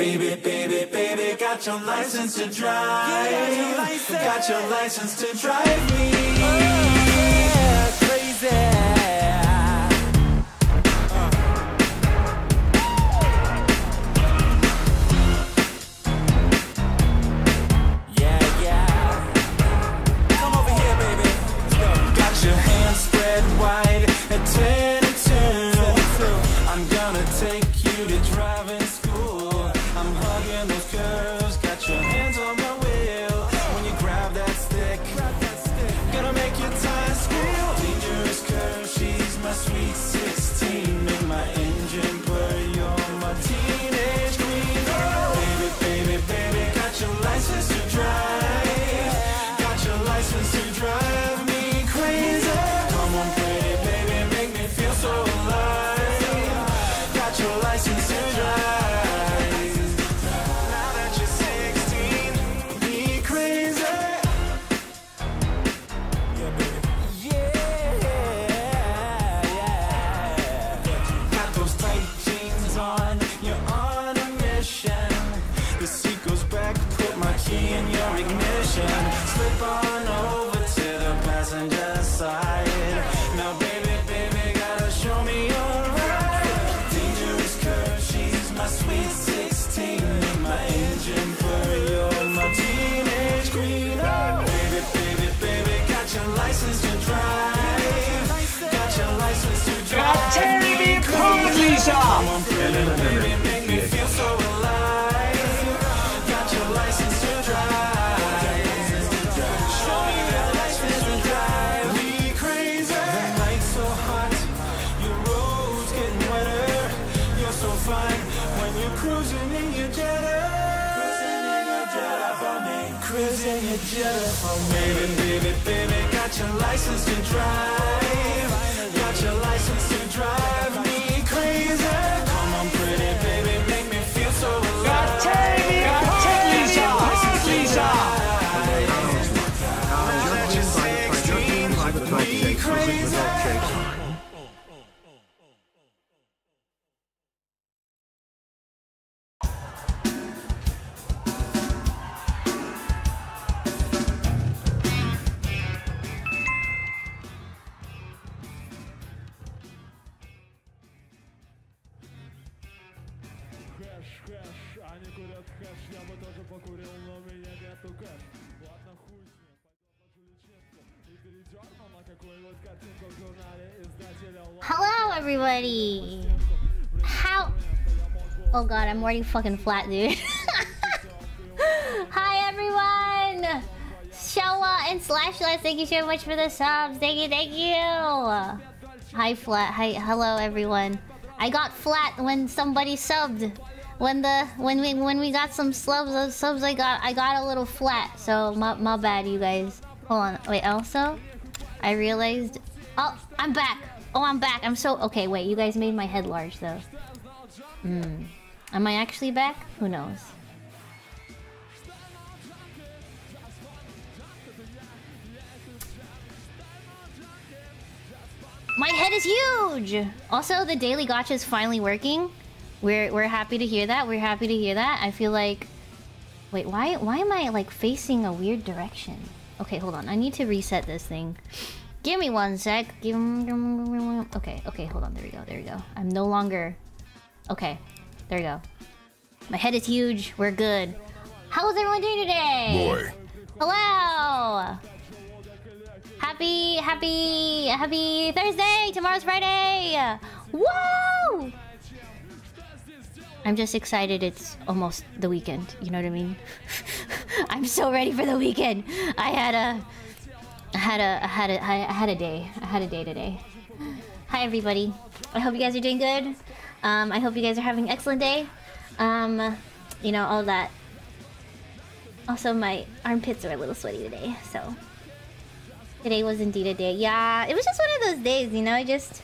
Baby, baby, baby, got your license to drive. Yeah, Got your license to drive me. Oh, yeah, crazy. License to drive. Got your license to drive Everybody. How? Oh god, I'm already fucking flat, dude. Hi, everyone. Shawa and Slashless, thank you so much for the subs. Thank you, thank you. Hi, flat. Hi, hello, everyone. I got flat when somebody subbed. When the when we when we got some subs, uh, subs I got I got a little flat. So my my bad, you guys. Hold on. Wait. Also, I realized. Oh, I'm back. Oh, I'm back. I'm so okay. Wait, you guys made my head large though. Hmm. Am I actually back? Who knows? My head is huge. Also, the daily gotcha is finally working. We're we're happy to hear that. We're happy to hear that. I feel like Wait, why why am I like facing a weird direction? Okay, hold on. I need to reset this thing. Give me one sec. Give me, Okay, okay, hold on. There we go. There we go. I'm no longer Okay. There we go. My head is huge. We're good. How's everyone doing today? Boy. Hello. Happy, happy, happy Thursday. Tomorrow's Friday. Woo! I'm just excited it's almost the weekend. You know what I mean? I'm so ready for the weekend. I had a I had a I had a I had a day. I had a day today. Hi everybody. I hope you guys are doing good. Um, I hope you guys are having an excellent day. Um, you know, all that. Also my armpits are a little sweaty today, so today was indeed a day. Yeah, it was just one of those days, you know, I just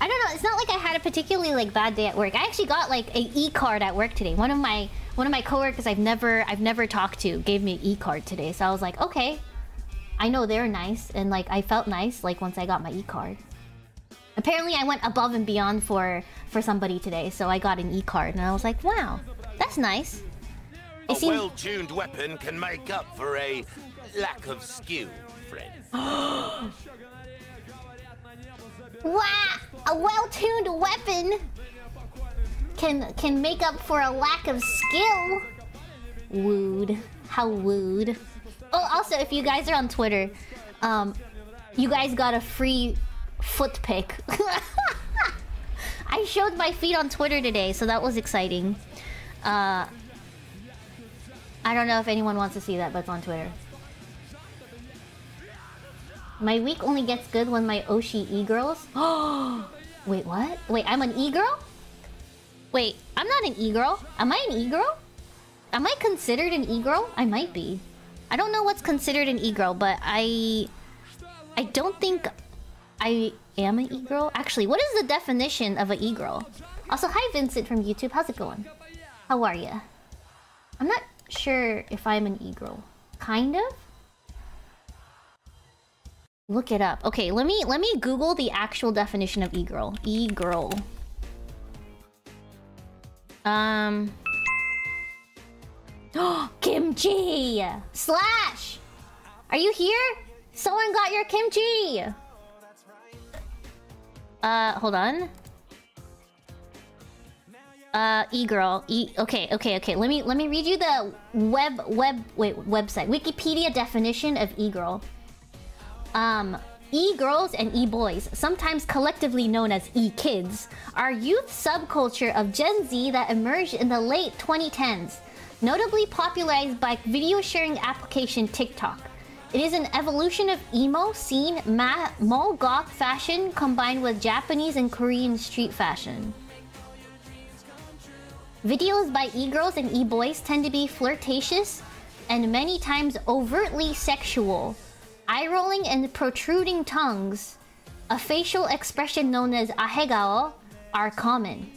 I don't know. It's not like I had a particularly like bad day at work. I actually got like a e card at work today. One of my one of my coworkers I've never I've never talked to gave me an e card today. So I was like, okay, I know they're nice, and like I felt nice like once I got my e card. Apparently, I went above and beyond for for somebody today, so I got an e card, and I was like, wow, That's nice. A It seems well-tuned weapon can make up for a lack of skill, friend. wow, a well-tuned weapon can can make up for a lack of skill. Wooed. How wooed. Oh, also, if you guys are on Twitter, um, you guys got a free foot pick. I showed my feet on Twitter today, so that was exciting. Uh, I don't know if anyone wants to see that, but it's on Twitter. My week only gets good when my Oshi e-girls. Oh, wait, what? Wait, I'm an e-girl? Wait, I'm not an e-girl. Am I an e-girl? Am I considered an e-girl? I might be. I don't know what's considered an e-girl, but I... I don't think I am an e-girl. Actually, what is the definition of an e-girl? Also, hi Vincent from YouTube. How's it going? How are you? I'm not sure if I'm an e-girl. Kind of? Look it up. Okay, let me let me Google the actual definition of e-girl. E-girl. Um. kimchi slash. Are you here? Someone got your kimchi. Uh, hold on. Uh, e-girl. E okay, okay, okay. Let me let me read you the web web wait website Wikipedia definition of e-girl. Um, e-girls and e-boys, sometimes collectively known as e-kids, are youth subculture of Gen Z that emerged in the late 2010s, notably popularized by video sharing application TikTok. It is an evolution of emo, scene, ma mall goth fashion combined with Japanese and Korean street fashion. Videos by e-girls and e-boys tend to be flirtatious and many times overtly sexual. Eye rolling and protruding tongues, a facial expression known as ahegao, are common.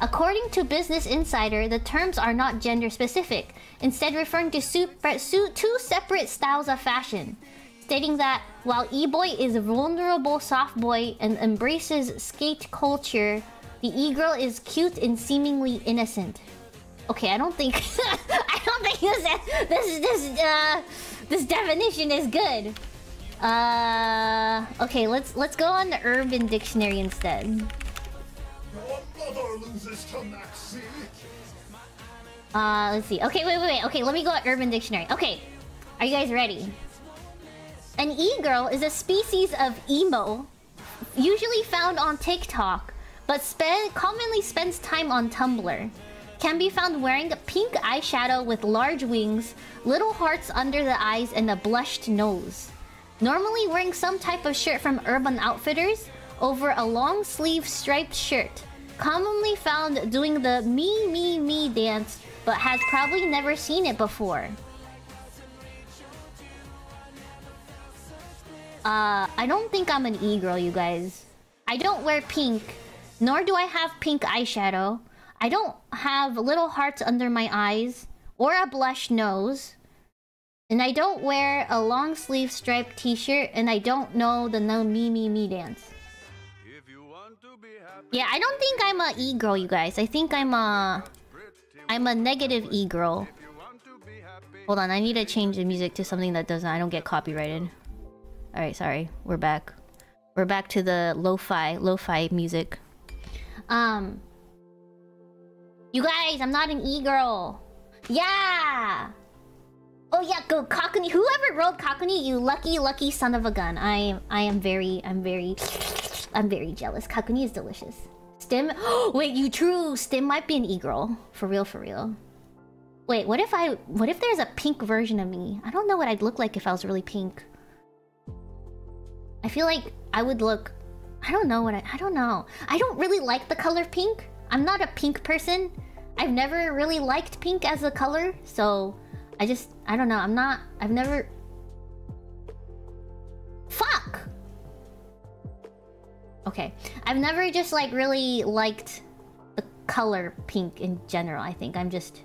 According to Business Insider, the terms are not gender specific, instead referring to two separate styles of fashion, stating that while e-boy is a vulnerable soft boy and embraces skate culture, the e-girl is cute and seemingly innocent. Okay, I don't think I don't think this this this uh this definition is good. Uh okay, let's let's go on the urban dictionary instead. To Maxie. Uh let's see. Okay, wait, wait, wait. Okay, let me go at urban dictionary. Okay. Are you guys ready? An e-girl is a species of emo usually found on TikTok, but spend commonly spends time on Tumblr. Can be found wearing a pink eyeshadow with large wings, little hearts under the eyes, and a blushed nose. Normally wearing some type of shirt from Urban Outfitters over a long sleeve striped shirt. Commonly found doing the me me me dance, but has probably never seen it before. Uh, I don't think I'm an e-girl, you guys. I don't wear pink, nor do I have pink eyeshadow. I don't have little hearts under my eyes or a blush nose. And I don't wear a long sleeve striped t-shirt and I don't know the no me me me dance. Yeah, I don't think I'm a e-girl, you guys. I think I'm a I'm a negative e-girl. Hold on, I need to change the music to something that doesn't I don't get copyrighted. Alright, sorry. We're back. We're back to the lo-fi, lo-fi music. Um You guys, I'm not an e-girl. Yeah! Oh yeah, go Kakuni. Whoever rolled Kakuni, you lucky, lucky son of a gun. I I am very, I'm very, I'm very jealous. Kakuni is delicious. Stim. Wait, you true. Stim might be an e-girl. For real, for real. Wait, what if I? What if there's a pink version of me? I don't know what I'd look like if I was really pink. I feel like I would look. I don't know what I. I don't know. I don't really like the color pink. I'm not a pink person. I've never really liked pink as a color, so I just I don't know. I'm not. I've never. Fuck. Okay, I've never just like really liked the color pink in general. I think I'm just.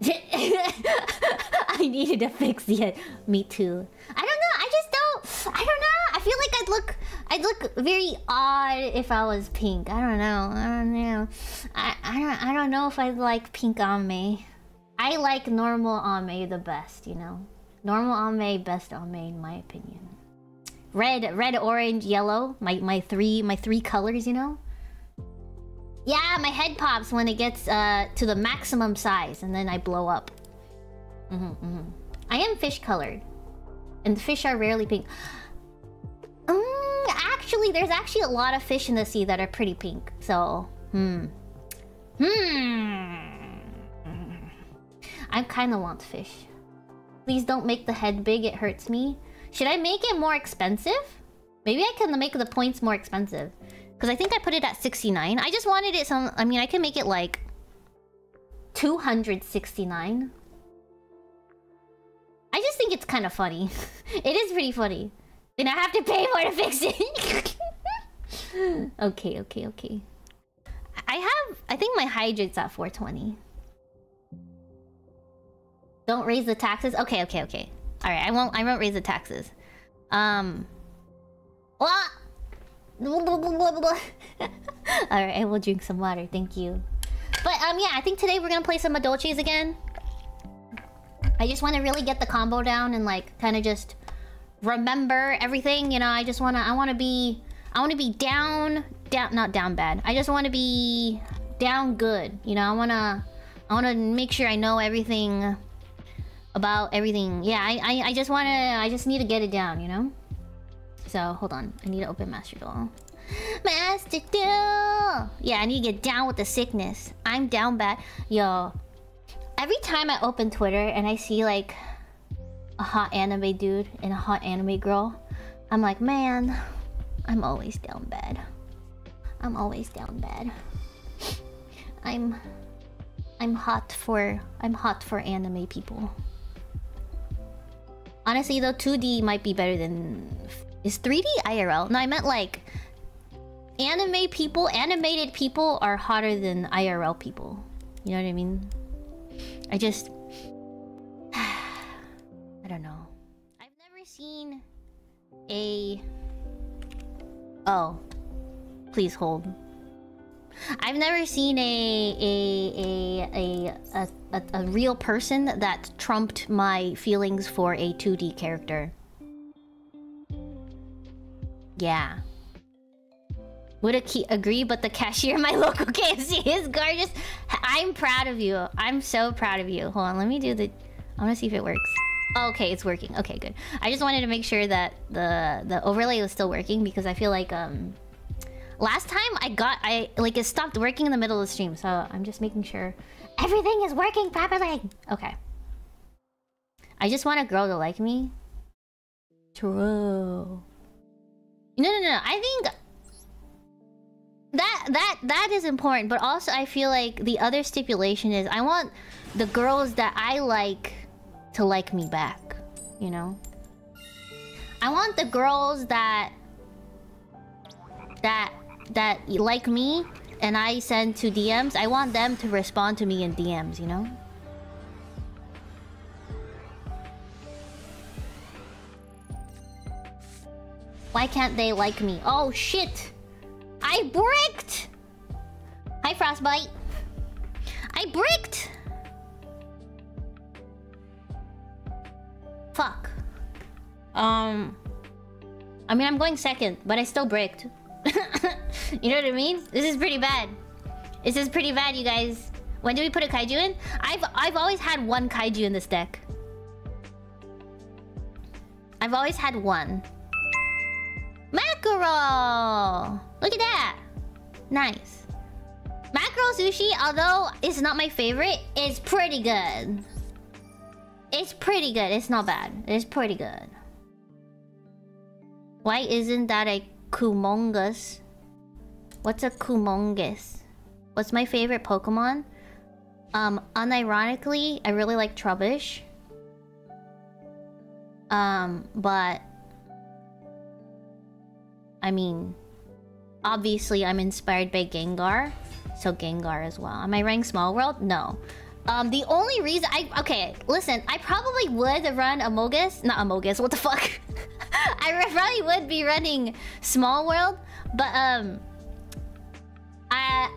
I needed to fix it. Uh, me too. I don't know. I just don't. I don't know. I feel like I'd look I'd look very odd if I was pink. I don't know. I don't know. I, I don't I don't know if I'd like pink ame. I like normal ame the best, you know. Normal ame, best ame in my opinion. Red, red, orange, yellow. My my three my three colors, you know. Yeah, my head pops when it gets uh, to the maximum size, and then I blow up. hmm hmm I am fish colored, and fish are rarely pink. Um, actually, there's actually a lot of fish in the sea that are pretty pink. So, hmm, hmm. I kind of want fish. Please don't make the head big. It hurts me. Should I make it more expensive? Maybe I can make the points more expensive. Because I think I put it at 69. I just wanted it some... I mean, I can make it like... 269. I just think it's kind of funny. it is pretty funny. Then I have to pay more to fix it. okay, okay, okay. I have... I think my hydrate's at 420. Don't raise the taxes? Okay, okay, okay. Alright, I won't I won't raise the taxes. Um... Alright, I will drink some water, thank you. But um yeah, I think today we're gonna play some Madolches again. I just wanna really get the combo down and like kinda just remember everything, you know, I just wanna I wanna be I wanna be down down not down bad. I just wanna be down good. You know, I wanna I wanna make sure I know everything about everything. Yeah, I I, I just wanna I just need to get it down, you know? So hold on. I need to open Master Duel. Master Duel! Yeah, I need to get down with the sickness. I'm down bad. Yo. Every time I open Twitter and I see like a hot anime dude and a hot anime girl, I'm like, man, I'm always down bad. I'm always down bad. I'm I'm hot for I'm hot for anime people. Honestly though, 2D might be better than is 3D IRL? No, I meant like anime people, animated people are hotter than IRL people. You know what I mean? I just I don't know. I've never seen a Oh. Please hold. I've never seen a a a a a, a real person that trumped my feelings for a 2D character. Yeah. Would agree, but the cashier my local KFC is gorgeous. I'm proud of you. I'm so proud of you. Hold on, let me do the... I want to see if it works. Oh, okay, it's working. Okay, good. I just wanted to make sure that the the overlay was still working because I feel like um last time I got I like it stopped working in the middle of the stream, so I'm just making sure everything is working properly. Okay. I just want a girl to like me. True. No, no, no. I think that that that is important, but also I feel like the other stipulation is I want the girls that I like to like me back. You know. I want the girls that that that like me and I send to DMs. I want them to respond to me in DMs. You know. Why can't they like me? Oh shit! I bricked! Hi Frostbite! I bricked! Fuck. Um... I mean, I'm going second, but I still bricked. You know what I mean? This is pretty bad. This is pretty bad, you guys. When do we put a kaiju in? I've I've always had one kaiju in this deck. I've always had one. Mackerel! Look at that. Nice. Mackerel sushi, although it's not my favorite, is pretty good. It's pretty good. It's not bad. It's pretty good. Why isn't that a Kumongous? What's a Kumongous? What's my favorite Pokemon? Um, unironically, I really like Trubbish. Um, but I mean, obviously I'm inspired by Gengar. So Gengar as well. Am I rank Small World? No. Um, the only reason I... Okay, listen. I probably would run Amogus. Not Amogus. What the fuck? I probably would be running Small World, but um, I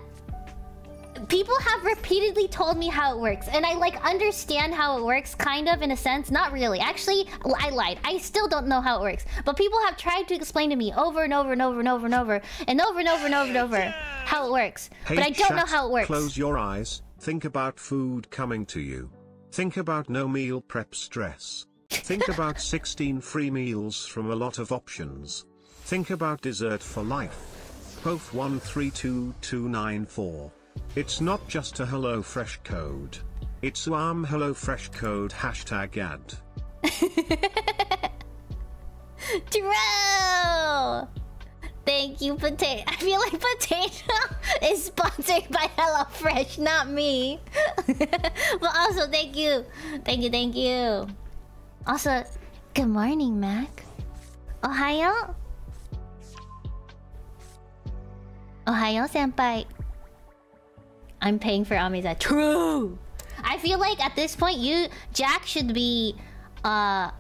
people have repeatedly told me how it works, and I like understand how it works, kind of in a sense. Not really. Actually, I lied. I still don't know how it works, but people have tried to explain to me over and over and over and over and over and over and over and over and over how it works. but I don't know how it works. Close your eyes, think about food coming to you. Think about no meal prep stress. Think about 16 free meals from a lot of options. Think about dessert for life. POF 132294. It's not just a HelloFresh code. It's UAM HelloFresh code hashtag ad. True. Thank you, potato. I feel like potato is sponsored by HelloFresh, not me. but also, thank you, thank you, thank you. Also, good morning, Mac. Ohayo. Ohayo, senpai. I'm paying for Amiza. True. I feel like at this point, you Jack should be, uh,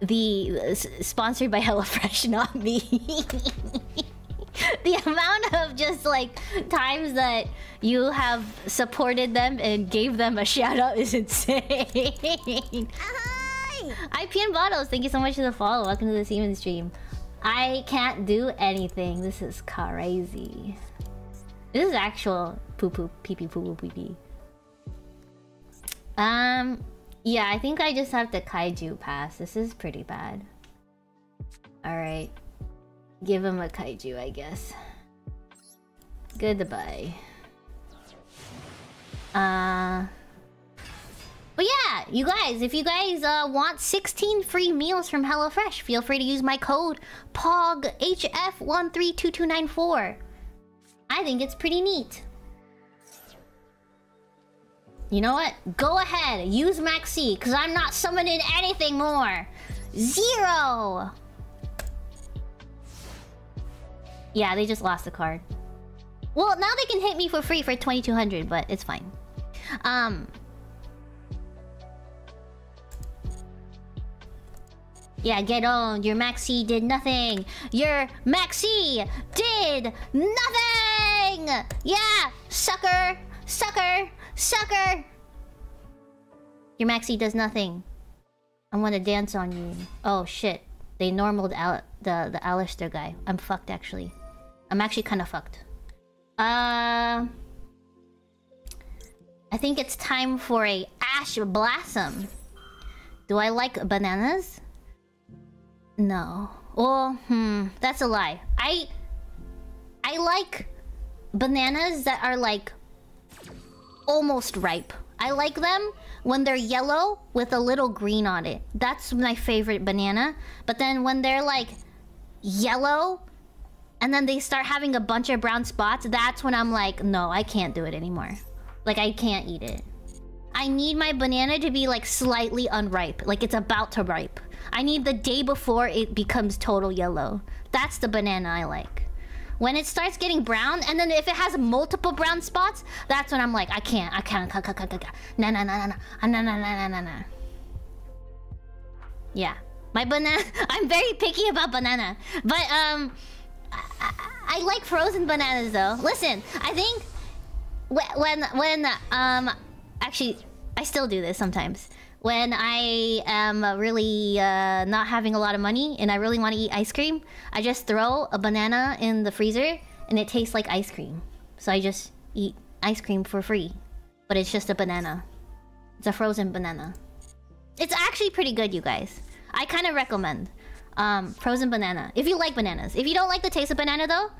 the s- sponsored by HelloFresh, not me. the amount of just like times that you have supported them and gave them a shout out is insane. IPN bottles, thank you so much for the follow. Welcome to the Siemens stream. I can't do anything. This is crazy. This is actual poo poo pee pee poo poo pee pee. Um, yeah, I think I just have the kaiju pass. This is pretty bad. Alright. Give him a kaiju, I guess. Goodbye. Uh. But yeah, you guys, if you guys uh, want 16 free meals from HelloFresh, feel free to use my code POGHF132294. I think it's pretty neat. You know what? Go ahead, use Maxi, because I'm not summoning anything more. Zero! Yeah, they just lost the card. Well, now they can hit me for free for 2200, but it's fine. Um. Yeah, get on. Your Maxi did nothing. Your Maxi did nothing! Yeah, sucker! Sucker! Sucker! Your Maxi does nothing. I want to dance on you. Oh shit. They normaled Al the, the Alistair guy. I'm fucked actually. I'm actually kind of fucked. Uh... I think it's time for a Ash Blossom. Do I like bananas? No. Well, hmm, that's a lie. I I like bananas that are like almost ripe. I like them when they're yellow with a little green on it. That's my favorite banana. But then when they're like yellow and then they start having a bunch of brown spots, that's when I'm like, no, I can't do it anymore. Like I can't eat it. I need my banana to be like slightly unripe, like it's about to ripe. I need the day before it becomes total yellow. That's the banana I like. When it starts getting brown, and then if it has multiple brown spots, that's when I'm like, I can't, I can't, I can't, I can't, na na na na na, ah, na na na na na na. Yeah, my banana. I'm very picky about banana, but um, I, I like frozen bananas though. Listen, I think when when um, actually, I still do this sometimes. When I am really uh, not having a lot of money and I really want to eat ice cream, I just throw a banana in the freezer and it tastes like ice cream. So I just eat ice cream for free. But it's just a banana. It's a frozen banana. It's actually pretty good, you guys. I kind of recommend um, frozen banana. If you like bananas. If you don't like the taste of banana though,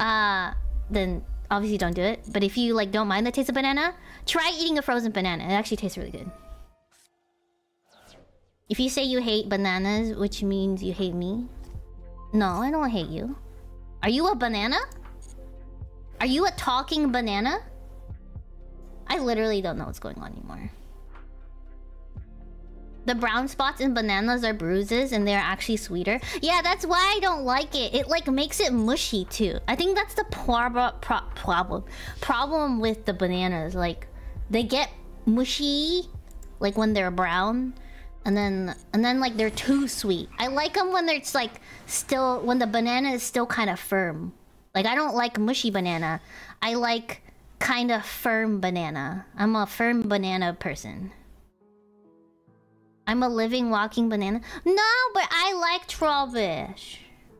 uh, then obviously don't do it. But if you like don't mind the taste of banana, try eating a frozen banana. It actually tastes really good. If you say you hate bananas, which means you hate me, no, I don't hate you. Are you a banana? Are you a talking banana? I literally don't know what's going on anymore. The brown spots in bananas are bruises and they're actually sweeter. Yeah, that's why I don't like it. It like makes it mushy too. I think that's the prob- pro- problem. Problem with the bananas. Like they get mushy like when they're brown. And then and then like they're too sweet. I like them when it's like still when the banana is still kind of firm. Like I don't like mushy banana. I like kind of firm banana. I'm a firm banana person. I'm a living walking banana. No, but I like Trubbish.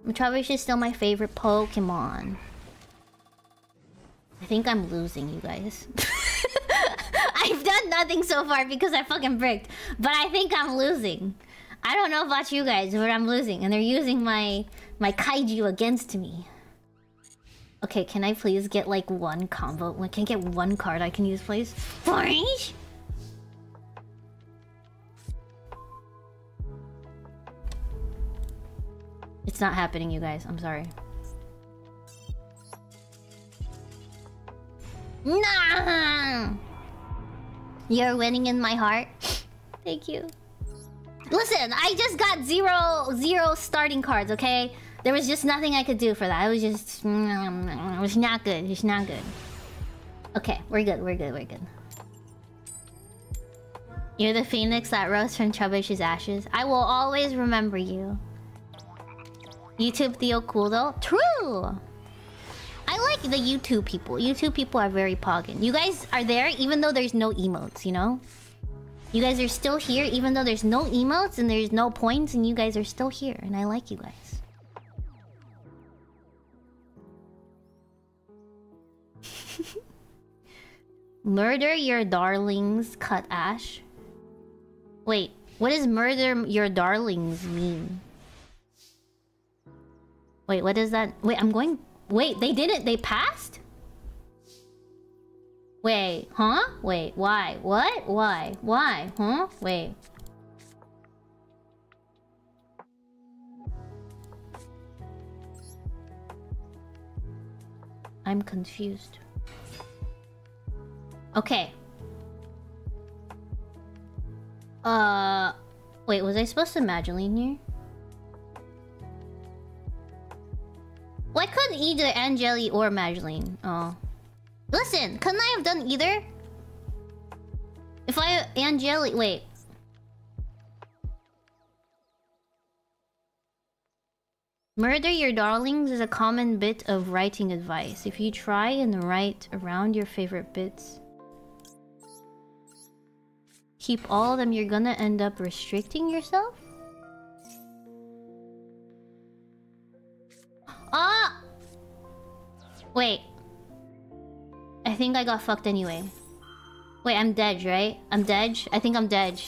Trubbish is still my favorite Pokemon. I think I'm losing you guys. I've done nothing so far because I fucking bricked. But I think I'm losing. I don't know about you guys, but I'm losing. And they're using my my kaiju against me. Okay, can I please get like one combo? Can I get one card I can use, please? Orange? It's not happening, you guys. I'm sorry. Nah! You're winning in my heart. Thank you. Listen, I just got zero, zero starting cards, okay? There was just nothing I could do for that. It was just... It was not good. It's not good. Okay, we're good, we're good, we're good. You're the phoenix that rose from Trubbish's ashes. I will always remember you. YouTube Theo cool though? True! I like the YouTube people. YouTube people are very poggin. You guys are there even though there's no emotes, you know? You guys are still here even though there's no emotes and there's no points and you guys are still here and I like you guys. Murder your darlings, cut ash. Wait, what does murder your darlings mean? Wait, what is that? Wait, I'm going... Wait, they did it. They passed? Wait, huh? Wait, why? What? Why? Why? Huh? Wait. I'm confused. Okay. Uh... Wait, was I supposed to Magileine here? Either Anjelly or Magileine. Oh. Listen, couldn't I have done either? If I... Anjelly... Wait. Murder your darlings is a common bit of writing advice. If you try and write around your favorite bits... Keep all of them, you're gonna end up restricting yourself? Wait. I think I got fucked anyway. Wait, I'm dead, right? I'm dead? I think I'm dead.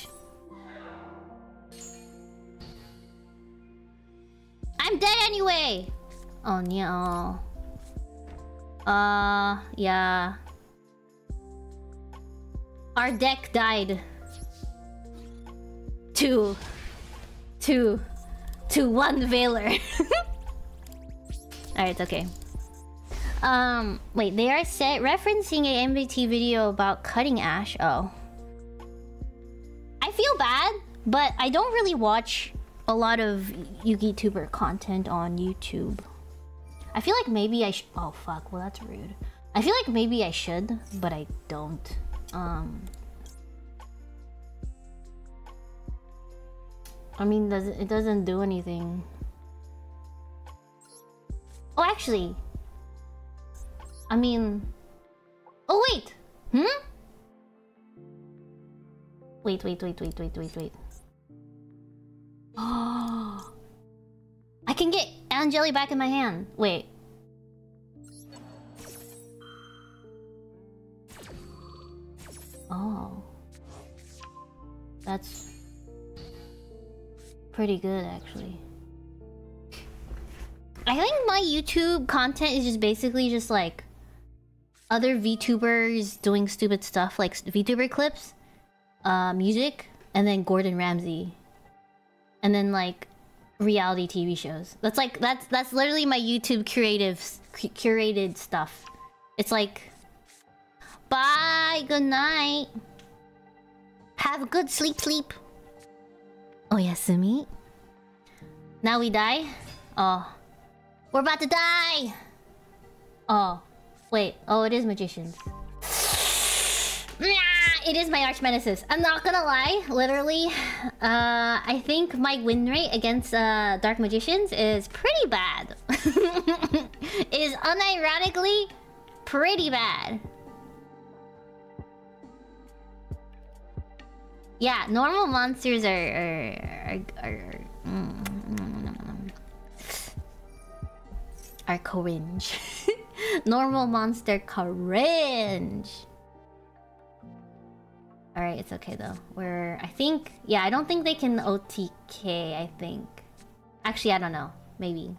I'm dead anyway! Oh no. Uh, yeah. Our deck died. Two. Two. To one Veiler. Alright, okay. Um, wait, they are set referencing a MBT video about cutting ash. Oh. I feel bad, but I don't really watch a lot of YouTuber content on YouTube. I feel like maybe I should. Oh, fuck. Well, that's rude. I feel like maybe I should, but I don't. Um. I mean, does it doesn't do anything. Oh, actually. I mean... Oh, wait! Hmm? Wait, wait, wait, wait, wait, wait, wait. Oh... I can get Anjelly back in my hand. Wait. Oh. That's... Pretty good, actually. I think my YouTube content is just basically just like other VTubers doing stupid stuff like VTuber clips, uh, music, and then Gordon Ramsay, and then like reality TV shows. That's like that's that's literally my YouTube creative curated stuff. It's like, bye, good night, have a good sleep, sleep. Oh yeah, Sumi. Now we die. Oh. We're about to die! Oh. Wait. Oh, it is magicians. it is my archnemesis. I'm not gonna lie, literally. Uh, I think my win rate against uh, Dark Magicians is pretty bad. is unironically pretty bad. Yeah, normal monsters are are are, are, mm, mm, mm, mm, are cringe. normal monster cringe. Alright, it's okay though. We're I think yeah, I don't think they can OTK, I think. Actually I don't know. Maybe.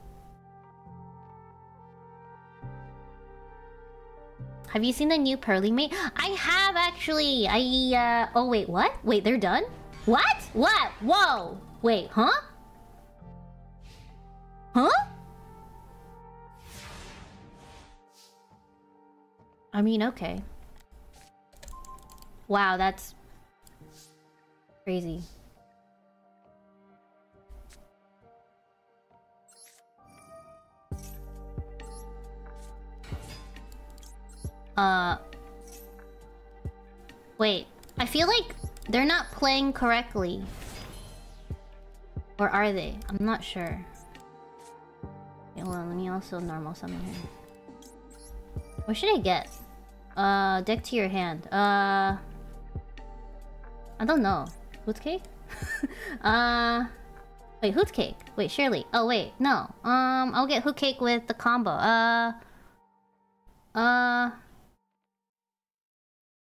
Have you seen the new Pearly Mate? I have actually. I uh oh wait, what? Wait, they're done? What? What? Whoa! Wait, huh? Huh? I mean, okay. Wow, that's crazy. Uh Wait, I feel like they're not playing correctly. Or are they? I'm not sure. Okay, let me also normal summon here. What should I get? Uh, deck to your hand. Uh... I don't know. Hootcake? uh... Wait, hootcake? Wait, surely. Oh, wait, no. Um, I'll get hootcake with the combo. Uh... Uh...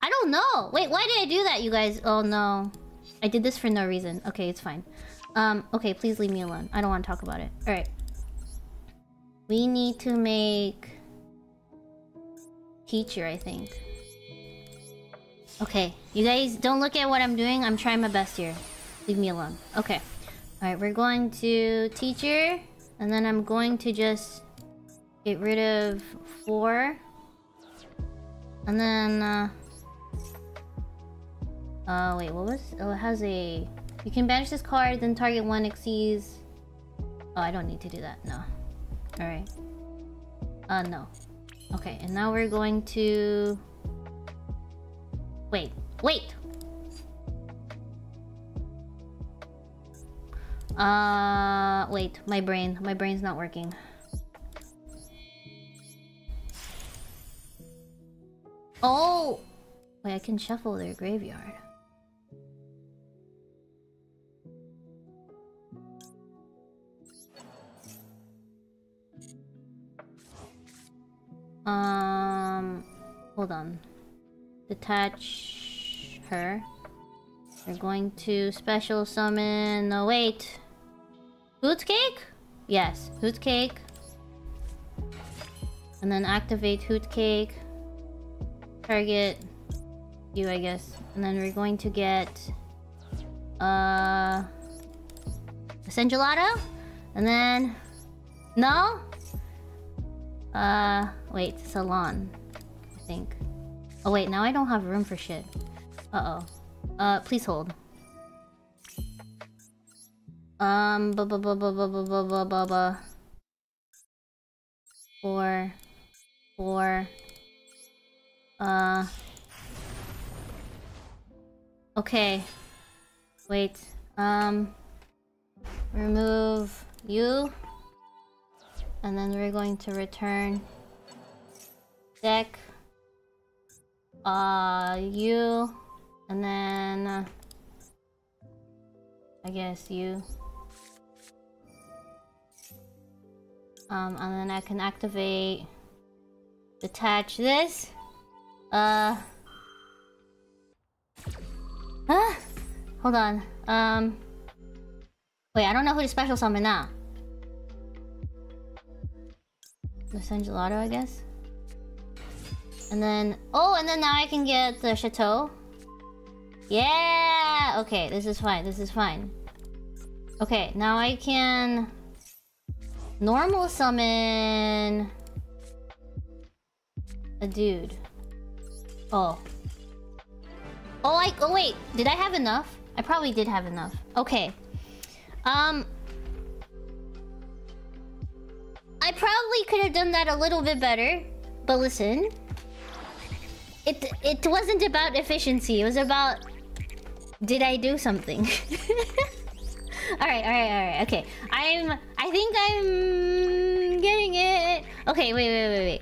I don't know. Wait, why did I do that, you guys? Oh, no. I did this for no reason. Okay, it's fine. Um, okay, please leave me alone. I don't want to talk about it. Alright. We need to make... Teacher, I think. Okay, you guys don't look at what I'm doing. I'm trying my best here. Leave me alone. Okay. Alright, we're going to teacher. And then I'm going to just get rid of four. And then, uh... Uh, wait, what was... Oh, it has a... You can banish this card, then target one exceeds... Oh, I don't need to do that. No. Alright. Uh, no. Okay, and now we're going to... Wait, wait! Uh, wait, my brain. My brain's not working. Oh! Wait, I can shuffle their graveyard. Um, hold on. Detach her. We're going to special summon. No, wait. Hootcake? Yes, hootcake. And then activate hootcake. Target you, I guess. And then we're going to get uh Gelato? And then no? Uh, wait, salon. I think. Oh wait, now I don't have room for shit. Uh-oh. Uh, please hold. Um, ba ba ba ba ba ba ba ba ba ba. Four. Four. Uh. Okay. Wait. Um. Remove you. And then we're going to return deck. Uh, you. And then... Uh, I guess you. Um, and then I can activate... Detach this. Uh... Ah! Hold on. Um... Wait, I don't know who to special summon now. The Sun I guess. And then... Oh, and then now I can get the Chateau. Yeah! Okay, this is fine. This is fine. Okay, now I can... Normal summon... A dude. Oh. Oh, I... Oh, wait. Did I have enough? I probably did have enough. Okay. Um... I probably could have done that a little bit better. But listen. It it wasn't about efficiency. It was about did I do something? all right, all right, all right. Okay, I'm. I think I'm getting it. Okay, wait, wait, wait, wait.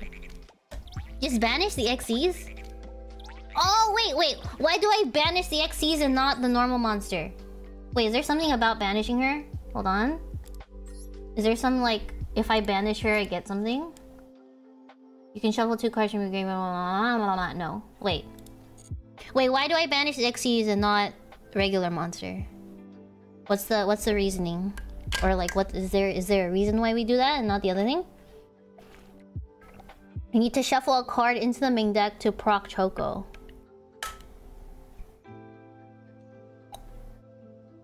Just banish the XCs. Oh wait, wait. Why do I banish the XCs and not the normal monster? Wait, is there something about banishing her? Hold on. Is there some like if I banish her, I get something? You can shuffle two cards from your game. Blah, blah, blah. No, wait. Wait, why do I banish XCs and not regular monster? What's the what's the reasoning? Or like what is there is there a reason why we do that and not the other thing? You need to shuffle a card into the main deck to proc Choco.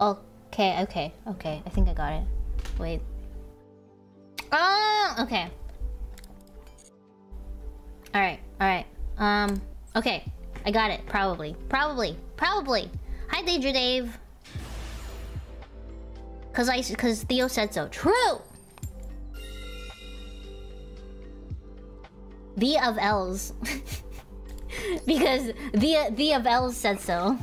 Okay, okay, okay. I think I got it. Wait. Oh, okay. Alright, alright. Um, okay. I got it. Probably. Probably. Probably. Hi, Danger Dave. Cause I, cause Theo said so. True! The of L's. because the the of L's said so.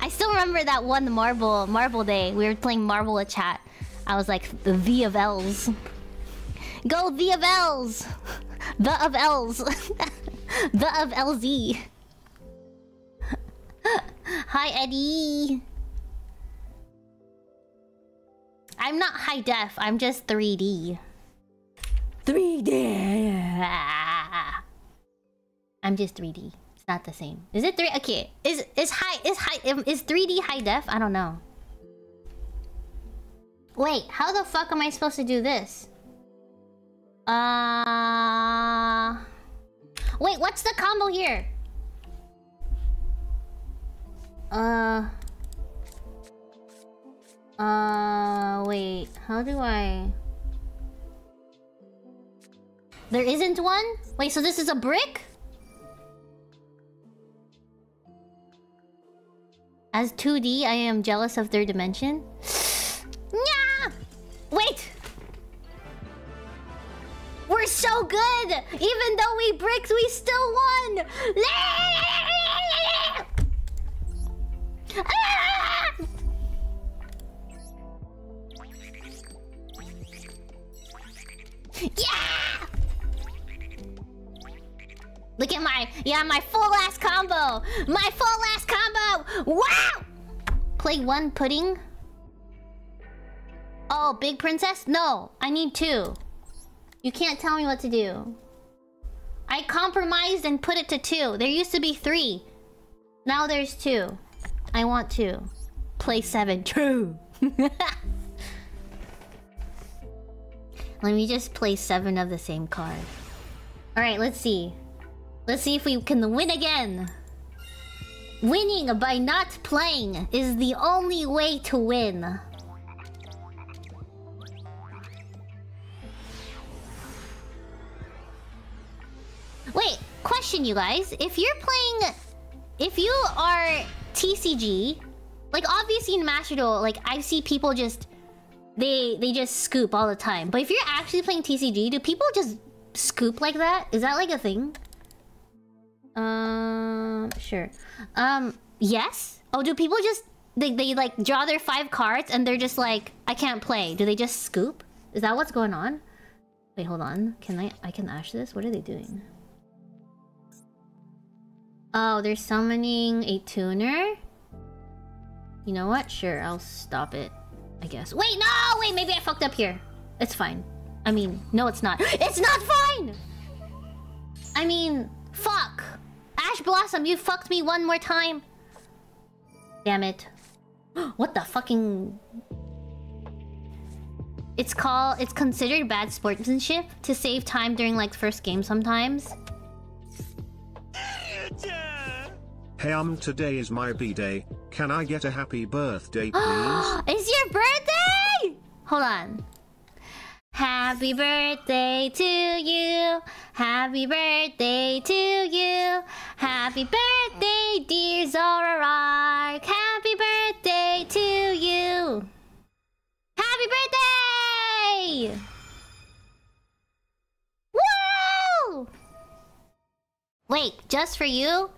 I still remember that one marble marble day. We were playing marble at chat. I was like the V of L's. Go V of L's. The of L's. the of LZ. Hi Eddie. I'm not high def. I'm just 3D. 3D. I'm just 3D. It's not the same. Is it three? Okay. Is is high is high um, is 3D high def? I don't know. Wait, how the fuck am I supposed to do this? Uh Wait, what's the combo here? Uh Uh wait, how do I There isn't one? Wait, so this is a brick? As 2D, I am jealous of third dimension. Nya! Wait! We're so good! Even though we bricked, we still won! Ah! Yeah! Look at my yeah my full ass combo. My full ass combo. Wow. Play one pudding. Oh, big princess? No, I need two. You can't tell me what to do. I compromised and put it to two. There used to be three. Now there's two. I want two. Play seven. True. Let me just play seven of the same card. Alright, let's see. Let's see if we can win again. Winning by not playing is the only way to win. Wait, question you guys. If you're playing... If you are TCG... Like, obviously in Master Duel, like, I see people just... They they just scoop all the time. But if you're actually playing TCG, do people just scoop like that? Is that like a thing? Um, sure. Um, yes? Oh, do people just... They, they like draw their five cards and they're just like, I can't play. Do they just scoop? Is that what's going on? Wait, hold on. Can I... I can ash this? What are they doing? Oh, they're summoning a tuner? You know what? Sure, I'll stop it. I guess. Wait, no! Wait, maybe I fucked up here. It's fine. I mean, no, it's not. It's not fine! I mean, fuck! Ash Blossom, you fucked me one more time! Damn it. what the fucking... It's called... It's considered bad sportsmanship to save time during, like, first game sometimes. Hey um today is my b-day. Can I get a happy birthday please? it's your birthday! Hold on. Happy birthday to you. Happy birthday to you. Happy birthday, dear Zora Happy birthday to you. Happy birthday! Woo! Wait, just for you?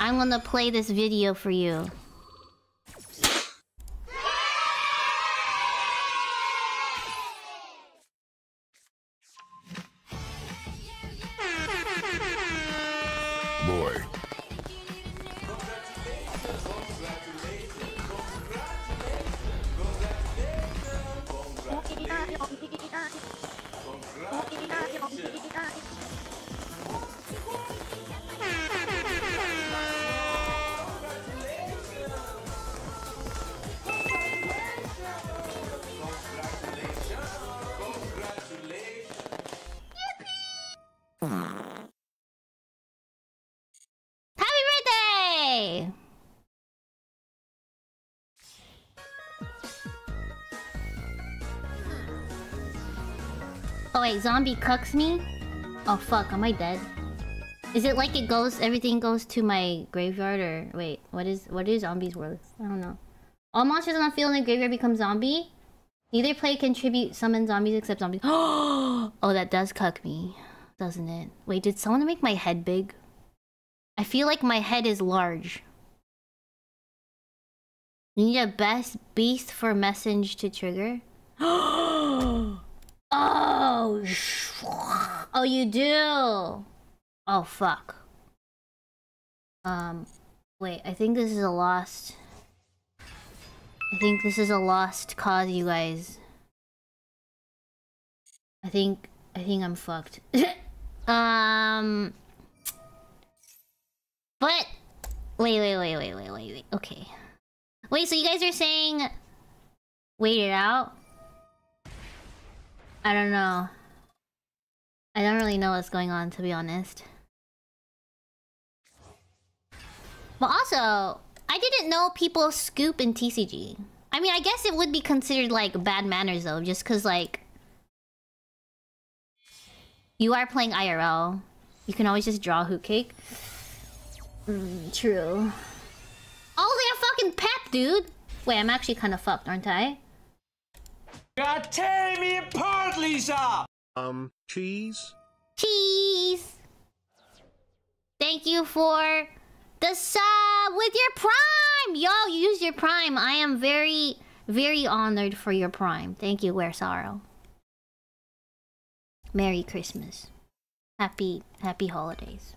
I'm gonna play this video for you. Wait, zombie cucks me? Oh fuck, am I dead? Is it like it goes, everything goes to my graveyard or wait, what is, what is zombies worth? I don't know. All monsters on the field in the graveyard become zombie? Neither play contribute summon zombies except zombies. oh, that does cuck me, doesn't it? Wait, did someone make my head big? I feel like my head is large. You need a best beast for message to trigger. oh, sh- oh, you do. Oh fuck. Um, wait. I think this is a lost. I think this is a lost cause, you guys. I think I think I'm fucked. um. But wait, wait, wait, wait, wait, wait, wait. Okay. Wait, so you guys are saying wait it out? I don't know. I don't really know what's going on to be honest. But also, I didn't know people scoop in TCG. I mean, I guess it would be considered like bad manners though, just cuz like you are playing IRL. You can always just draw hootcake. Mm, true. Oh, they have fucking pep, dude. Wait, I'm actually kind of fucked, aren't I? You're tearing me apart, Lisa! Um, cheese? Cheese. Thank you for the sub with your prime. Yo, you used your prime. I am very, very honored for your prime. Thank you, Wear Sorrow. Merry Christmas. Happy, happy holidays.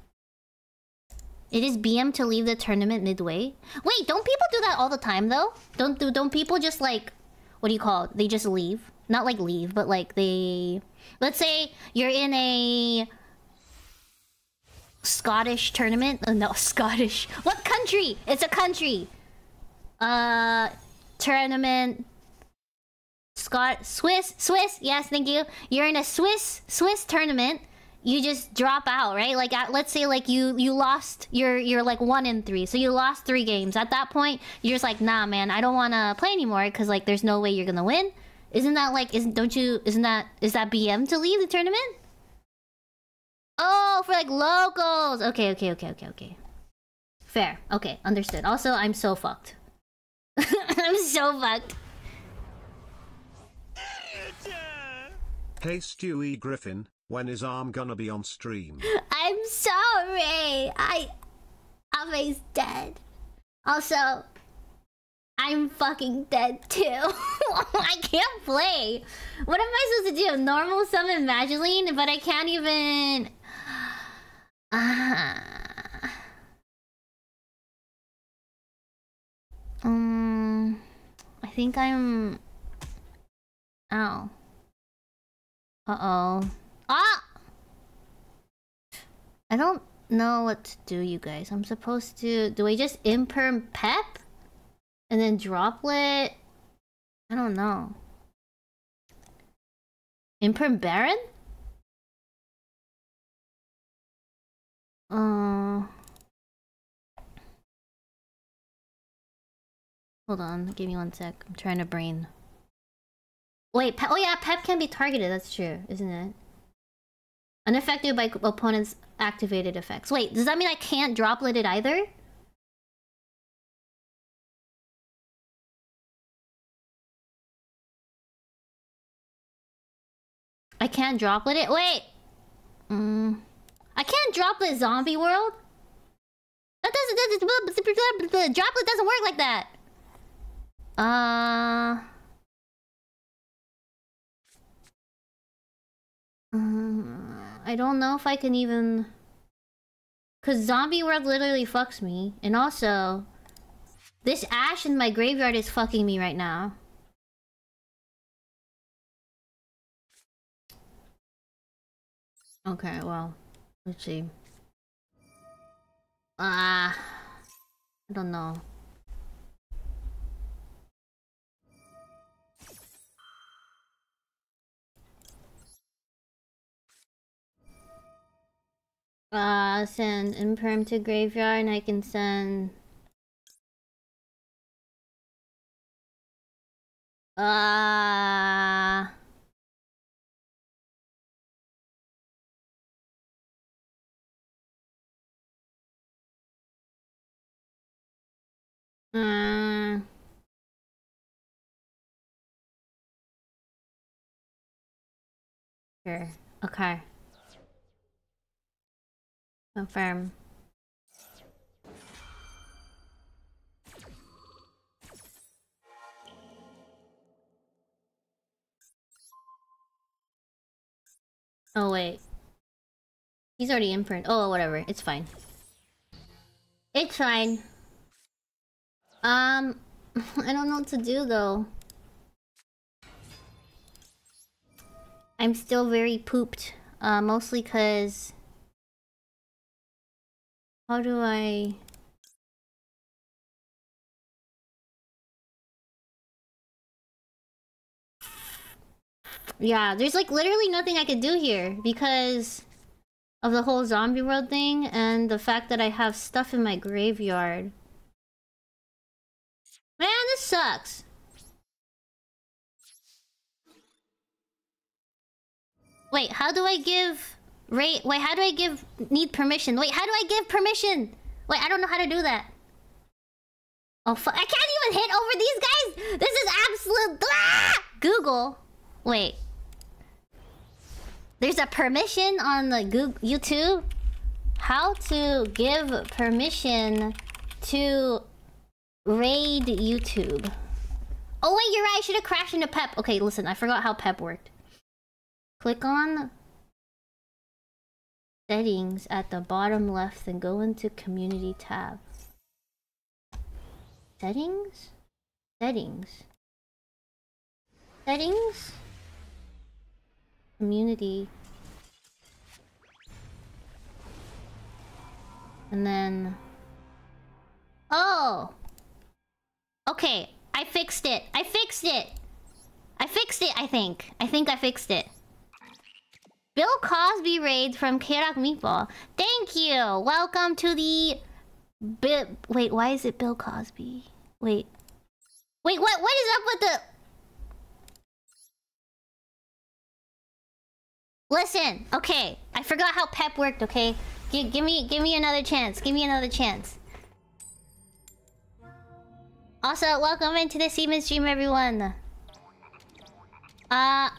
It is BM to leave the tournament midway. Wait, don't people do that all the time though? Don't do don't people just like what do you call it? They just leave. Not like leave, but like they let's say you're in a Scottish tournament. Uh, no, Scottish. What country? It's a country. Uh tournament Scott Swiss Swiss. Yes, thank you. You're in a Swiss Swiss tournament you just drop out, right? Like, at, let's say like you you lost, you're you're like one in three, so you lost three games. At that point, you're just like, nah, man, I don't want to play anymore because like there's no way you're gonna win. Isn't that like, isn't don't you? Isn't that is that BM to leave the tournament? Oh, for like locals. Okay, okay, okay, okay, okay. Fair. Okay, understood. Also, I'm so fucked. I'm so fucked. Hey Stewie Griffin, when is Arm gonna be on stream? I'm sorry. I Ave's dead. Also, I'm fucking dead too. I can't play. What am I supposed to do? Normal summon Magileine, but I can't even. Um, I think I'm. Ow. Uh oh. Ah! I don't know what to do, you guys. I'm supposed to... Do I just imperm pep? And then droplet? I don't know. Imperm baron? Uh... Hold on, give me one sec. I'm trying to brain. Wait, oh yeah, pep can be targeted, that's true, isn't it? Unaffected by opponent's activated effects. Wait, does that mean I can't droplet it either? I can't droplet it? Wait! Mm. I can't droplet zombie world. That doesn't, doesn't droplet doesn't work like that. Uh, uh, I don't know if I can even. Cause zombie world literally fucks me, and also, this ash in my graveyard is fucking me right now. Okay, well, let's see. Ah, I don't know. Uh, send imperm to graveyard, and I can send. Uh. Mm. Sure. Okay. Confirm. Oh wait. He's already imprint. Oh, whatever. It's fine. It's fine. Um, I don't know what to do though. I'm still very pooped. Uh, mostly cause... How do I... Yeah, there's like literally nothing I could do here because of the whole zombie world thing and the fact that I have stuff in my graveyard. Man, this sucks. Wait, how do I give Ray? Wait, how do I give need permission? Wait, how do I give permission? Wait, I don't know how to do that. Oh! I can't even hit over these guys. This is absolute ah! Google. Wait. There's a permission on the Google YouTube. How to give permission to raid YouTube. Oh wait, you're right. I should have crashed into Pep. Okay, listen. I forgot how Pep worked. Click on settings at the bottom left, and go into community tab. Settings? Settings. Settings? Community. And then... Oh! Okay, I fixed it. I fixed it! I fixed it, I think. I think I fixed it. Bill Cosby raid from Kirak Meatball. Thank you! Welcome to the... Bi Wait, why is it Bill Cosby? Wait. Wait, what? What is up with the... Listen, okay. I forgot how Pep worked, okay? G give me give me another chance. Give me another chance. Also, welcome into the Seaman stream, everyone. Uh...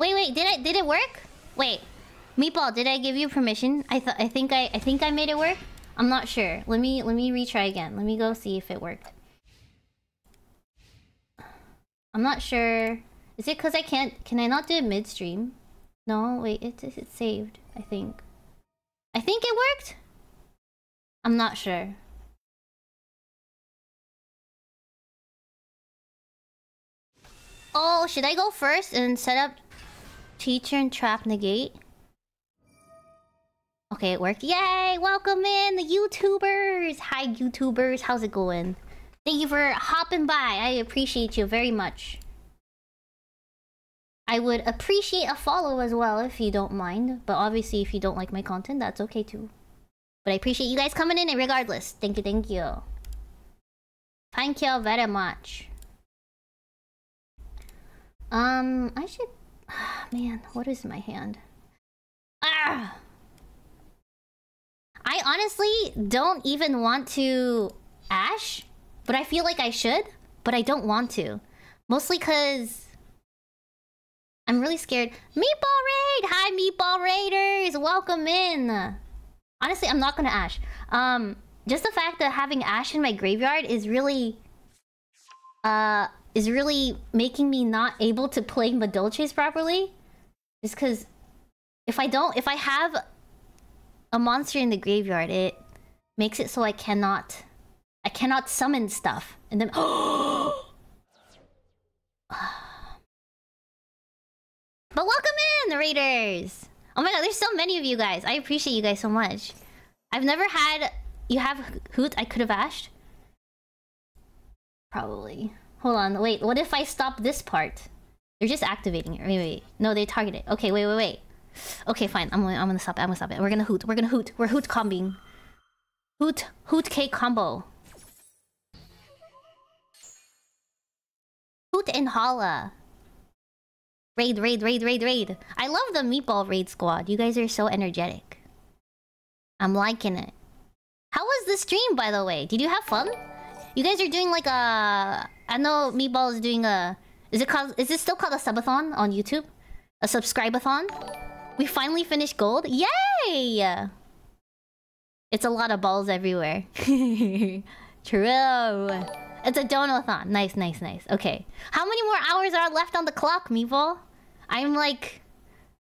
Wait, wait, did I did it work? Wait. Meatball, did I give you permission? I thought I think I I think I made it work. I'm not sure. Let me let me retry again. Let me go see if it worked. I'm not sure. Is it because I can't... Can I not do it midstream? No, wait. It, it's saved, I think. I think it worked? I'm not sure. Oh, should I go first and set up teacher and trap negate? Okay, it worked. Yay! Welcome in, the YouTubers! Hi, YouTubers. How's it going? Thank you for hopping by. I appreciate you very much. I would appreciate a follow as well if you don't mind. But obviously, if you don't like my content, that's okay too. But I appreciate you guys coming in regardless. Thank you, thank you. Thank you very much. Um, I should... man, what is my hand? Ah! I honestly don't even want to Ash, but I feel like I should, but I don't want to. Mostly because I'm really scared. Meatball Raid! Hi, Meatball Raiders! Welcome in! Honestly, I'm not gonna Ash. Um, just the fact that having Ash in my graveyard is really... Uh, is really making me not able to play Madolches properly. Just because if I don't, if I have a monster in the graveyard, it makes it so I cannot, I cannot summon stuff. And then, But welcome in, the Raiders! Oh my god, there's so many of you guys. I appreciate you guys so much. I've never had... You have Hoot I could have ashed? Probably. Hold on, wait, what if I stop this part? They're just activating it. Wait, wait. No, they target it. Okay, wait, wait, wait. Okay, fine. I'm gonna, I'm gonna stop it. I'm gonna stop it. We're gonna hoot. We're gonna hoot. We're hoot combing. Hoot. Hootcake combo. Hoot and holla. Raid, raid, raid, raid, raid. I love the meatball raid squad. You guys are so energetic. I'm liking it. How was the stream, by the way? Did you have fun? You guys are doing like a... I know Meatball is doing a... Is it called... Is it still called a subathon on YouTube? A subscribe-a-thon? We finally finished gold? Yay! It's a lot of balls everywhere. True. It's a donathon. Nice, nice, nice. Okay. How many more hours are left on the clock, Meeple? I'm like...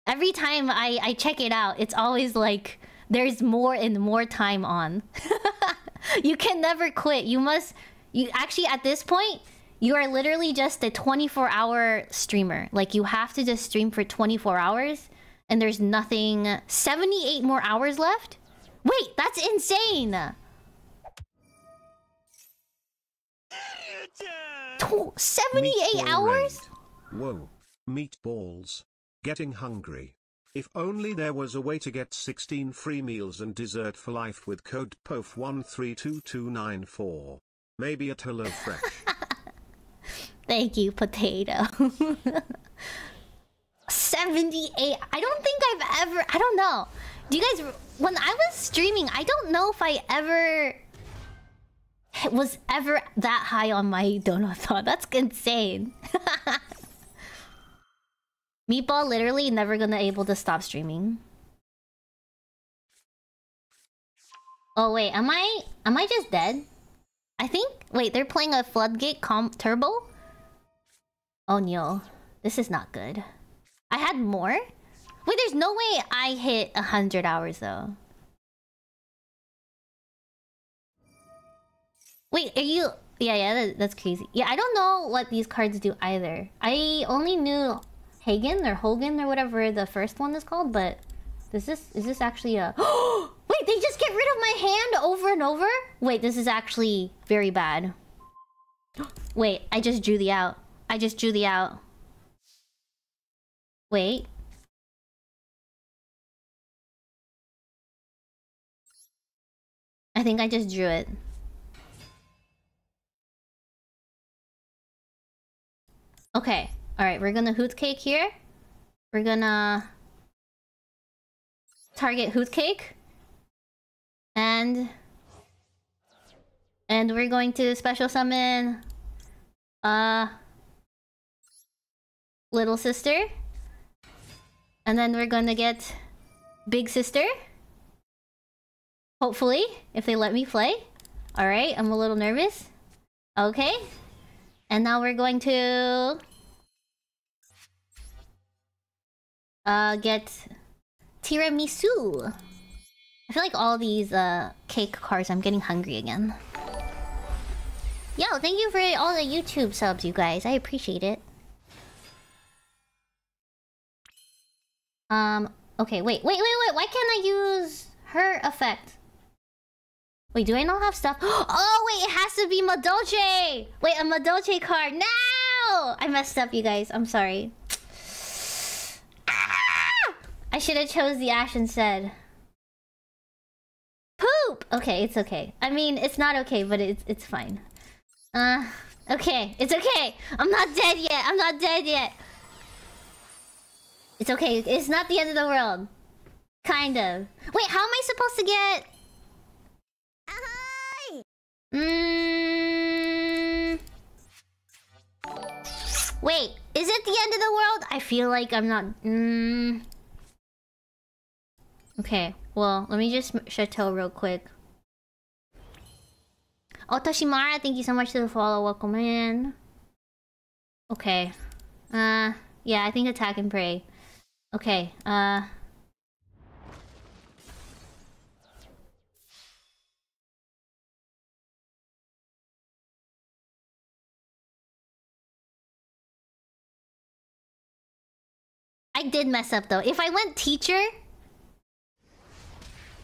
Every time I, I check it out, it's always like... There's more and more time on. you can never quit. You must... You Actually, at this point, you are literally just a 24-hour streamer. Like, you have to just stream for 24 hours. And there's nothing... 78 more hours left? Wait, that's insane! 78 Meatball hours? raid. Whoa. Meatballs. Getting hungry. If only there was a way to get 16 free meals and dessert for life with code POF132294. Maybe at Hello Fresh. Thank you, potato. 78. I don't think I've ever. I don't know. Do you guys. When I was streaming, I don't know if I ever. Was ever that high on my donut thought. That's insane. Meatball literally never gonna able to stop streaming. Oh wait, am I am I just dead? I think wait, they're playing a floodgate comp turbo? Oh no. This is not good. I had more? Wait, there's no way I hit a hundred hours though. Wait, are you? Yeah, yeah, that, that's crazy. Yeah, I don't know what these cards do either. I only knew Hagen or Hogan or whatever the first one is called, but does this is this actually a? Wait, they just get rid of my hand over and over. Wait, this is actually very bad. Wait, I just drew the out. I just drew the out. Wait. I think I just drew it. Okay. Alright, we're gonna hootcake here. We're gonna... Target hootcake. And... And we're going to special summon... Uh... Little sister. And then we're gonna get... Big sister. Hopefully, if they let me play. Alright, I'm a little nervous. Okay. And now we're going to... Uh, get... Tiramisu! I feel like all these, uh, cake cards, I'm getting hungry again. Yo, thank you for all the YouTube subs, you guys. I appreciate it. Um, okay, wait, wait, wait, wait. Why can't I use her effect? Wait, do I not have stuff? Oh, wait, it has to be Madolche! Wait, a Madolche card. No! I messed up, you guys. I'm sorry. I should have chose the Ash instead. Poop! Okay, it's okay. I mean, it's not okay, but it's, it's fine. Uh, okay. It's okay. I'm not dead yet. I'm not dead yet. It's okay. It's not the end of the world. Kind of. Wait, how am I supposed to get... Mmm... Wait, Is it the end of the world? I feel like I'm not. Mm. Okay, well, let me just chateau real quick. Oh, Otoshimara, thank you so much for the follow. Welcome in. Okay. Uh, yeah, I think attack and pray. Okay, uh. I did mess up though. If I went teacher,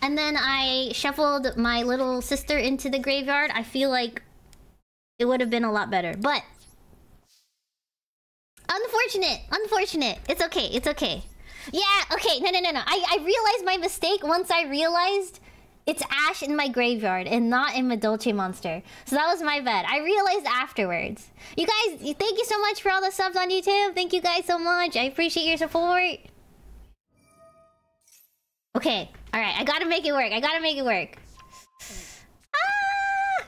and then I shuffled my little sister into the graveyard, I feel like it would have been a lot better. But unfortunate, unfortunate. It's okay, it's okay. Yeah, okay, no, no, no, no. I, I realized my mistake once I realized it's Ash in my graveyard and not in Madolche Monster. So that was my bad. I realized afterwards. You guys, thank you so much for all the subs on YouTube. Thank you guys so much. I appreciate your support. Okay, alright. I gotta make it work. I gotta make it work. Ah!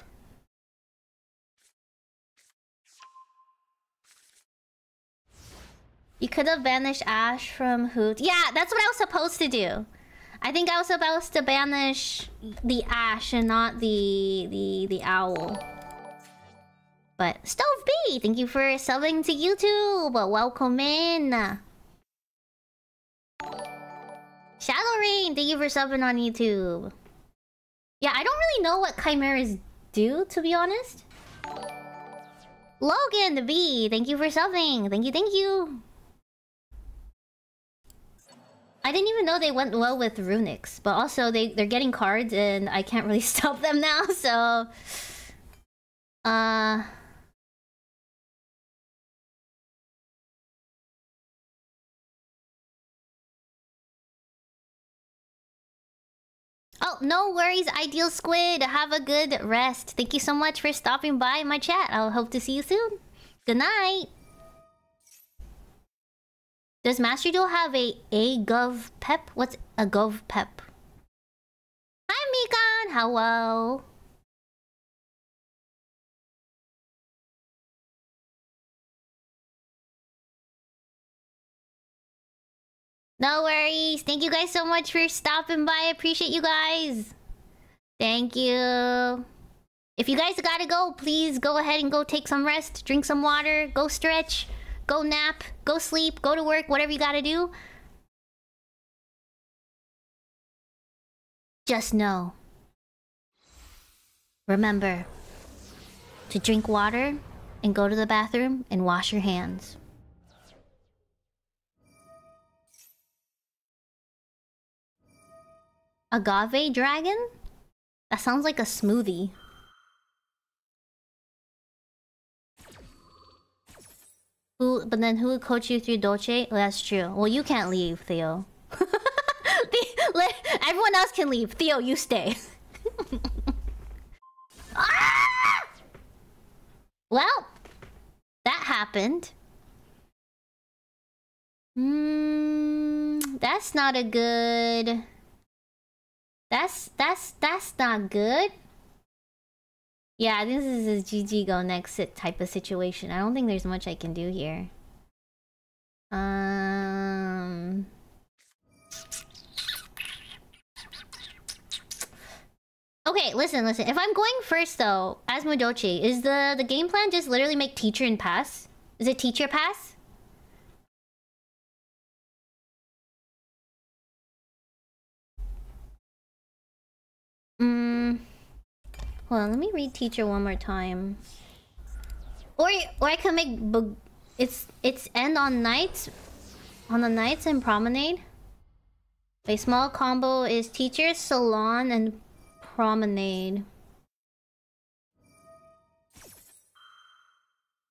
You could have banished Ash from Hoot. Yeah, that's what I was supposed to do. I think I was supposed to banish the Ash and not the the the owl. But Stove B, thank you for subbing to YouTube. Welcome in. Shadow Rain, thank you for subbing on YouTube. Yeah, I don't really know what chimeras do, to be honest. Logan the B, thank you for subbing. Thank you, thank you. I didn't even know they went well with Runicks, but also they they're getting cards and I can't really stop them now, so uh Oh, no worries, Ideal Squid. Have a good rest. Thank you so much for stopping by my chat. I'll hope to see you soon. Good night. Does Master Duel have a a gov pep? What's a gov pep? Hi, Mikan. Hello. No worries. Thank you guys so much for stopping by. I appreciate you guys. Thank you. If you guys gotta go, please go ahead and go take some rest, drink some water, go stretch, go nap, go sleep, go to work, whatever you gotta do. Just know. Remember to drink water and go to the bathroom and wash your hands. Agave dragon? That sounds like a smoothie. Who, but then who would coach you through Dolce? Oh, that's true. Well, you can't leave, Theo. Everyone else can leave. Theo, you stay. Ah! Well, that happened. Hmm, that's not a good. That's that's that's not good. Yeah, this is a GG go next type of situation. I don't think there's much I can do here. Um. Okay, listen, listen. If I'm going first though, as Madolche, is the the game plan just literally make teacher and pass? Is it teacher pass? Mm. Hold on, let me read teacher one more time. Or or I can make it's it's end on nights on the nights and promenade. A small combo is teacher, salon, and promenade.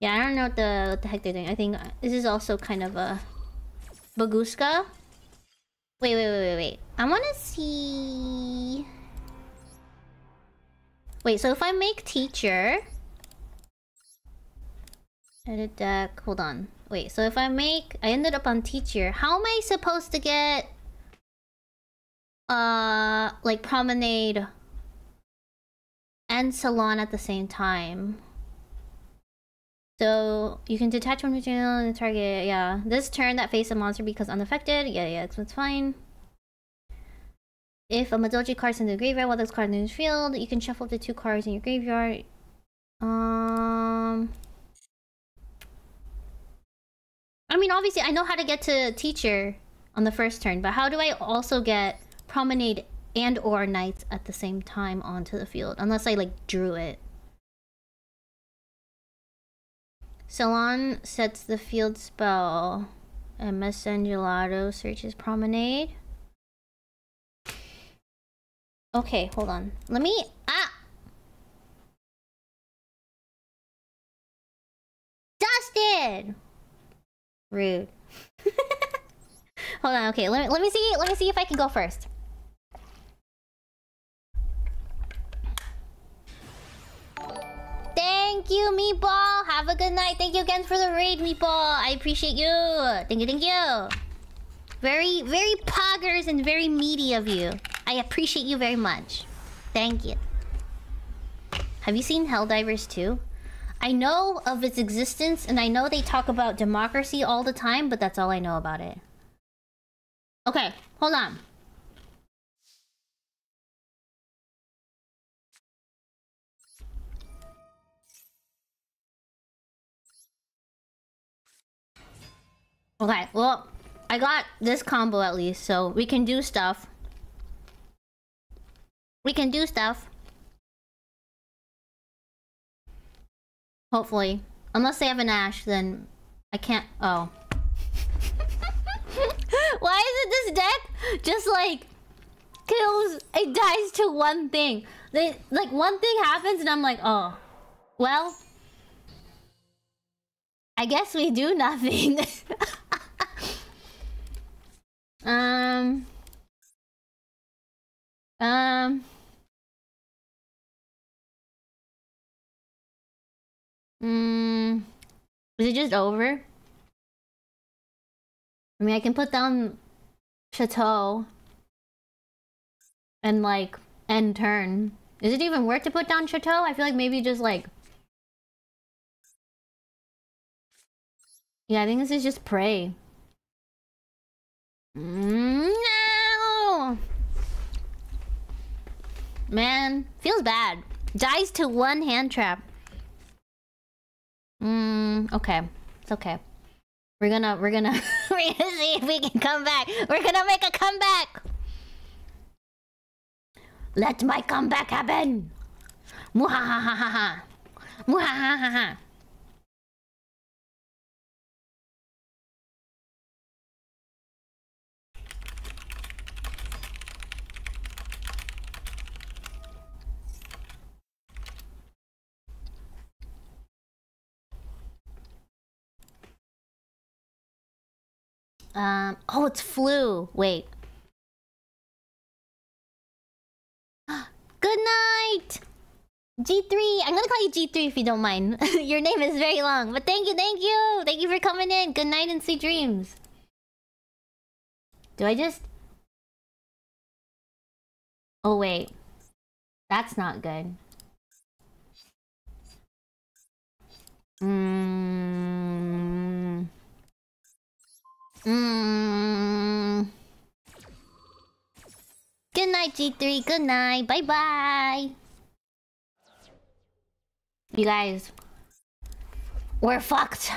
Yeah, I don't know what the what the heck they're doing. I think this is also kind of a Bagooska. Wait, wait, wait, wait, wait. I want to see. Wait, so if I make teacher... Edit deck, hold on. Wait, so if I make... I ended up on teacher. How am I supposed to get... Uh, like promenade and salon at the same time? So you can detach one material and target. Yeah, this turn that face a monster because unaffected. Yeah, yeah, it's, it's fine. If a Madolche card's in the graveyard while this card is in the field, you can shuffle the two cards in your graveyard. Um, I mean, obviously, I know how to get to teacher on the first turn, but how do I also get promenade and or knights at the same time onto the field? Unless I like drew it. Salon sets the field spell. Messengelato searches promenade. Okay, hold on. Let me ah Dustin. Rude. hold on. Okay, let me let me see. Let me see if I can go first. Thank you, Meatball. Have a good night. Thank you again for the raid, Meatball. I appreciate you. Thank you, thank you. Very, very poggers and very meaty of you. I appreciate you very much. Thank you. Have you seen Helldivers 2? I know of its existence and I know they talk about democracy all the time, but that's all I know about it. Okay, hold on. Okay, well, I got this combo at least, so we can do stuff. We can do stuff. Hopefully. Unless they have an Ash, then I can't... Oh. Why is it this deck just like kills it dies to one thing? They like one thing happens and I'm like, oh. Well, I guess we do nothing. um um Mm, is it just over? I mean, I can put down Chateau and like end turn. Is it even worth to put down Chateau? I feel like maybe just like Yeah, I think this is just prey. Mm, no! Man, feels bad. Dies to one hand trap. Mm, okay. It's okay. We're gonna, we're gonna, we're gonna see if we can come back. We're gonna make a comeback. Let my comeback happen. Muhahaha. Muhahaha. Um, oh, it's flu. Wait. Good night! G3! I'm gonna call you G3 if you don't mind. Your name is very long. But thank you, thank you! Thank you for coming in. Good night and sweet dreams. Do I just... Oh, wait. That's not good. Mmm... Mm. Good night, G3. Good night. Bye bye. You guys, we're fucked.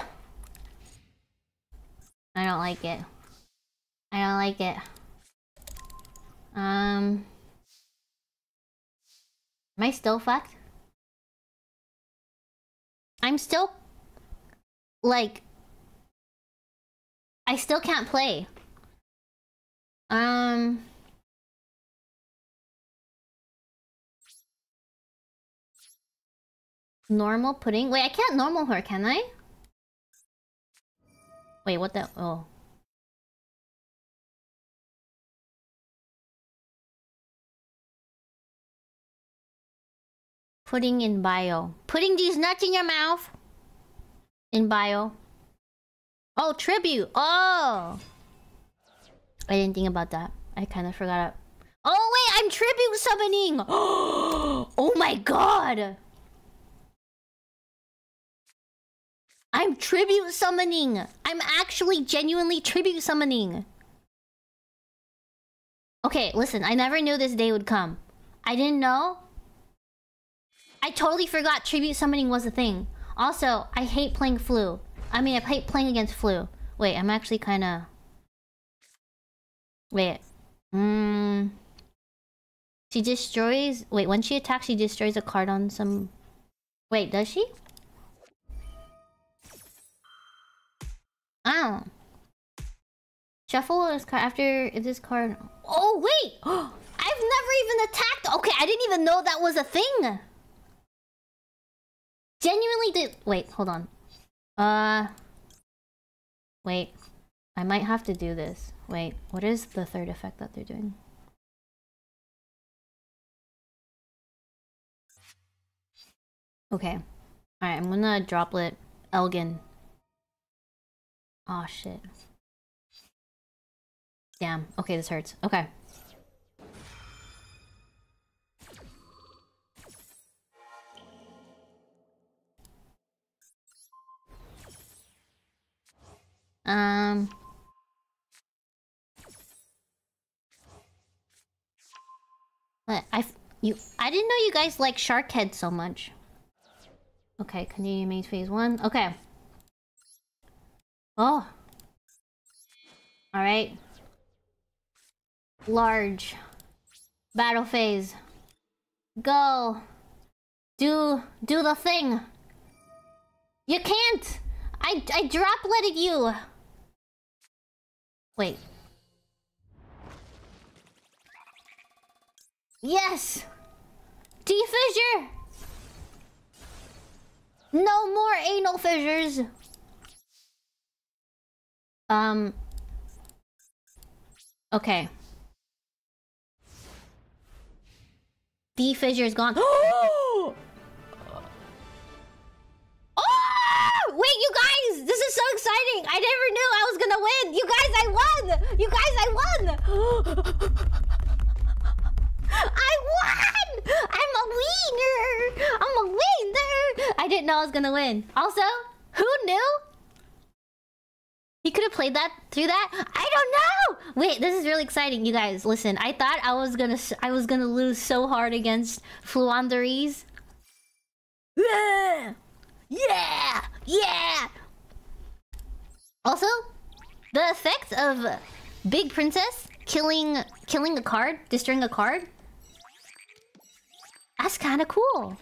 I don't like it. I don't like it. Um. Am I still fucked? I'm still like I still can't play. Um... Normal pudding? Wait, I can't normal her, can I? Wait, what the- oh. Pudding in bio. Putting these nuts in your mouth? In bio. Oh, tribute. Oh. I didn't think about that. I kind of forgot. Oh, wait, I'm tribute summoning. oh my god. I'm tribute summoning. I'm actually genuinely tribute summoning. Okay, listen, I never knew this day would come. I didn't know. I totally forgot tribute summoning was a thing. Also, I hate playing flu. I mean, I hate playing against flu. Wait, I'm actually kind of... Wait. Hmm... She destroys... Wait, when she attacks, she destroys a card on some... Wait, does she? Oh. Shuffle this card after if this card... Oh, wait! I've never even attacked... Okay, I didn't even know that was a thing! Genuinely did... Wait, hold on. Uh... Wait. I might have to do this. Wait, what is the third effect that they're doing? Okay. Alright, I'm gonna droplet Elgin. Oh shit. Damn. Okay, this hurts. Okay. Um... But I, you, I didn't know you guys like Shark Head so much. Okay, continue main phase one. Okay. Oh. Alright. Large. Battle phase. Go. Do, do the thing. You can't! I, I dropletted you! Wait. Yes! D-fissure! No more anal fissures! Um... Okay. D-fissure is gone. Wait, you guys! This is so exciting! I never knew I was gonna win! You guys, I won! You guys, I won! I won! I'm a winner! I'm a winner! I didn't know I was gonna win. Also, who knew? He could have played that through that? I don't know! Wait, this is really exciting, you guys. Listen, I thought I was gonna I was gonna lose so hard against Floowandereeze. Yeah! Yeah! Also, the effect of Big Princess killing killing a card, destroying a card. That's kind of cool.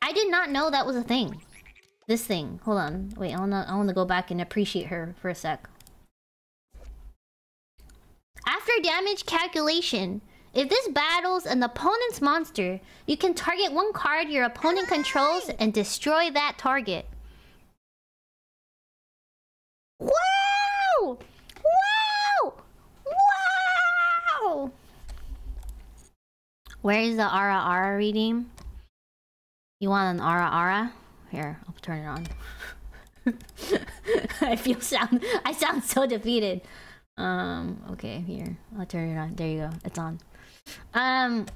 I did not know that was a thing. This thing. Hold on. Wait, I wanna I wanna go back and appreciate her for a sec. After damage calculation, if this battles an opponent's monster, you can target one card your opponent controls and destroy that target. Wow! Wow! Wow! Where is the Ara Ara redeem? You want an Ara Ara? Here, I'll turn it on. I feel sound I sound so defeated. Um, okay, here. I'll turn it on. There you go. It's on. Um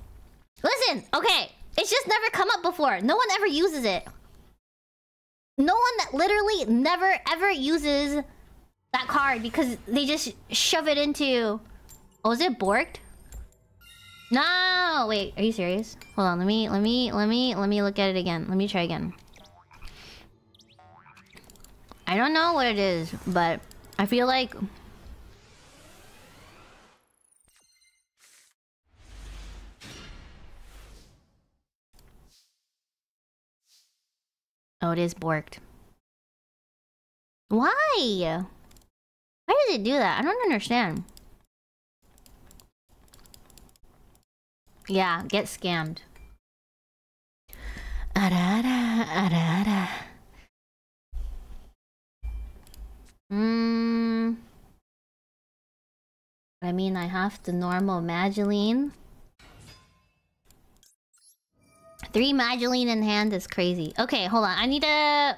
Listen, okay. It's just never come up before. No one ever uses it. No one literally never ever uses that card because they just shove it into Oh, is it borked? No, wait, are you serious? Hold on, let me, let me, let me, let me look at it again. Let me try again. I don't know what it is, but I feel like... Oh, it is borked. Why? Why does it do that? I don't understand. Yeah, get scammed. Arara, arara. Mm. I mean, I have the normal Magileine. Three Magileine in hand is crazy. Okay, hold on. I need to...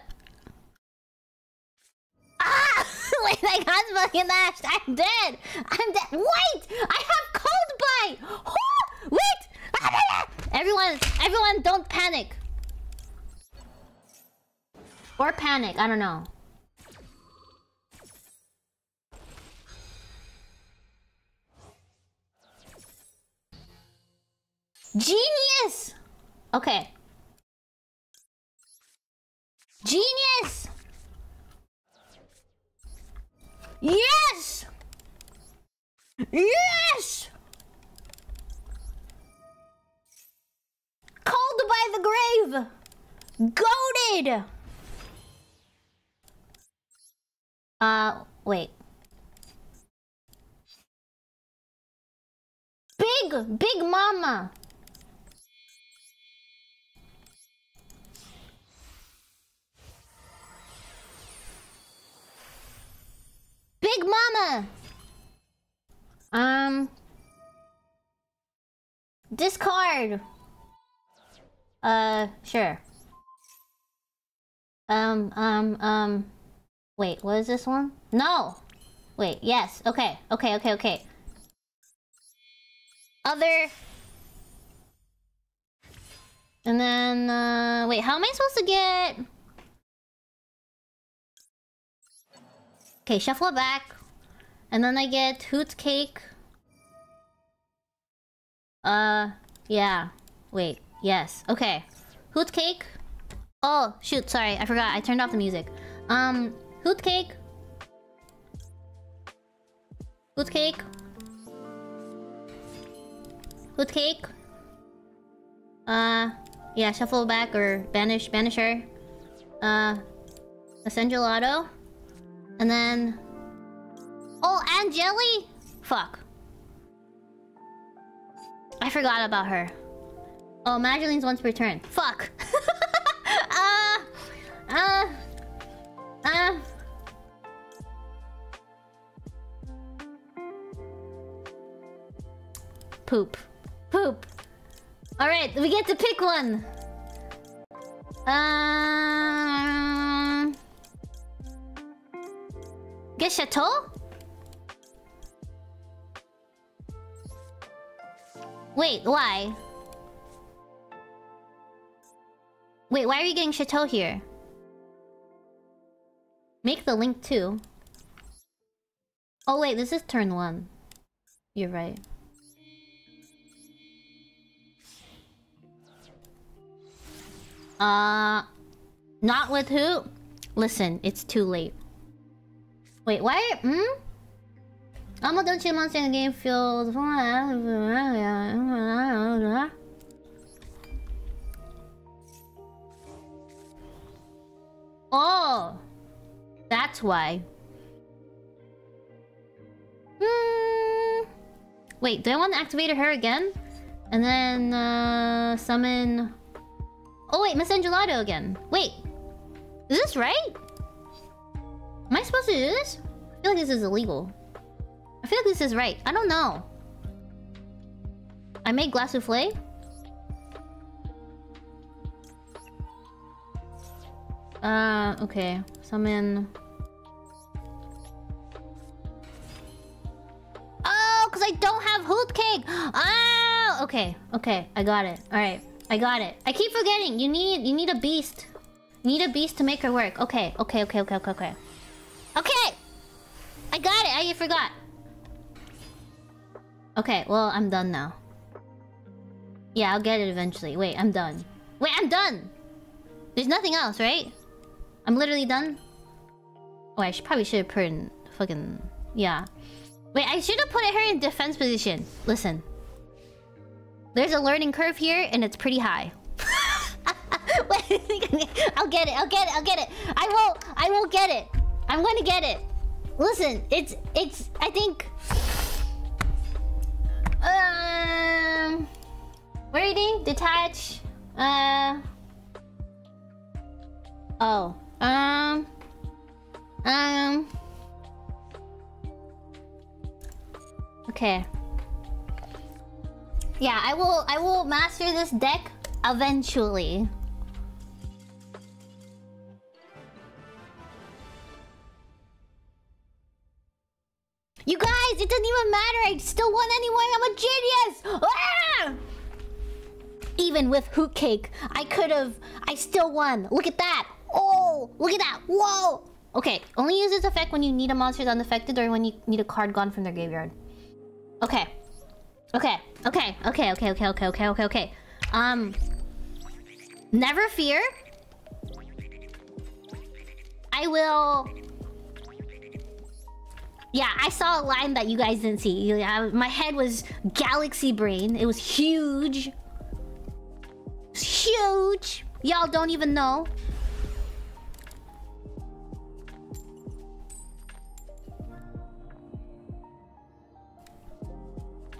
Ah! Wait, I got fucking dashed. I'm dead. I'm dead. Wait! I have cold bite! Wait! Everyone, everyone, don't panic. Or panic, I don't know. Genius! Okay. Genius! Yes! Yes! Called by the grave! Goaded! Uh, wait. Big, big mama! Big Mama! Um... Discard! Uh, sure. Um, um, um... Wait, what is this one? No! Wait, yes, okay, okay, okay, okay. Other... And then, uh, wait, how am I supposed to get... Okay, shuffle it back. And then I get Hootcake. Uh, yeah. Wait, yes. Okay. Hootcake. Oh, shoot, sorry, I forgot. I turned off the music. Um, Hootcake. Hoot Cake. Hootcake. Uh, yeah, shuffle back or banish, banisher. Uh, Ascend Gelato. And then... Oh, Anjelly? Fuck. I forgot about her. Oh, Magileine's once per turn. Fuck. uh... Uh... Uh... Poop. Poop. Alright, we get to pick one. Um... Get Chateau? Wait, why? Wait, why are you getting Chateau here? Make the link too. Oh wait, this is turn one. You're right. Uh... Not with who? Listen, it's too late. Wait, why? Hmm? Almost don't you monster in the game feels... Oh! That's why. Hmm. Wait, do I want to activate her again? And then, uh, summon... Oh wait, Miss Gelato again. Wait. Is this right? Am I supposed to do this? I feel like this is illegal. I feel like this is right. I don't know. I made glass souffle? Uh, okay. Summon... Oh, because I don't have hootcake! Oh! Okay, okay. I got it. Alright. I got it. I keep forgetting. You need you need a beast. You need a beast to make her work. Okay, okay, okay, okay, okay, okay. Okay! I got it! I forgot. Okay, well, I'm done now. Yeah, I'll get it eventually. Wait, I'm done. Wait, I'm done! There's nothing else, right? I'm literally done? Oh, I should, probably should have put in fucking... Yeah. Wait, I should have put her in defense position. Listen. There's a learning curve here, and it's pretty high. Wait, I'll get it, I'll get it, I'll get it. I will, I will get it. I'm gonna get it. Listen, it's, it's, I think... Um... Wording, detach, uh... Oh, um... Um... Okay. Yeah, I will I will master this deck eventually. You guys, it doesn't even matter. I still won anyway. I'm a genius. Ah! Even with hootcake, I could have. I still won. Look at that. Oh. Look at that! Whoa! Okay, only use this effect when you need a monster that's unaffected or when you need a card gone from their graveyard. Okay. Okay. Okay. Okay. Okay. Okay. Okay. Okay. Okay. Okay. Um. Never fear. I will. Yeah, I saw a line that you guys didn't see. My head was galaxy brain. It was huge. Huge. Y'all don't even know.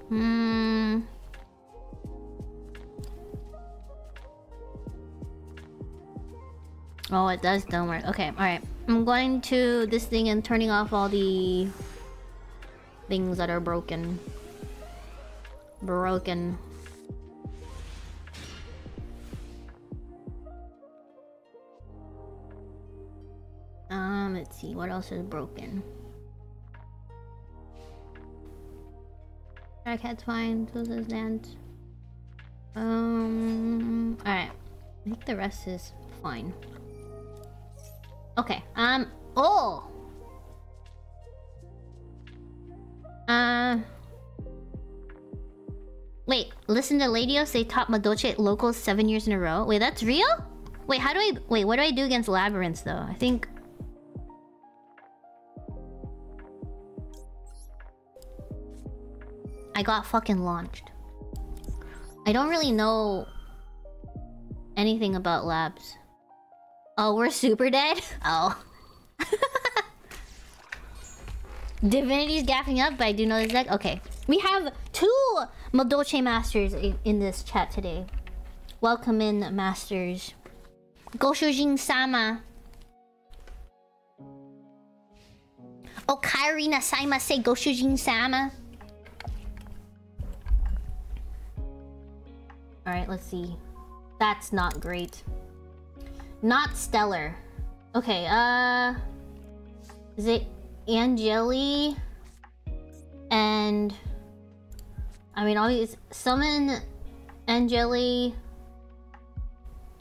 Hmm. Oh, it does don't work. Okay, alright. I'm going to this thing and turning off all the things that are broken. Broken. Um, let's see, what else is broken? Cat's fine, is dance. Um, alright. I think the rest is fine. Okay, um, oh! Uh... Wait, listen to Ladio say top Madolche locals seven years in a row? Wait, that's real? Wait, how do I... Wait, what do I do against Labyrinths, though? I think... I got fucking launched. I don't really know anything about labs. Oh, we're super dead? Oh. Divinity's gaffing up, but I do know this deck. Okay. We have two Madolche Masters in, this chat today. Welcome in, Masters. Goshujin Sama. Oh, Okarina Saima say Goshujin Sama. Alright, let's see. That's not great. Not stellar. Okay, uh... Is it Anjelly? And... I mean, always summon Anjelly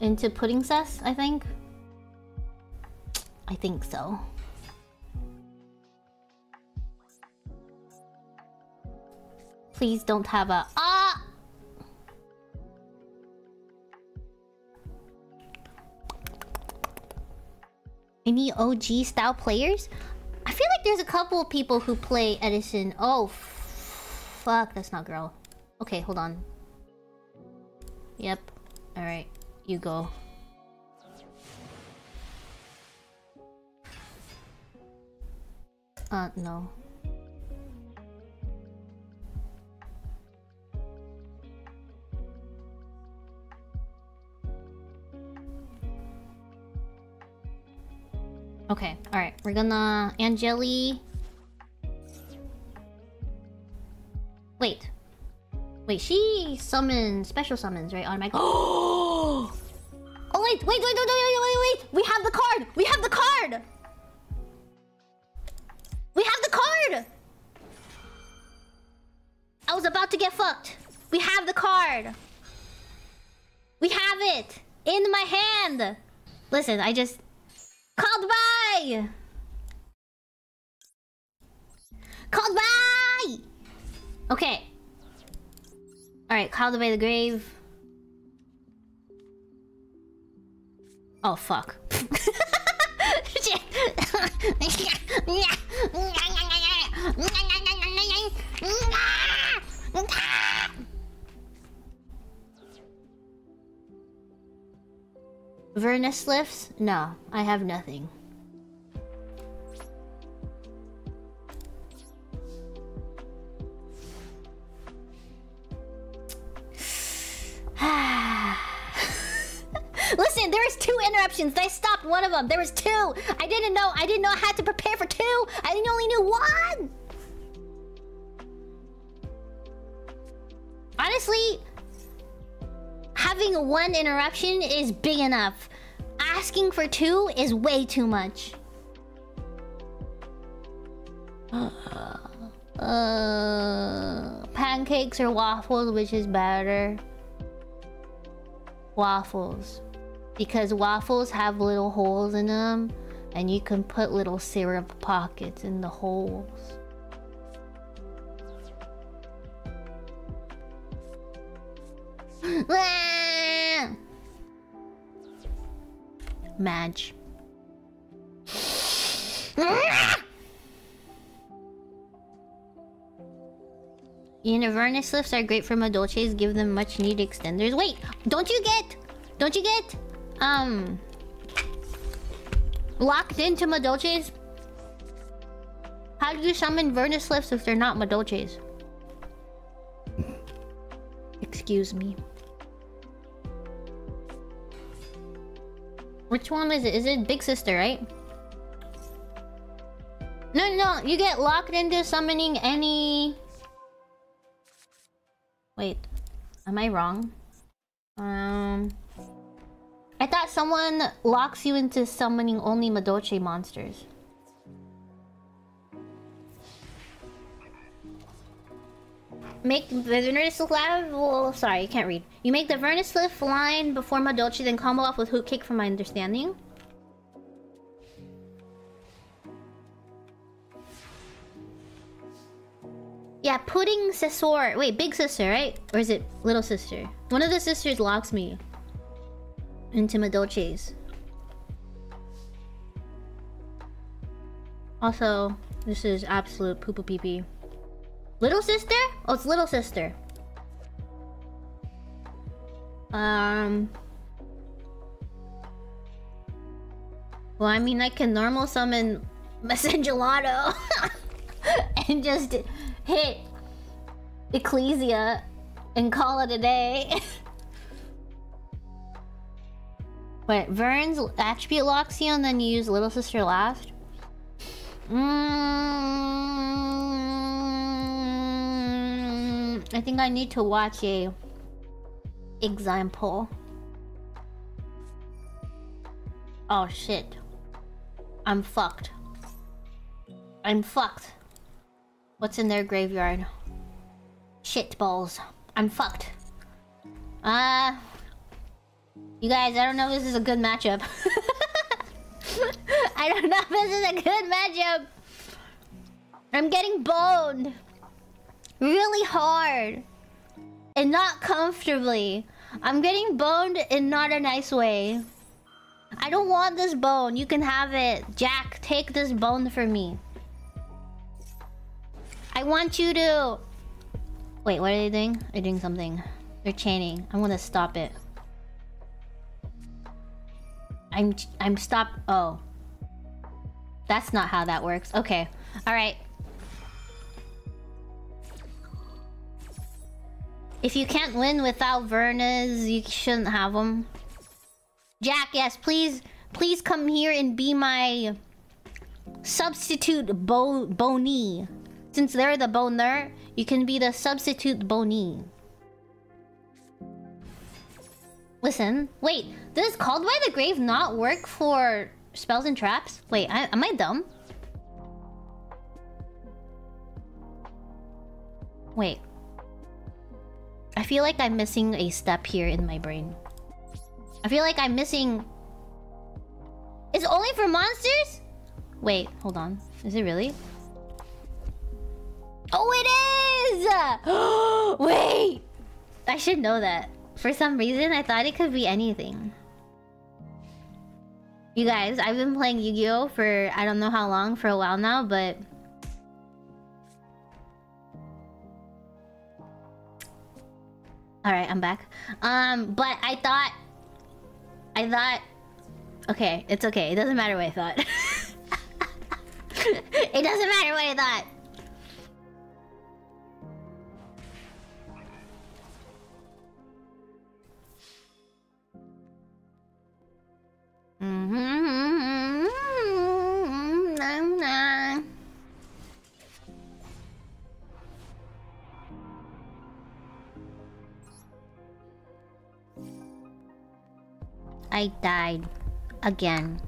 into Puddingcess, I think? I think so. Please don't have a... Ah! Any OG style players? I feel like there's a couple of people who play Edison. Oh, fuck, that's not girl. Okay, hold on. Yep. Alright, you go. Uh, no. Okay, alright. We're gonna... Anjelly... Wait. Wait, she summons... Special summons, right? Automatic... Oh! Oh, wait! Wait, wait, wait, wait, wait, wait, wait! We have the card! We have the card! We have the card! I was about to get fucked. We have the card. We have it in my hand. Listen, I just called by. Called by. Okay. All right, called by the grave. Oh fuck. Vernusylphs? No, I have nothing. Listen, there was two interruptions. I stopped one of them. There was two. I didn't know. I didn't know I had to prepare for two. I only knew one. Honestly, having one interruption is big enough. Asking for two is way too much. Uh, pancakes or waffles, which is better? Waffles. Because waffles have little holes in them, and you can put little syrup pockets in the holes. Madge. Univernus lifts are great for Madolches, give them much needed extenders. Wait, don't you get don't you get um locked into Madolches? How do you summon Vernusylphs if they're not Madolches? Excuse me. Which one is it? Is it Big Sister, right? No, no, you get locked into summoning any... Wait, am I wrong? Um... I thought someone locks you into summoning only Madolche monsters. Make the Vernus. Well, sorry, I can't read. You make the Vernusylph line before Madolche, then combo off with Hootcake from my understanding. Yeah, Pudding Sessor. Wait, Big Sister, right? Or is it Little Sister? One of the sisters locks me into Madolches. Also, this is absolute poo poo pee pee. Little sister? Oh, it's little sister. Um. Well, I mean, I can normal summon Messengelato and just hit Ecclesia and call it a day. Wait, Vern's attribute locks you and then you use Little Sister last? Mm, I think I need to watch a example. Oh shit. I'm fucked. I'm fucked. What's in their graveyard? Shit balls. I'm fucked. Uh, you guys, I don't know if this is a good matchup. I don't know if this is a good matchup. I'm getting boned. Really hard. And not comfortably. I'm getting boned in not a nice way. I don't want this bone. You can have it. Jack, take this bone for me. I want you to... Wait, what are they doing? They're doing something. They're chaining. I'm gonna stop it. I'm... I'm stop... Oh. That's not how that works. Okay. Alright. If you can't win without Vernas, you shouldn't have them. Jack, yes, please, please come here and be my substitute bo. Since they're the boner, you can be the substitute Boni. Listen, wait, does Called by the Grave not work for spells and traps? Wait, I, am I dumb? Wait. I feel like I'm missing a step here in my brain. I feel like I'm missing... It's only for monsters? Wait, hold on. Is it really? Oh, it is! Wait! I should know that. For some reason, I thought it could be anything. You guys, I've been playing Yu-Gi-Oh! for I don't know how long, for a while now, but... Alright, I'm back. Um, but I thought... I thought... Okay, it's okay. It doesn't matter what I thought. it doesn't matter what I thought. Mm-hmm. I died. Again.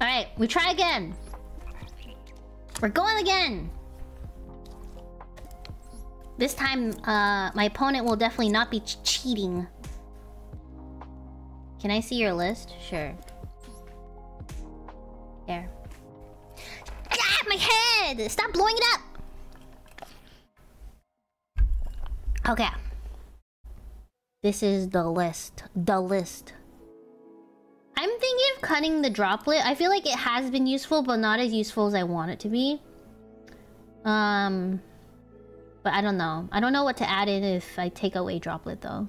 Alright, we try again. We're going again. This time, uh, my opponent will definitely not be ch cheating. Can I see your list? Sure. There. Ah, my head! Stop blowing it up! Okay. This is the list. The list. I'm thinking of cutting the droplet. I feel like it has been useful, but not as useful as I want it to be. Um... But I don't know. I don't know what to add in if I take away droplet, though.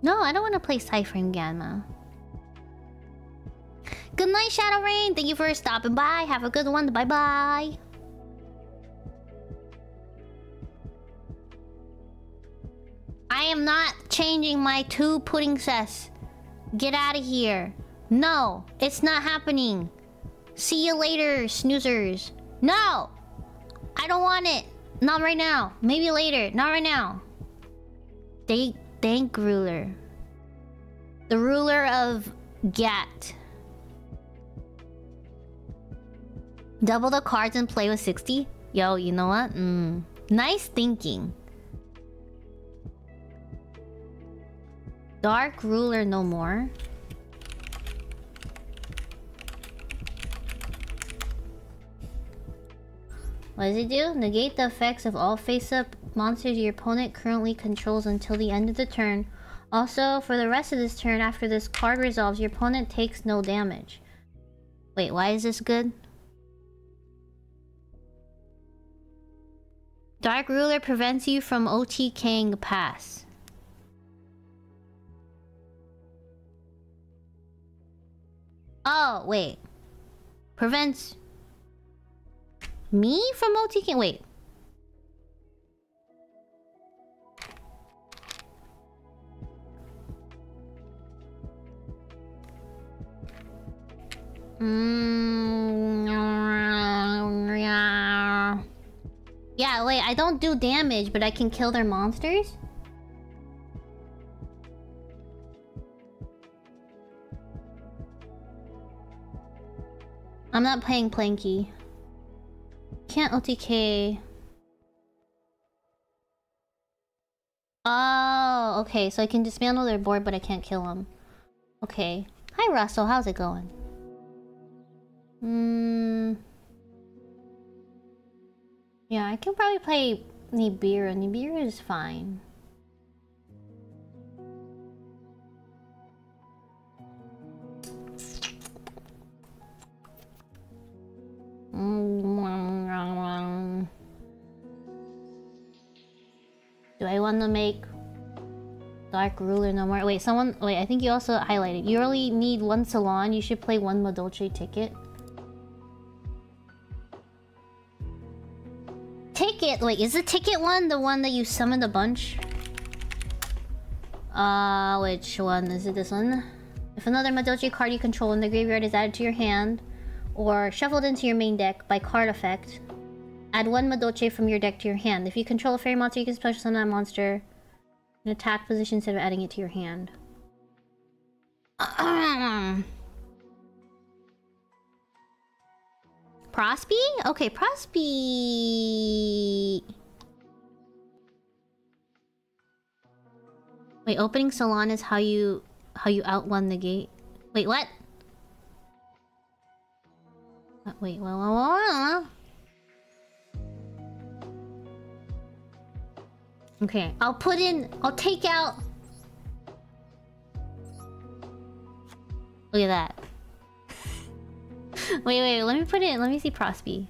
No, I don't want to play Cypher and Gamma. Good night, Shadow Rain. Thank you for stopping by. Have a good one. Bye bye. I am not changing my two puddingcess. Get out of here. No, it's not happening. See you later, snoozers. No! I don't want it. Not right now. Maybe later. Not right now. Thank, thank ruler. The ruler of Gat. Double the cards and play with 60? Yo, you know what? Mm. Nice thinking. Dark ruler no more. What does it do? Negate the effects of all face-up monsters your opponent currently controls until the end of the turn. Also, for the rest of this turn, after this card resolves, your opponent takes no damage. Wait, why is this good? Dark Ruler prevents you from OTKing pass. Oh, wait. Prevents me from OTKing? Wait. Mm. Yeah, wait, I don't do damage, but I can kill their monsters? I'm not playing Planky. Can't OTK. Oh, okay, so I can dismantle their board, but I can't kill them. Okay. Hi, Russell, how's it going? Hmm... Yeah, I can probably play Nibiru. Nibiru is fine. Do I want to make Dark Ruler no more? Wait, someone... Wait, I think you also highlighted. You only need one Salon. You should play one Madolche ticket. Ticket! Wait, is the ticket one the one that you summoned a bunch? Uh, which one? Is it this one? If another Madolche card you control in the graveyard is added to your hand, or shuffled into your main deck by card effect, add one Madolche from your deck to your hand. If you control a fairy monster, you can special summon that monster in attack position instead of adding it to your hand. Prosby? Okay, Prosby... Wait, opening salon is how you... How you outrun the gate. Wait, what? Wait, whoa, whoa, whoa. Okay, I'll put in... I'll take out... Look at that. wait, wait, let me put it. Let me see Prosby.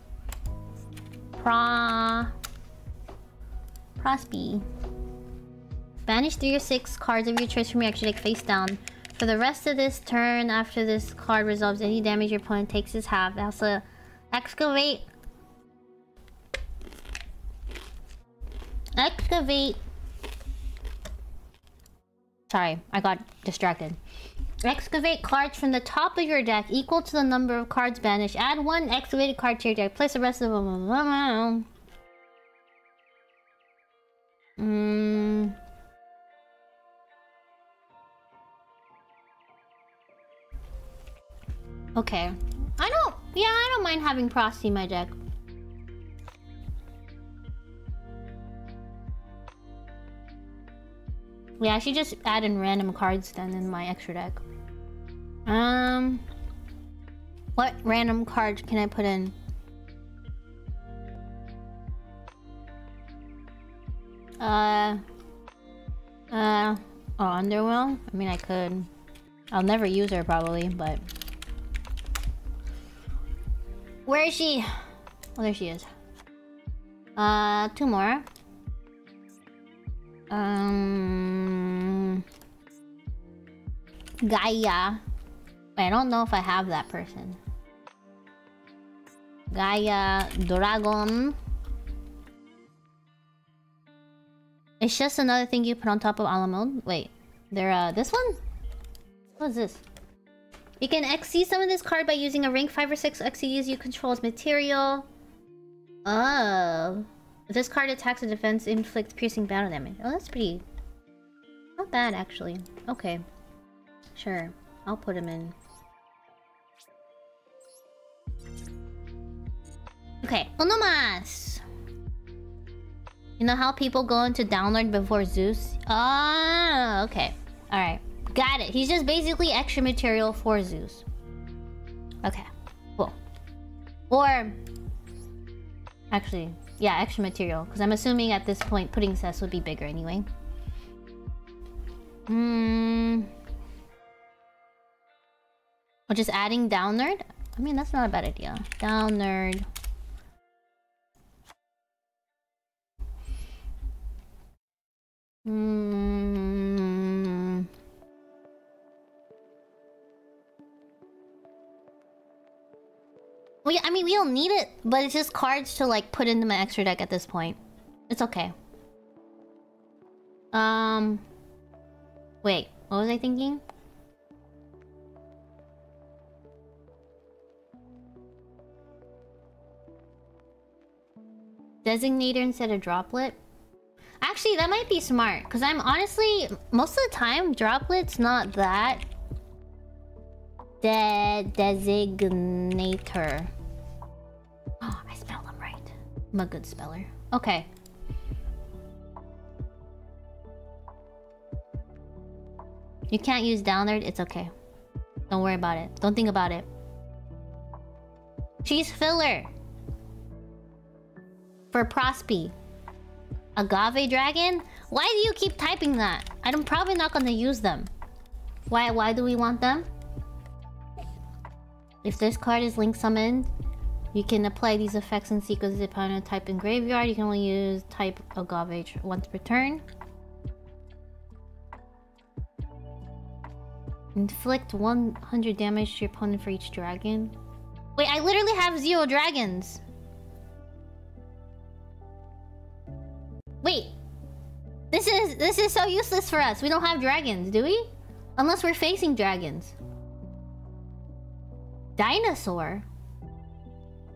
Pro. Prosby. Banish three or six cards of your choice from your extra deck face down. For the rest of this turn, after this card resolves any damage your opponent takes is half. Also, excavate. Excavate. Sorry, I got distracted. Excavate cards from the top of your deck equal to the number of cards banished. Add one excavated card to your deck. Place the rest of them. Mm. Okay. I don't... Yeah, I don't mind having Prosty in my deck. Yeah, I should just add in random cards then in my extra deck. Um, what random card can I put in? Uh, uh, oh, Underwhelm? I mean, I could. I'll never use her probably, but... Where is she? Oh, there she is. Uh, two more. Um... Gaia. I don't know if I have that person. Gaia Dragon. It's just another thing you put on top of Alamode. Wait, there. Uh, this one. What is this? You can XC some of this card by using a rank 5 or 6 XCs you control as material. Oh. This card attacks a defense, inflicts piercing battle damage. Oh, that's pretty... Not bad, actually. Okay. Sure. I'll put him in. Okay, Onomas! You know how people go into download before Zeus? Ah, okay. Alright. Got it. He's just basically extra material for Zeus. Okay. Cool. Or... Actually, yeah, extra material. Because I'm assuming at this point Puddingcess would be bigger anyway. Hmm... Or just adding Downerd? I mean, that's not a bad idea. Downerd. Hmm. Yeah, I mean, we don't need it, but it's just cards to, like, put into my extra deck at this point. It's okay. Um... Wait, what was I thinking? Designator instead of droplet? Actually, that might be smart. Because I'm honestly... Most of the time, droplet's not that... De designator. Oh, I spelled them right. I'm a good speller. Okay. You can't use download, it's okay. Don't worry about it. Don't think about it. She's filler. For Prospe. Agave Dragon? Why do you keep typing that? I'm probably not gonna use them. Why why do we want them? If this card is link summoned, you can apply these effects and sequences upon a type in graveyard. You can only use type Agave once per turn. Inflict 100 damage to your opponent for each dragon. Wait, I literally have zero dragons. Wait. This is this is so useless for us. We don't have dragons, do we? Unless we're facing dragons. Dinosaur?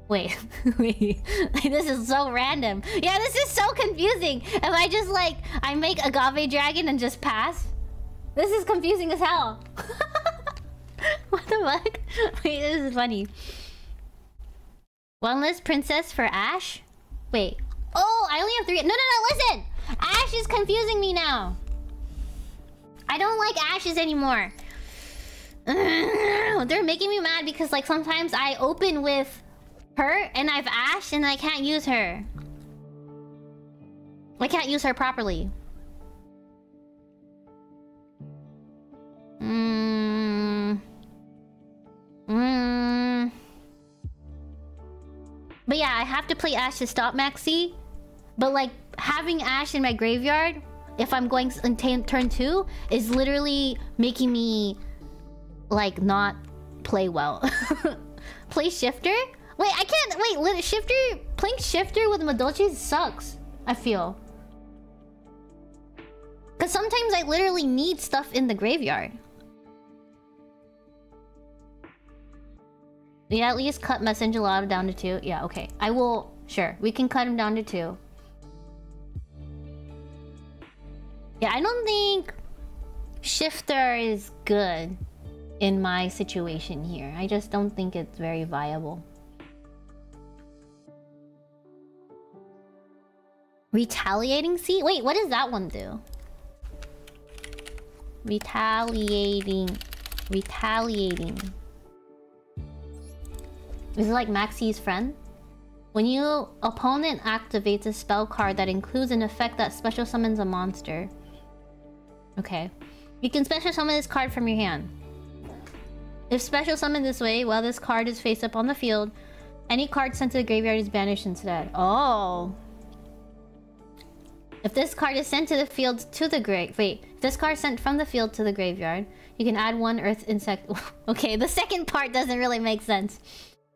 Wait, wait. this is so random. Yeah, this is so confusing. Am I just like I make agave dragon and just pass? This is confusing as hell. what the fuck? Wait, this is funny. One less princess for Ash? Wait, Oh, I only have three. No, no, no, listen! Ash is confusing me now. I don't like ashes anymore. They're making me mad because, like, sometimes I open with her and I've Ash and I can't use her. I can't use her properly. Mmm. Mmm. But yeah, I have to play Ash to stop Maxi. But like having Ash in my graveyard, if I'm going in turn two, is literally making me like not play well. play Shifter? Wait, I can't. Wait, Shifter. Playing Shifter with Madolche sucks. I feel. Because sometimes I literally need stuff in the graveyard. Yeah, at least cut Messenger down to two. Yeah, okay. I will... Sure, we can cut him down to two. Yeah, I don't think Shifter is good in my situation here. I just don't think it's very viable. Retaliating Sea? Wait, what does that one do? Retaliating. Retaliating. Is it like Maxi's friend? When you opponent activates a spell card that includes an effect that special summons a monster. Okay. You can special summon this card from your hand. If special summoned this way, while this card is face up on the field, any card sent to the graveyard is banished instead. Oh. If this card is sent to the field to the grave... Wait. If this card is sent from the field to the graveyard, you can add one earth insect... okay, the second part doesn't really make sense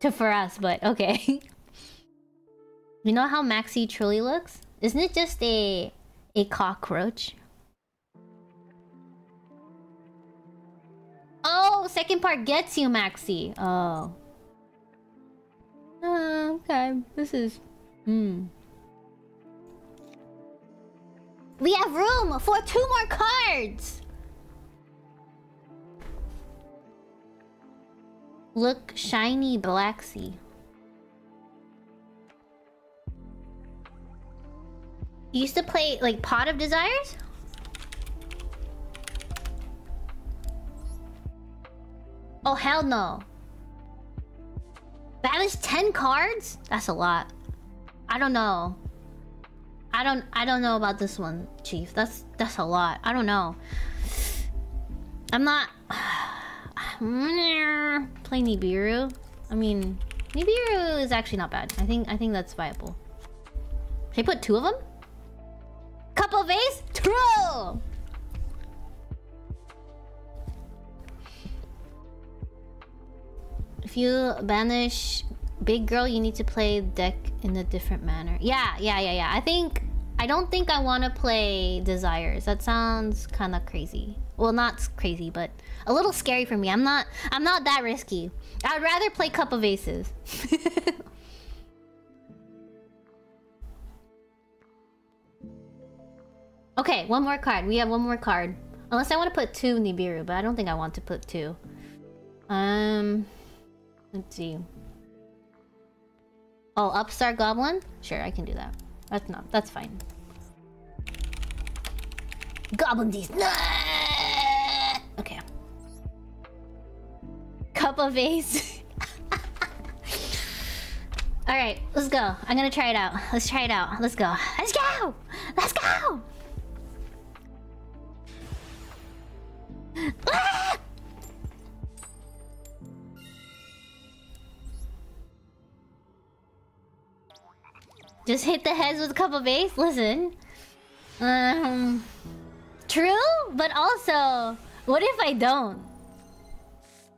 to for us, but okay. you know how Maxi truly looks? Isn't it just a... a cockroach? Oh, second part gets you, Maxi. Oh. Uh, okay. This is... Hmm. We have room for two more cards! Look, shiny Black Sea. You used to play, like, Pot of Desires? Oh, hell no. That is 10 cards? That's a lot. I don't know. I don't I don't know about this one, Chief. That's that's a lot. I don't know. I'm not play Nibiru. I mean, Nibiru is actually not bad. I think I think that's viable. I put two of them? Couple vase? True! If you banish big girl, you need to play deck in a different manner. Yeah, yeah, yeah, yeah. I think... I don't think I want to play Desires. That sounds kind of crazy. Well, not crazy, but a little scary for me. I'm not... I'm not that risky. I'd rather play Cup of Aces. okay, one more card. We have one more card. Unless I want to put two Nibiru, but I don't think I want to put two. Um... Let's see. Oh, Upstart Goblin? Sure, I can do that. That's not. That's fine. Goblin these. Okay. Cup of Ace. Alright, let's go. I'm gonna try it out. Let's try it out. Let's go. Let's go! Let's go! Ah! Just hit the heads with a cup of base? Listen. Um... True? But also... What if I don't?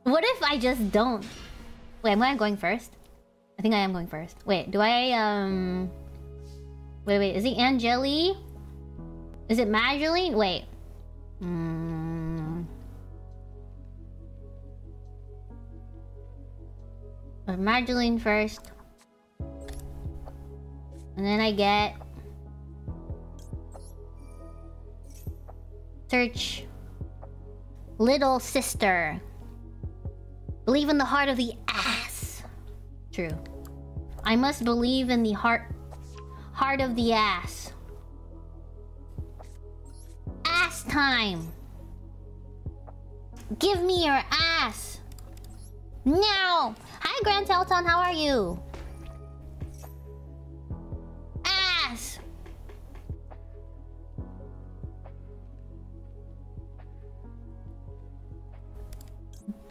What if I just don't? Wait, am I going first? I think I am going first. Wait, do I, um... Wait, wait, is it Anjelly? Is it Magileine? Wait. Hmm... Magileine first. And then I get... Search... Little sister. Believe in the heart of the ass. True. I must believe in the heart... Heart of the ass. Ass time! Give me your ass! Now! Hi, Grand Telton, how are you?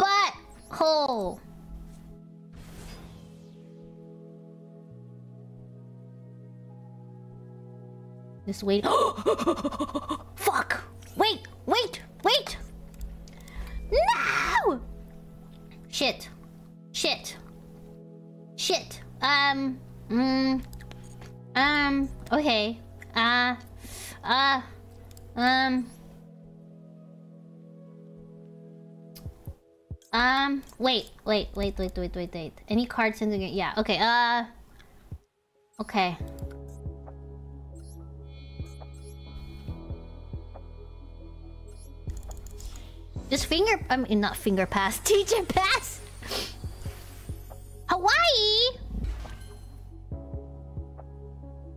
Butt hole. Just wait. Fuck! Wait! Wait! Wait! No! Shit. Shit. Shit. Um. Mm. Um, okay. Uh, uh, um... Um, wait, wait, wait, wait, wait, wait, wait. Any cards in the game? Yeah, okay, uh... Okay. Just finger... I mean, not finger pass. Teacher pass! Hawaii!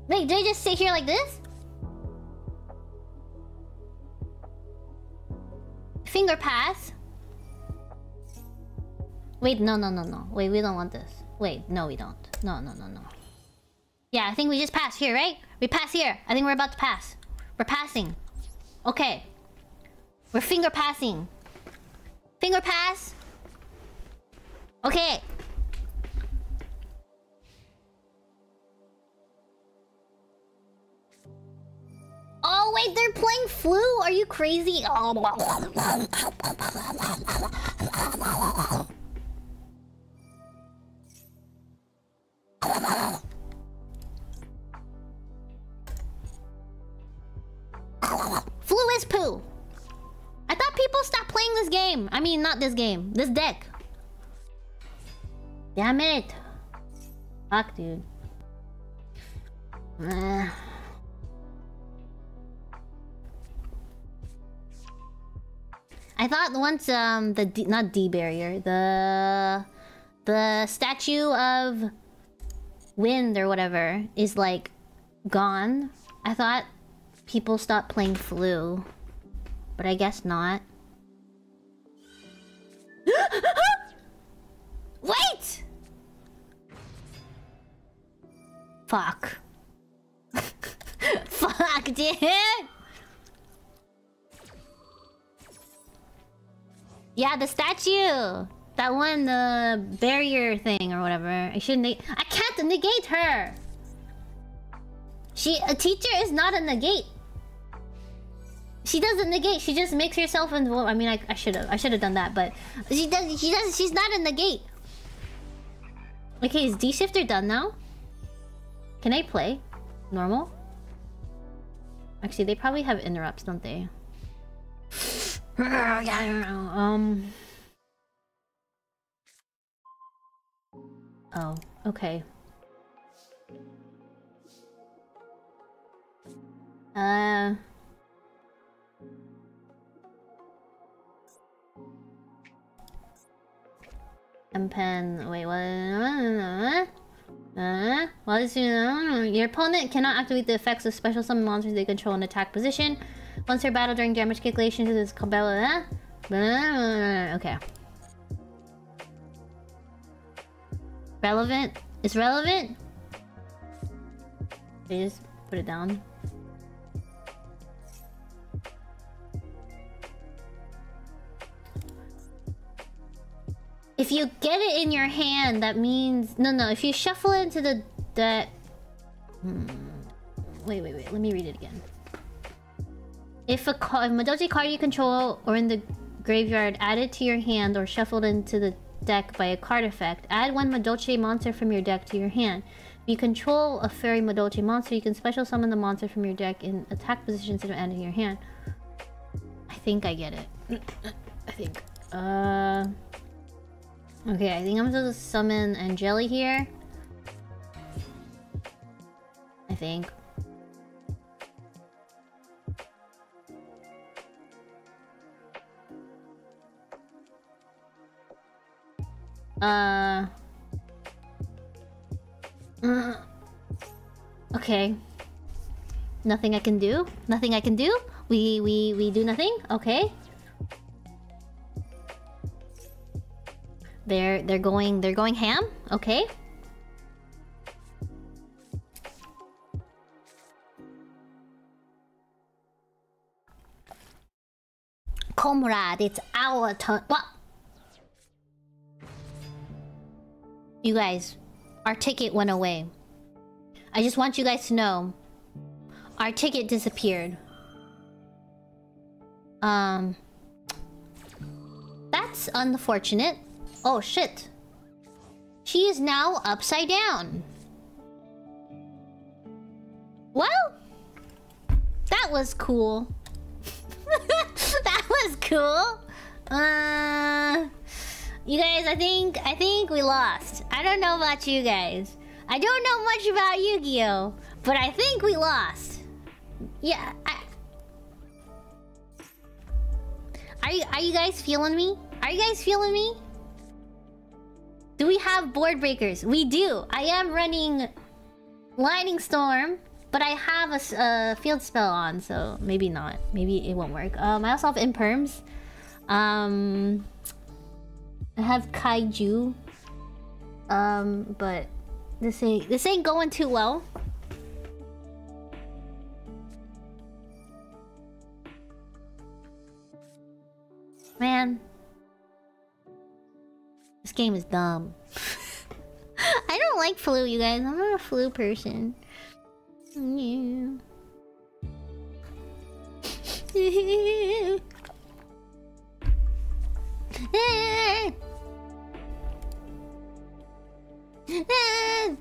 Wait, did I just sit here like this? finger pass. Wait, no, no, no, no. Wait, we don't want this. Wait, no, we don't. No, no, no, no. Yeah, I think we just passed here, right? We pass here. I think we're about to pass. We're passing. Okay. We're finger passing. Finger pass. Okay. Oh wait, they're playing flu? Are you crazy? Flu is poo. I thought people stopped playing this game. I mean, not this game. This deck. Damn it. Fuck, dude. Ugh. I thought once um the D, not D barrier the the statue of wind or whatever is like gone. I thought people stopped playing flu, but I guess not. Wait! Fuck. Fuck, dude! Yeah, the statue! That one, the barrier thing or whatever. I shouldn't. I can't negate her! She- a teacher is not a negate. She doesn't negate, she just makes herself. I mean, I, I should've, I should've done that, but... She does, she does, she's not a negate. Okay, is D-Shifter done now? Can I play? Normal? Actually, they probably have interrupts, don't they? Um. Oh, okay. Uh. Empen. Wait, what? Uh, while this, your opponent cannot activate the effects of special summon monsters they control in attack position. Once their battle during damage calculation to this Cabela. Okay. Relevant? Is relevant? They just put it down. If you get it in your hand, that means... No, no. If you shuffle it into the... the hmm. Wait, wait, wait. Let me read it again. If a, if Madolche card you control or in the graveyard added to your hand or shuffled into the deck by a card effect, add one Madolche monster from your deck to your hand. If you control a fairy Madolche monster, you can special summon the monster from your deck in attack position instead of adding to your hand. I think I get it. I think. Uh... Okay, I think I'm supposed to summon Anjelly here. I think. Uh... Okay. Nothing I can do? Nothing I can do? We we we do nothing? Okay. They're they're going they're going ham? Okay. Comrade, it's our turn. What? You guys, our ticket went away. I just want you guys to know. Our ticket disappeared. Um... That's unfortunate. Oh shit. She is now upside down. Well, that was cool. that was cool. Uh, you guys, I think I think we lost. I don't know about you guys. I don't know much about Yu-Gi-Oh, but I think we lost. Yeah. I... Are you are you guys feeling me? Are you guys feeling me? Do we have board breakers? We do. I am running Lightning Storm, but I have a, field spell on, so maybe not. Maybe it won't work. Um, I also have Imperms. Um, I have kaiju. Um, but this ain't this ain't going too well. Man, this game is dumb. I don't like flu, you guys. I'm not a flu person. Yeah.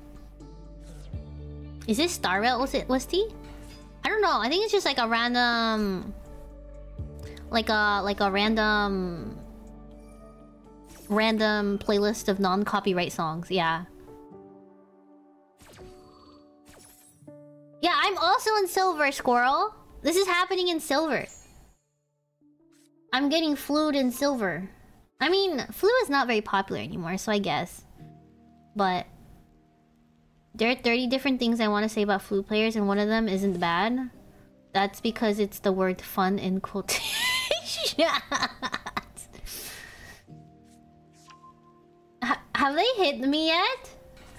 Is this Star Rail? Was it was T? I don't know. I think it's just like a random like a like a random random playlist of non-copyright songs. Yeah. Yeah, I'm also in silver, squirrel. This is happening in silver. I'm getting flued in silver. I mean, flu is not very popular anymore, so I guess. But there are 30 different things I want to say about flute players, and one of them isn't bad. That's because it's the word fun in quotation. Ha- have they hit me yet?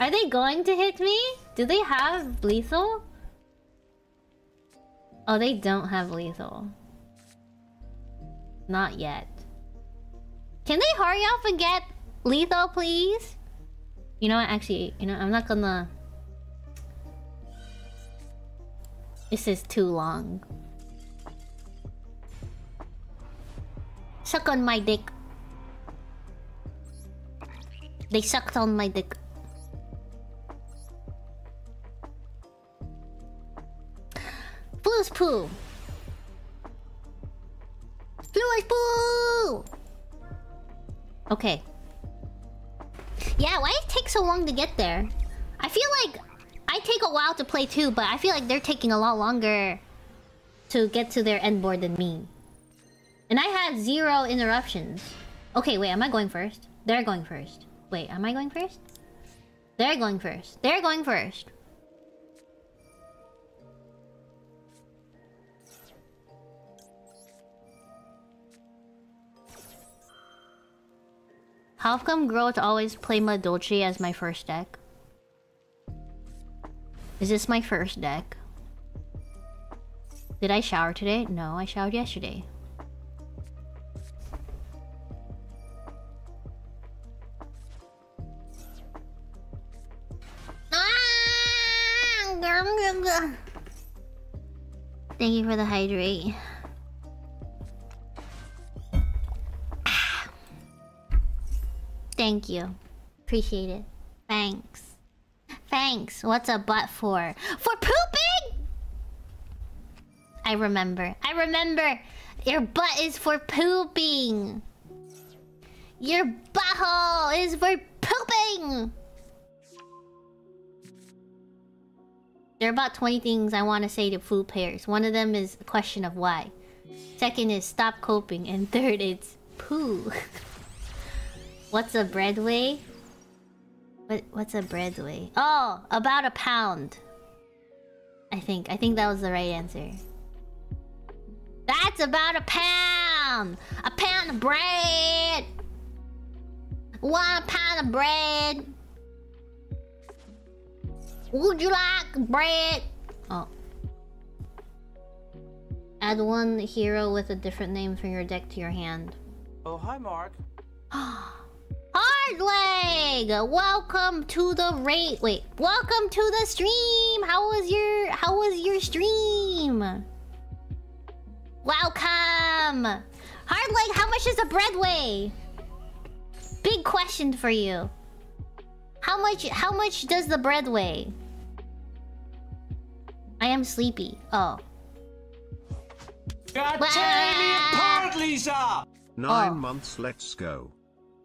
Are they going to hit me? Do they have lethal? Oh, they don't have lethal. Not yet. Can they hurry up and get lethal, please? You know what? Actually, you know, I'm not gonna. This is too long. Suck on my dick. They sucked on my dick. Blue's poo. Flu's poo. Okay. Yeah, why it take so long to get there? I feel like I take a while to play too, but I feel like they're taking a lot longer to get to their end board than me. And I had zero interruptions. Okay, wait, am I going first? They're going first. Wait, am I going first? They're going first. They're going first. How come girls always play Madolche as my first deck? Is this my first deck? Did I shower today? No, I showered yesterday. Thank you for the hydrate. Thank you. Appreciate it. Thanks. Thanks. What's a butt for? For pooping? I remember. I remember. Your butt is for pooping. Your butthole is for pooping. There are about 20 things I want to say to food pairs. One of them is the question of why. Second is stop coping. And third, it's poo. What's a bread weigh? What, what's a bread weigh? Oh, about a pound. I think. I think that was the right answer. That's about a pound! A pound of bread! One pound of bread! Would you like bread? Oh. Add one hero with a different name from your deck to your hand. Oh, hi, Mark. Hardleg! Welcome to the rate. Wait, welcome to the stream. How was your How was your stream? Welcome. Hardleg, how much is a bread weigh? Big question for you. How much How much does the bread weigh? I am sleepy. Oh. God tearing me apart, Lisa! Nine Oh. months, let's go.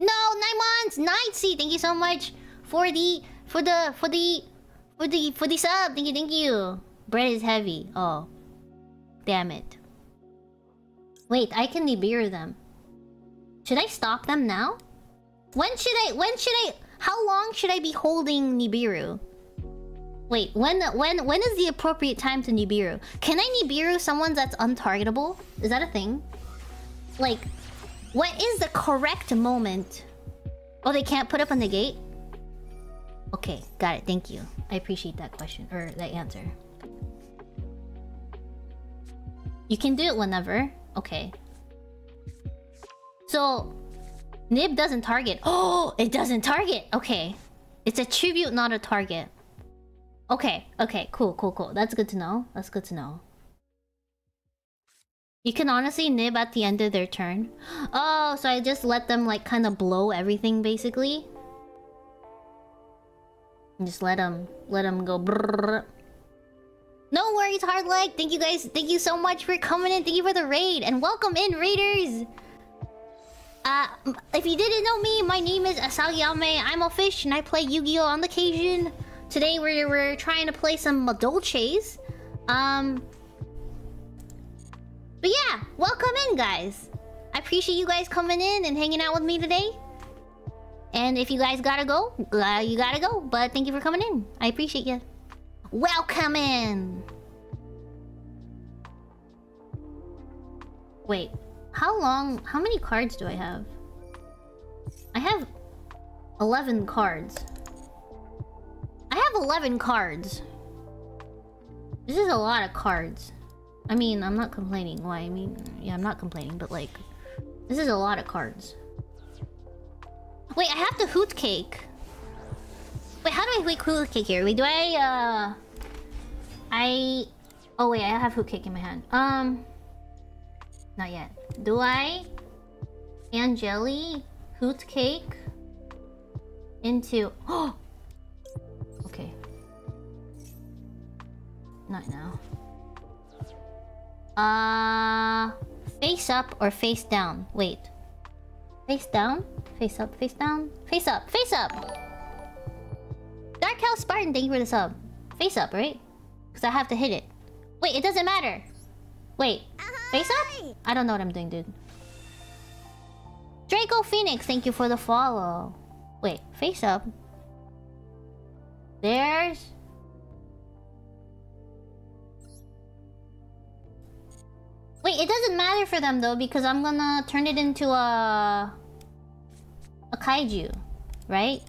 No, nine months. Nine C. Thank you so much for the for the for the for the for the sub. Thank you, thank you. Bread is heavy. Oh, damn it. Wait, I can Nibiru them. Should I stop them now? When should I? When should I? How long should I be holding Nibiru? Wait, when when when is the appropriate time to Nibiru? Can I Nibiru someone that's untargetable? Is that a thing? Like, What is the correct moment? Oh, they can't put up on the gate? Okay, got it. Thank you. I appreciate that question or that answer. You can do it whenever. Okay. So, Nib doesn't target. Oh, it doesn't target. Okay. It's a tribute, not a target. Okay, okay, cool, cool, cool. That's good to know. That's good to know. You can honestly nib at the end of their turn. Oh, so I just let them like kind of blow everything basically. And just let them let them go. Brrr. No worries, hard leg. Thank you guys. Thank you so much for coming in. Thank you for the raid and welcome in, raiders. Uh, if you didn't know me, my name is Asagi Ame. I'm a fish and I play Yu-Gi-Oh on occasion. Today we're we're trying to play some Madolches. Um. But yeah, welcome in, guys. I appreciate you guys coming in and hanging out with me today. And if you guys gotta go, uh, you gotta go. But thank you for coming in. I appreciate you. Welcome in. Wait, how long? How many cards do I have? I have 11 cards. I have 11 cards. This is a lot of cards. I mean, I'm not complaining. Why? I mean, yeah, I'm not complaining, but like, this is a lot of cards. Wait, I have the hootcake. Wait, how do I make hootcake here? Wait, do I, uh... I... Oh, wait, I have hootcake in my hand. Um... Not yet. Do I... Anjelly hoot cake into... Oh! okay. Not now. Uh... Face up or face down? Wait. Face down? Face up, face down? Face up, face up! Dark House Spartan, thank you for the sub. Face up, right? Because I have to hit it. Wait, it doesn't matter. Wait, face up? I don't know what I'm doing, dude. Draco Phoenix, thank you for the follow. Wait, face up. There's... Wait, it doesn't matter for them though because I'm gonna turn it into a... A kaiju, right?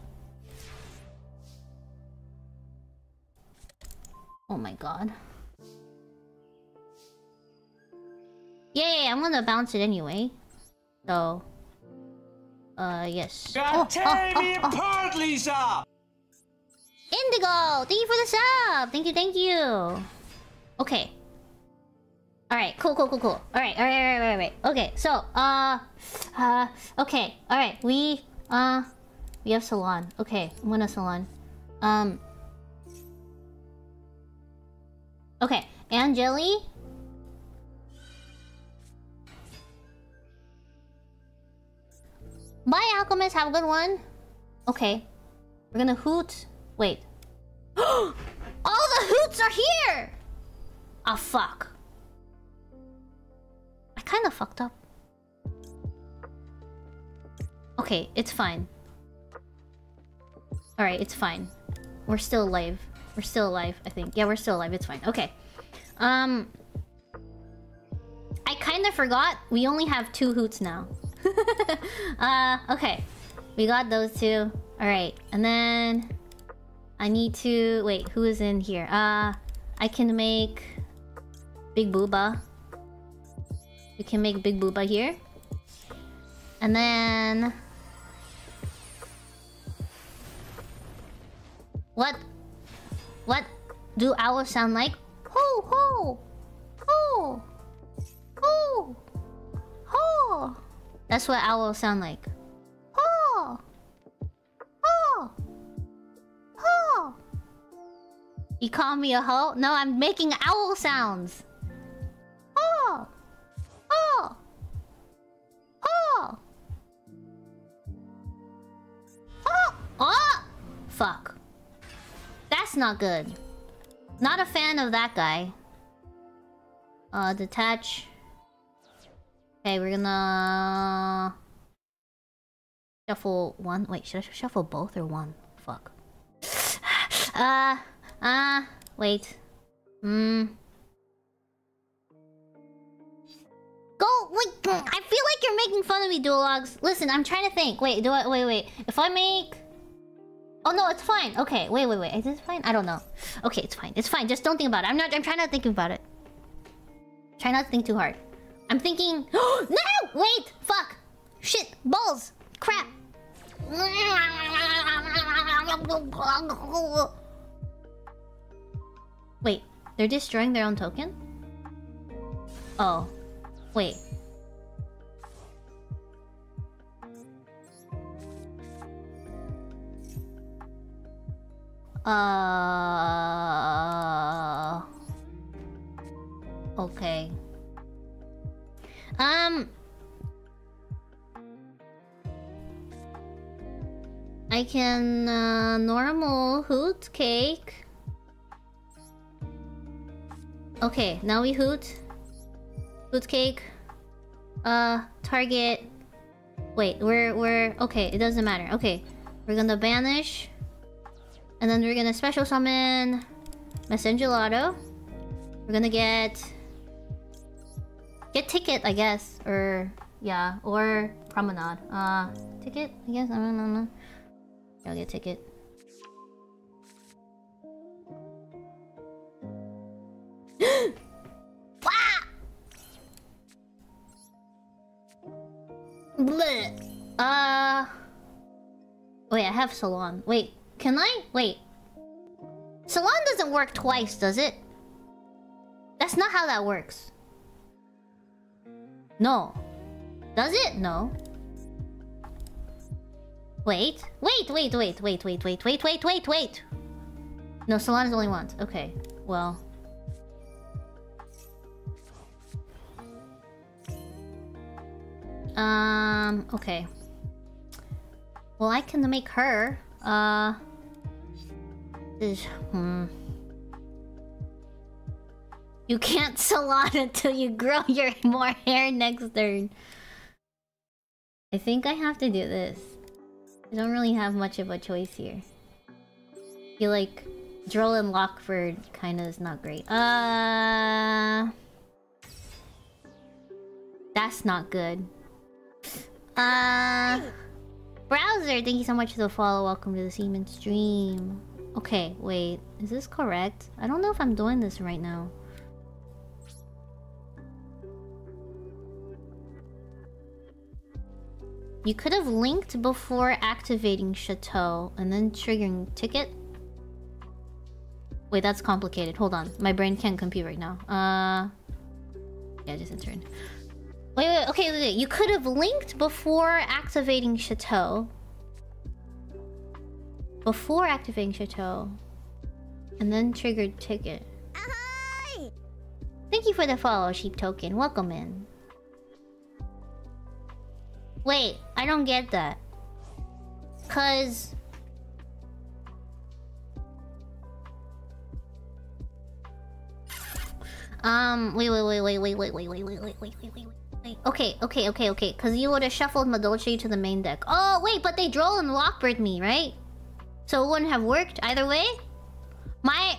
Oh my god. Yeah, I'm gonna bounce it anyway. So... Uh, yes. God Oh, oh, oh, oh. apart, Lisa! Indigo! Thank you for the sub! Thank you, thank you! Okay. Alright, cool, cool, cool, cool. Alright, alright, alright, alright, alright. Okay, so, uh... Uh... Okay, alright. We, uh... We have Salon. Okay, I'm gonna Salon. Um... Okay, Anjelly? Bye, Alchemist. Have a good one. Okay. We're gonna hoot. Wait. All the hoots are here! Ah, fuck. Kind of fucked up. Okay, it's fine. Alright, it's fine. We're still alive. We're still alive, I think. Yeah, we're still alive. It's fine. Okay. Um... I kind of forgot. We only have two hoots now. uh, okay. We got those two. Alright, and then... I need to... Wait, who is in here? Uh, I can make... Big Booba. We can make Big Booba here. And then... What? What do owls sound like? Ho ho! Ho! Ho! Ho! That's what owls sound like. Ho! Ho! Ho! You call me a hoe? No, I'm making owl sounds. Ho! Ho! Ho! Ho! Oh! Fuck. That's not good. Not a fan of that guy. Uh, detach. Okay, we're gonna... Shuffle one. Wait, should I shuffle both or one? Fuck. uh, uh, wait. Hmm. Go, wait, I feel like you're making fun of me, Duologs. Listen, I'm trying to think. Wait, do I wait wait. If I make Oh no, it's fine. Okay, wait, wait, wait. Is this fine? I don't know. Okay, it's fine. It's fine. Just don't think about it. I'm not I'm trying not to think about it. Try not to think too hard. I'm thinking No! Wait! Fuck! Shit! Balls! Crap! Wait, they're destroying their own token? Oh. Wait. Uh. Okay. Um. I can uh, normal hootcake. Okay, now we hoot. Hootcake. Uh, target. Wait, we're we're okay. It doesn't matter. Okay, we're gonna banish. And then we're gonna special summon Messengelato. We're gonna get get ticket, I guess, or yeah, or promenade. Uh, ticket, I guess. I don't know. I'll get ticket. Bleh. Uh. Wait, I have salon. Wait, can I? Wait. Salon doesn't work twice, does it? That's not how that works. No. Does it? No. Wait. Wait, wait, wait, wait, wait, wait, wait, wait, wait, wait. No, salon is only once. Okay. Well. Um, okay. Well, I can make her. Uh. Is, hmm. You can't salon until you grow your more hair next turn. I think I have to do this. I don't really have much of a choice here. I feel like Droll and Lockbird kind of is not great. Uh, that's not good. Uh, browser, thank you so much for the follow. Welcome to the Seaman stream. Okay, wait, is this correct? I don't know if I'm doing this right now. You could have linked before activating Chateau and then triggering ticket. Wait, that's complicated. Hold on. My brain can't compute right now. Uh... Yeah, just entered. Wait, wait, okay, wait, wait. You could have linked before activating Chateau. Before activating Chateau. And then triggered ticket. Thank you for the follow, Sheep Token. Welcome in. Wait, I don't get that. Cause... Um, wait, wait, wait, wait, wait, wait, wait, wait, wait, wait, wait, wait, wait, Okay, okay, okay, okay. Cause you would have shuffled Madolche to the main deck. Oh, wait, but they Droll and Lockbird me, right? So it wouldn't have worked either way? My...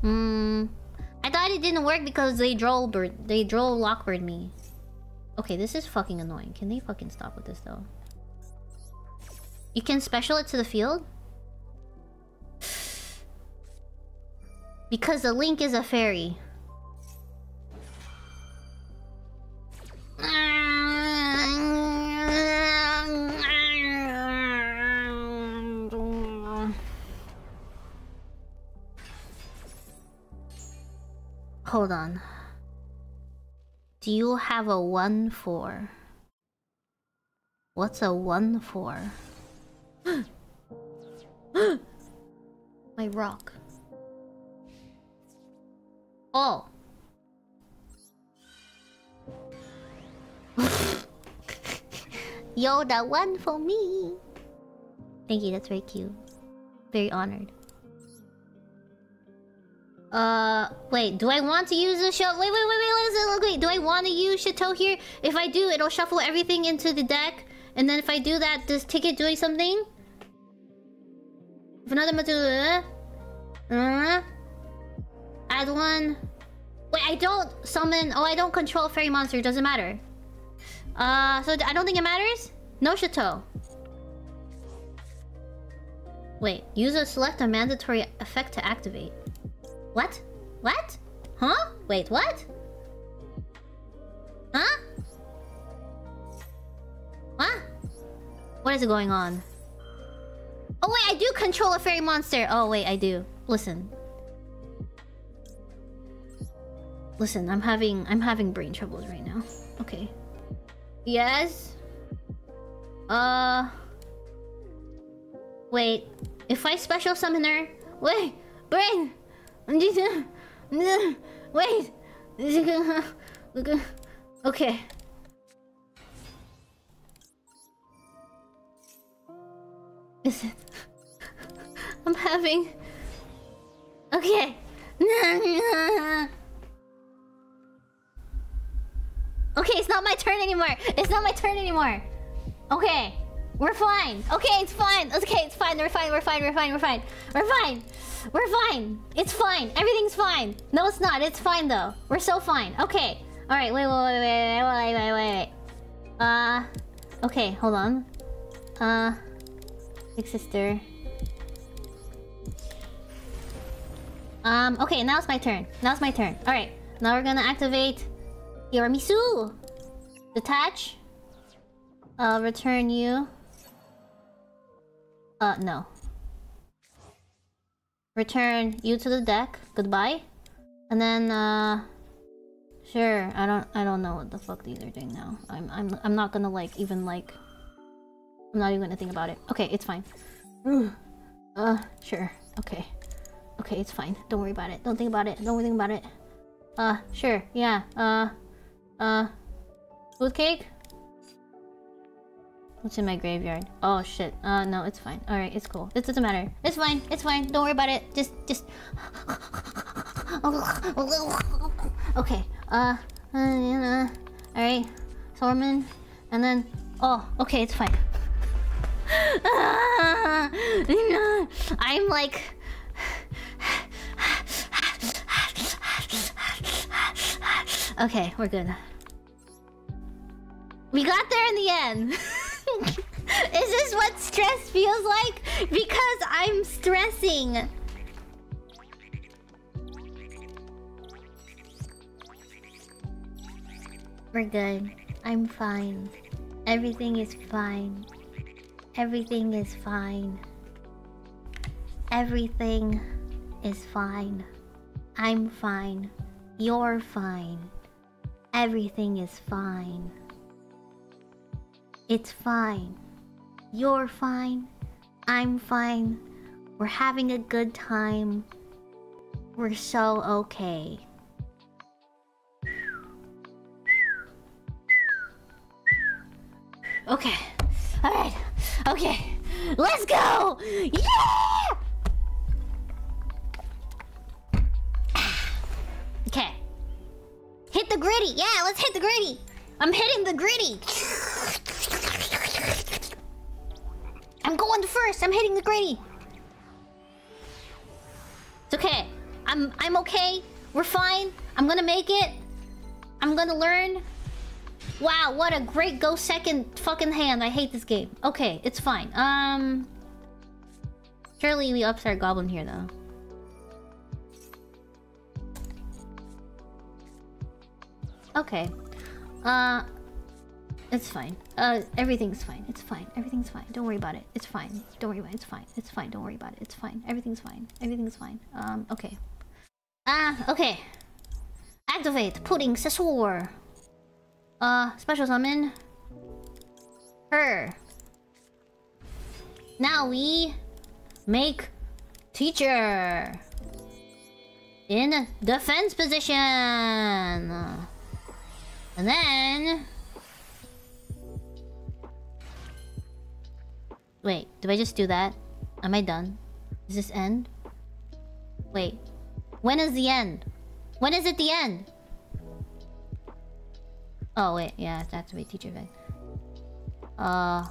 Hmm... I thought it didn't work because they Droll bird... They Droll Lockbird me. Okay, this is fucking annoying. Can they fucking stop with this, though? You can special it to the field? Because the link is a fairy. Hold on. Do you have a 1 4? What's a 1 4? My rock. Oh. You're the one for me. Thank you, that's very cute. Very honored. Uh, wait, do I want to use the shuffle? Wait, wait, wait, wait, listen, look, wait. Do I want to use Chateau here? If I do, it'll shuffle everything into the deck. And then if I do that, does Ticket doing something? If another material... Uh, uh, add one. Wait, I don't summon... Oh, I don't control fairy monster. Doesn't matter. Uh, so I don't think it matters? No Chateau. Wait, use a select a mandatory effect to activate. What? What? Huh? Wait, what? Huh? What? What is going on? Oh wait, I do control a fairy monster. Oh wait, I do. Listen. Listen, I'm having I'm having brain troubles right now. Okay. Yes. Uh Wait. If I special summon her Wait, brain Wait Okay. Is it? I'm having. Okay. Okay, it's not my turn anymore. It's not my turn anymore. Okay. We're fine. Okay, it's fine. Okay, it's fine. We're fine. We're fine. We're fine. We're fine. We're fine. We're fine. We're fine. It's fine. Everything's fine. No, it's not. It's fine, though. We're so fine. Okay. All right. Wait, wait, wait, wait, wait, wait, wait, wait. Uh... Okay, hold on. Uh... Big sister. Um, okay, now it's my turn. Now it's my turn. Alright. Now we're gonna activate... your Misu. Detach. I'll return you. Uh, no. Return you to the deck. Goodbye. And then, uh... Sure, I don't I don't know what the fuck these are doing now. I'm I'm I'm not gonna like even like I'm not even gonna think about it. Okay, it's fine. Uh sure. Okay. Okay, it's fine. Don't worry about it. Don't think about it. Don't think about it. Uh, sure, yeah. Uh uh hootcake? What's in my graveyard? Oh shit. Uh no, it's fine. Alright, it's cool. It doesn't matter. It's fine. It's fine. Don't worry about it. Just just Okay. Uh, uh alright. Sorman. And then oh, okay, it's fine. I'm like Okay, we're good. We got there in the end. Is this what stress feels like? Because I'm stressing. We're good. I'm fine. Everything is fine. Everything is fine. Everything is fine. I'm fine. You're fine. Everything is fine. It's fine. You're fine. I'm fine. We're having a good time. We're so okay. Okay. Alright. Okay. Let's go! Yeah! Ah. Okay. Hit the gritty. Yeah, let's hit the gritty. I'm hitting the gritty. I'm going first. I'm hitting the gritty. It's okay. I'm I'm okay. We're fine. I'm gonna make it. I'm gonna learn. Wow, what a great go second fucking hand. I hate this game. Okay, it's fine. Um Surely we Upstart Goblin here though. Okay. Uh it's fine. Uh everything's fine. It's fine. Everything's fine. Don't worry about it. It's fine. Don't worry about it. It's fine. It's fine. Don't worry about it. It's fine. Everything's fine. Everything's fine. Um okay. Ah, okay. Activate Puddingcess. Uh special summon her. Now we make teacher in defense position. And then... Wait, do I just do that? Am I done? Does this end? Wait. When is the end? When is it the end? Oh, wait. Yeah, to wait teacher event. Uh...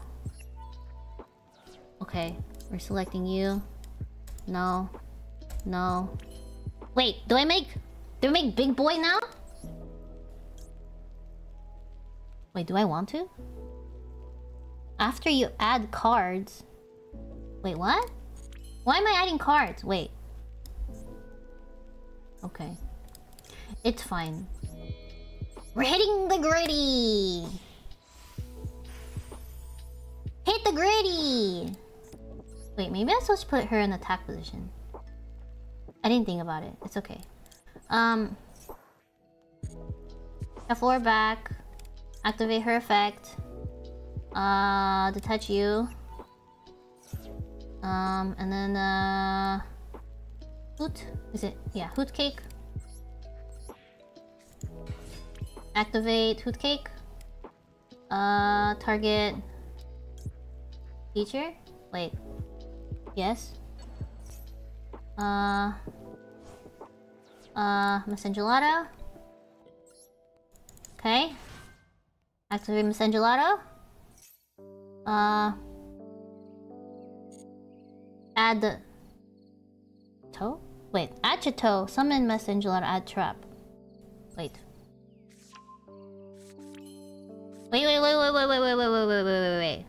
Okay. We're selecting you. No. No. Wait, do I make... Do I make big boy now? Wait, do I want to? After you add cards... Wait, what? Why am I adding cards? Wait. Okay. It's fine. We're hitting the gritty! Hit the gritty! Wait, maybe I'm supposed to put her in attack position. I didn't think about it. It's okay. Um... F4 back. Activate her effect. Uh, detach you. Um, and then, uh... Hoot? Is it? Yeah, Hootcake. Activate Hootcake. Uh, target... Teacher? Wait. Yes? Uh... Uh, Messengelato? Okay. Activate Messengelato. Uh... Add the... Toe? Wait, add your toe. Summon Messengelato, add trap. Wait. Wait, wait, wait, wait, wait, wait, wait, wait, wait, wait, wait, wait, wait.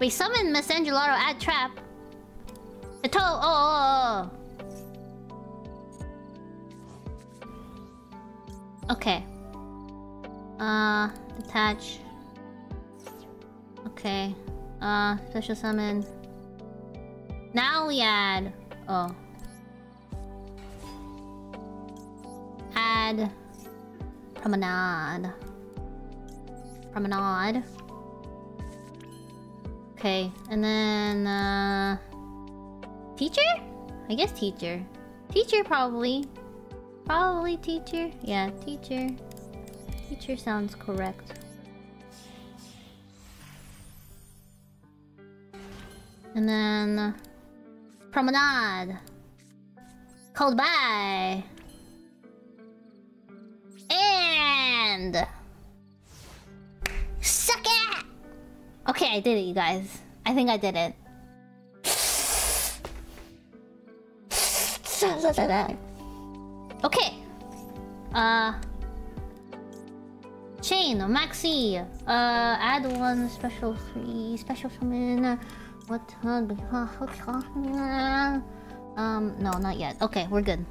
Wait, Wait, summon Messengelato, add trap. The toe, oh. Okay. Uh, detach. Okay. Uh, special summon. Now we add... Oh. Add... Promenade. Promenade. Okay, and then... Uh, teacher? I guess teacher. Teacher, probably. Probably teacher. Yeah, teacher. Teacher sounds correct. And then... Promenade. Called by. And... Suck it! Okay, I did it, you guys. I think I did it. Okay. Uh... Chain, Maxi. Uh, add one special three, special summon. What? Um, no, not yet. Okay, we're good.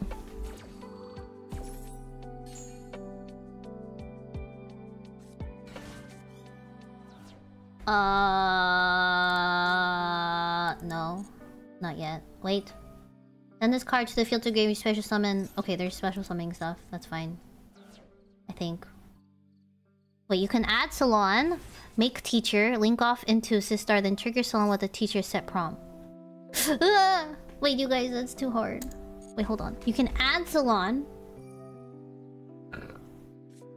Uh, no, not yet. Wait. Send this card to the field to give you special summon. Okay, there's special summoning stuff. That's fine. I think. Wait, you can add Salon, make teacher, link off into Sistar, then trigger Salon with the teacher set prompt. Wait, you guys, that's too hard. Wait, hold on. You can add Salon.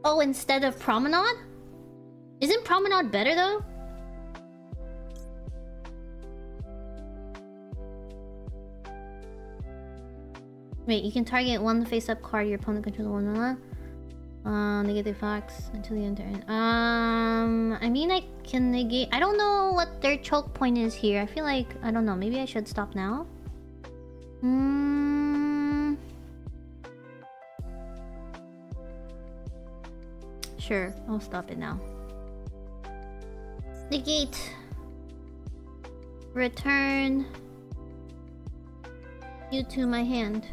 Oh, instead of Promenade? Isn't Promenade better though? Wait, you can target one face-up card your opponent controls one. Uh, uh, negative facts until the end. turn. Um, I mean, I can negate. I don't know what their choke point is here. I feel like I don't know. Maybe I should stop now. Hmm. Sure, I'll stop it now. Negate. Return you to my hand.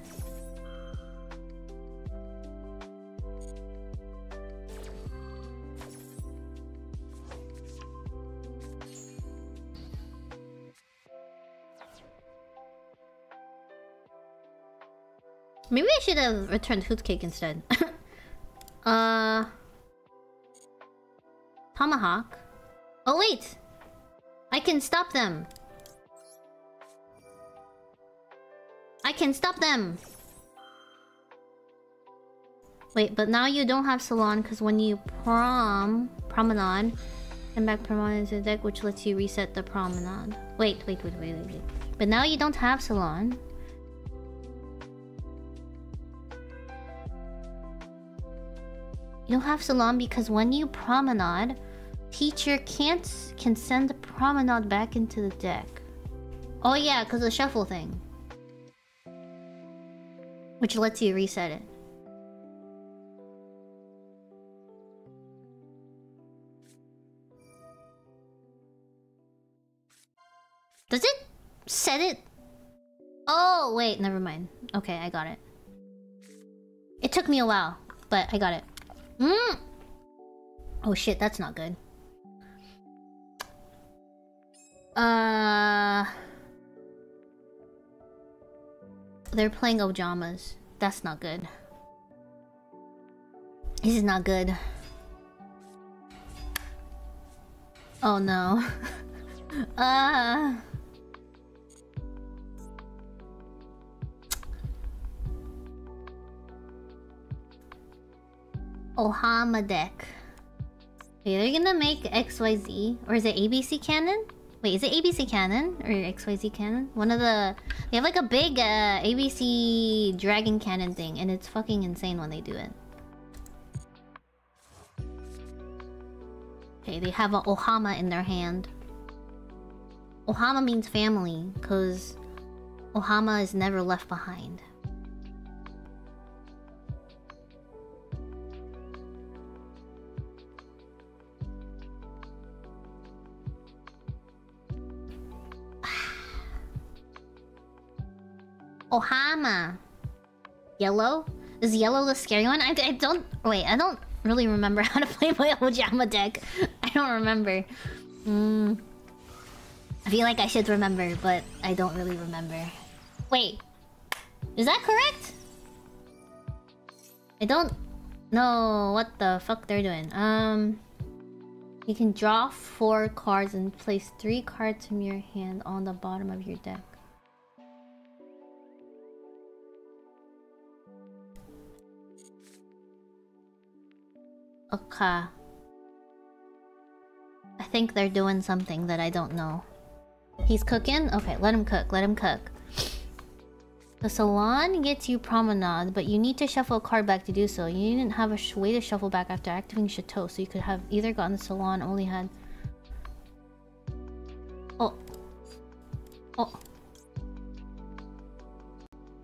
Maybe I should have returned Hootcake instead. uh... Tomahawk? Oh wait! I can stop them! I can stop them! Wait, but now you don't have Salon because when you prom... Promenade... Send back Promenade into the deck which lets you reset the Promenade. Wait, wait, wait, wait, wait, wait. But now you don't have Salon. You don't have Salon because when you promenade, teacher can't can send the promenade back into the deck. Oh yeah, because the shuffle thing. Which lets you reset it. Does it set it? Oh, wait, never mind. Okay, I got it. It took me a while, but I got it. Mm. Oh shit, that's not good. Uh... They're playing Ojamas. That's not good. This is not good. Oh no. uh... Ojama deck. Wait, they're gonna make XYZ? Or is it ABC canon? Wait, is it ABC canon? Or XYZ canon? One of the... They have like a big uh, ABC dragon cannon thing. And it's fucking insane when they do it. Okay, they have a Ojama in their hand. Ohama means family. Because Ohama is never left behind. Ojama. Yellow? Is yellow the scary one? I, I don't... Wait, I don't really remember how to play my Ojama deck. I don't remember. Mm. I feel like I should remember, but I don't really remember. Wait. Is that correct? I don't know what the fuck they're doing. Um... You can draw four cards and place three cards from your hand on the bottom of your deck. Okay. I think they're doing something that I don't know. He's cooking? Okay, let him cook. Let him cook. The salon gets you promenade, but you need to shuffle a card back to do so. You didn't have a way to shuffle back after activating Chateau, so you could have either gotten the salon only had... Oh. Oh.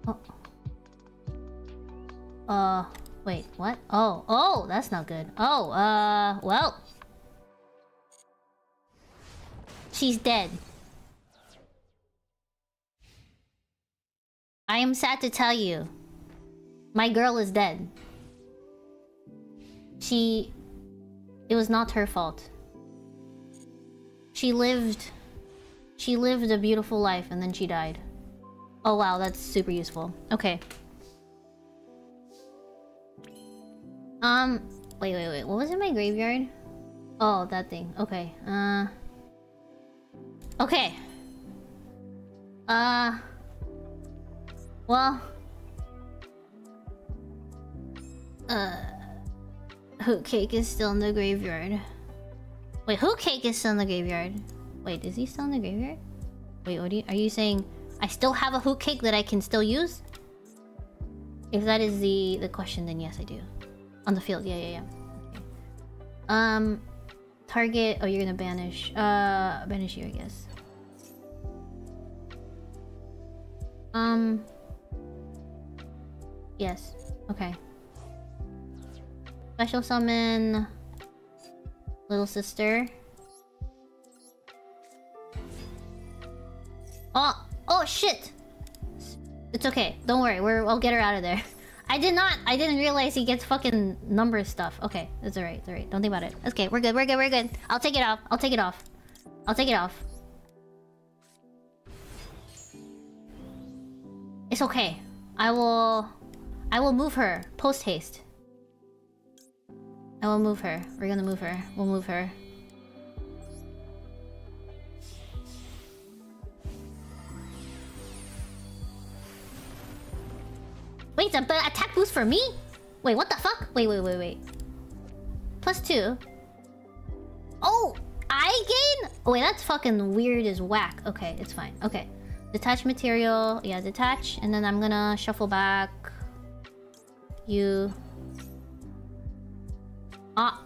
Oh. Uh... Wait, what? Oh, oh, that's not good. Oh, uh, well. She's dead. I am sad to tell you. My girl is dead. She... It was not her fault. She lived... She lived a beautiful life and then she died. Oh wow, that's super useful. Okay. Um, wait, wait, wait. What was in my graveyard? Oh, that thing. Okay. Uh. Okay. Uh. Well. Uh. Hootcake is still in the graveyard. Wait, hootcake is still in the graveyard. Wait, is he still in the graveyard? Wait, what are you, are you saying? I still have a hootcake that I can still use? If that is the the question, then yes, I do. On the field, yeah, yeah, yeah. Um, target. Oh, you're gonna banish. Uh, banish you, I guess. Um. Yes. Okay. Special summon. Little sister. Oh! Oh shit! It's okay. Don't worry. We're. I'll get her out of there. I did not. I didn't realize he gets fucking number stuff. Okay, it's alright. It's alright. Don't think about it. Okay, we're good. We're good. We're good. I'll take it off. I'll take it off. I'll take it off. It's okay. I will... I will move her. Post haste. I will move her. We're gonna move her. We'll move her. Wait, the attack boost for me? Wait, what the fuck? Wait, wait, wait, wait. Plus two. Oh, I gain? Oh, wait, that's fucking weird as whack. Okay, it's fine. Okay. Detach material. Yeah, detach. And then I'm gonna shuffle back. You. Ah,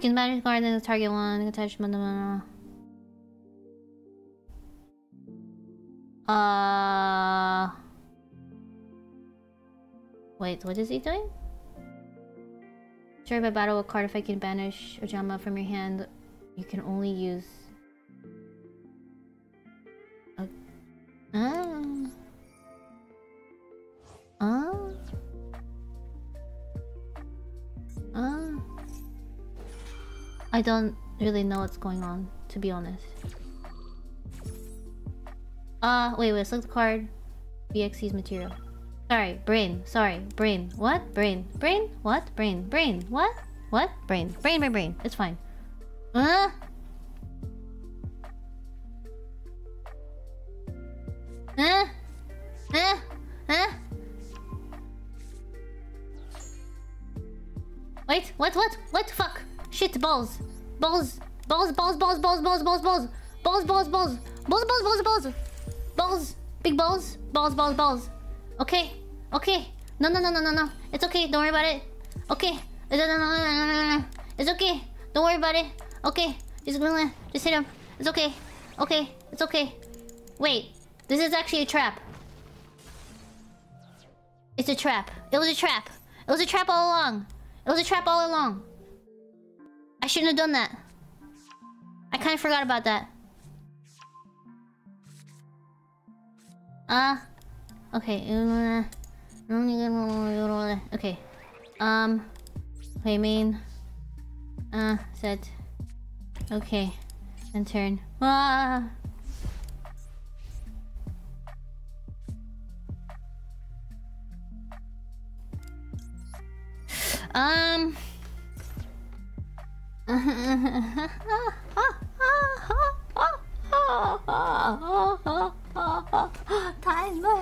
You can banish guard the target one. Blah, Uh. Wait, what is he doing? During by battle, a card if I can banish Ojama from your hand, you can only use. A... Ah. Ah. Ah. I don't really know what's going on, to be honest. Uh, wait, wait, select the card. BXC's material. Sorry, brain. Sorry, brain. What? Brain. Brain? What? Brain. Brain. What? What? Brain. Brain, brain, brain. It's fine. Uh? Uh? Uh? Uh? Wait, what, what? What? Fuck. Shit, balls. Balls. Balls, balls, balls, balls, balls, balls, balls. Balls, balls, balls. Balls, balls, balls, balls. Balls. Big balls. Balls, balls, balls. Okay. Okay. No, no, no, no, no, no. It's okay. Don't worry about it. Okay. No, no, no, no, no, no. It's okay. Don't worry about it. Okay. Just gonna just hit him. It's okay. Okay. It's okay. Wait. This is actually a trap. It's a trap. It was a trap. It was a trap all along. It was a trap all along. I shouldn't have done that. I kind of forgot about that. Ah. Uh, okay. Okay. Um. Okay, main. Uh, set. Okay. And turn. Ah. Um. timer,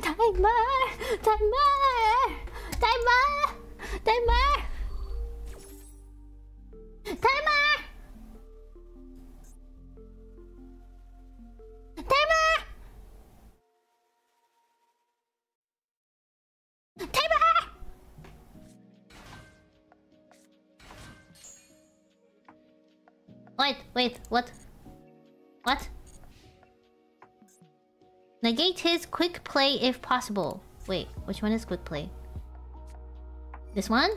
timer, timer, timer, timer, timer, timer. Wait, wait, what? What? Negate his quick play if possible. Wait, which one is quick play? This one?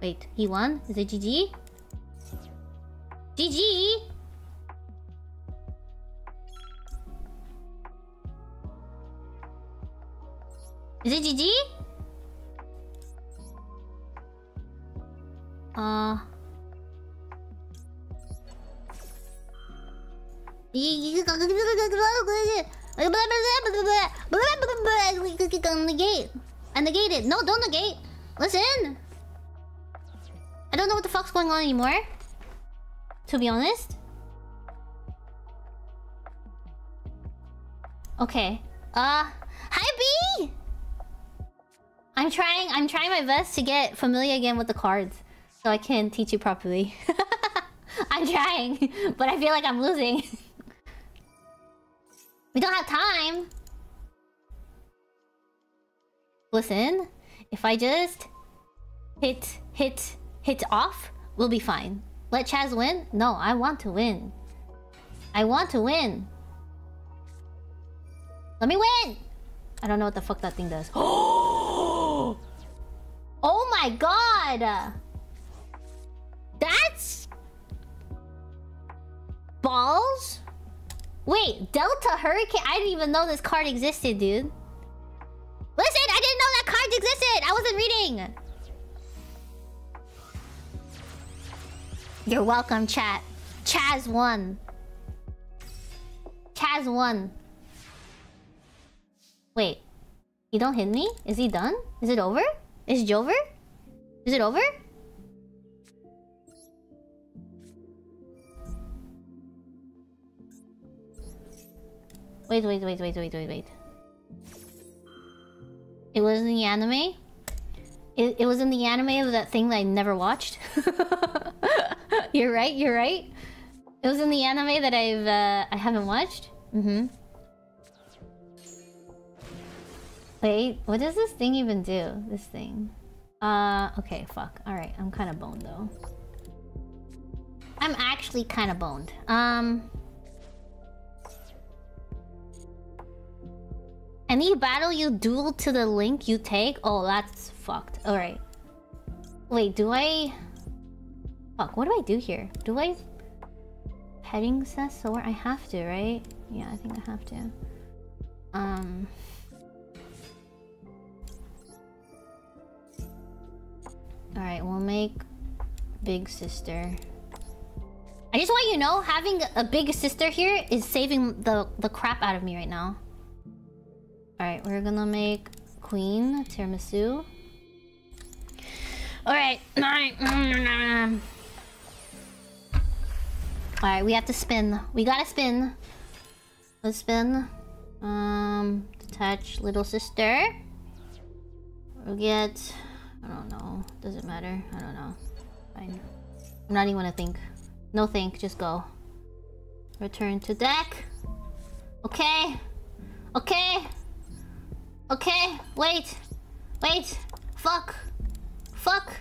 Wait, he won? Is it GG? GG! Is it GG? Uh... negate. I negated. No, don't negate. Listen. I don't know what the fuck's going on anymore. To be honest. Okay. Uh, hi B. I'm trying. I'm trying my best to get familiar again with the cards, so I can teach you properly. I'm trying, but I feel like I'm losing. we don't have time. Listen, if I just hit, hit, hit off, we'll be fine. Let Chaz win? No, I want to win. I want to win. Let me win! I don't know what the fuck that thing does. oh my god! That's... Balls? Wait, Delta Hurricane? I didn't even know this card existed, dude. Listen, I didn't know that card existed! I wasn't reading! You're welcome, chat. Chaz won. Chaz won. Wait. You don't hit me? Is he done? Is it over? Is it over? Is it over? Wait, wait, wait, wait, wait, wait, wait. It was in the anime? It, it was in the anime of that thing that I never watched? you're right, you're right. It was in the anime that I've, uh, I haven't watched? Mm-hmm. Wait, what does this thing even do? This thing. Uh, okay, fuck. Alright, I'm kind of boned though. I'm actually kind of boned. Um. Any battle you duel to the link you take? Oh, that's fucked. Alright. Wait, do I... Fuck, what do I do here? Do I... Heading says so I have to, right? Yeah, I think I have to. Um... Alright, we'll make big sister. I just want you to know, having a big sister here is saving the, the crap out of me right now. Alright, we're gonna make queen tiramisu. Alright. Alright, we have to spin. We gotta spin. Let's spin. Um, detach little sister. We'll get... I don't know. Does it matter? I don't know. Fine. I'm not even gonna think. No think, just go. Return to deck. Okay. Okay. Okay. Wait. Wait. Fuck. Fuck.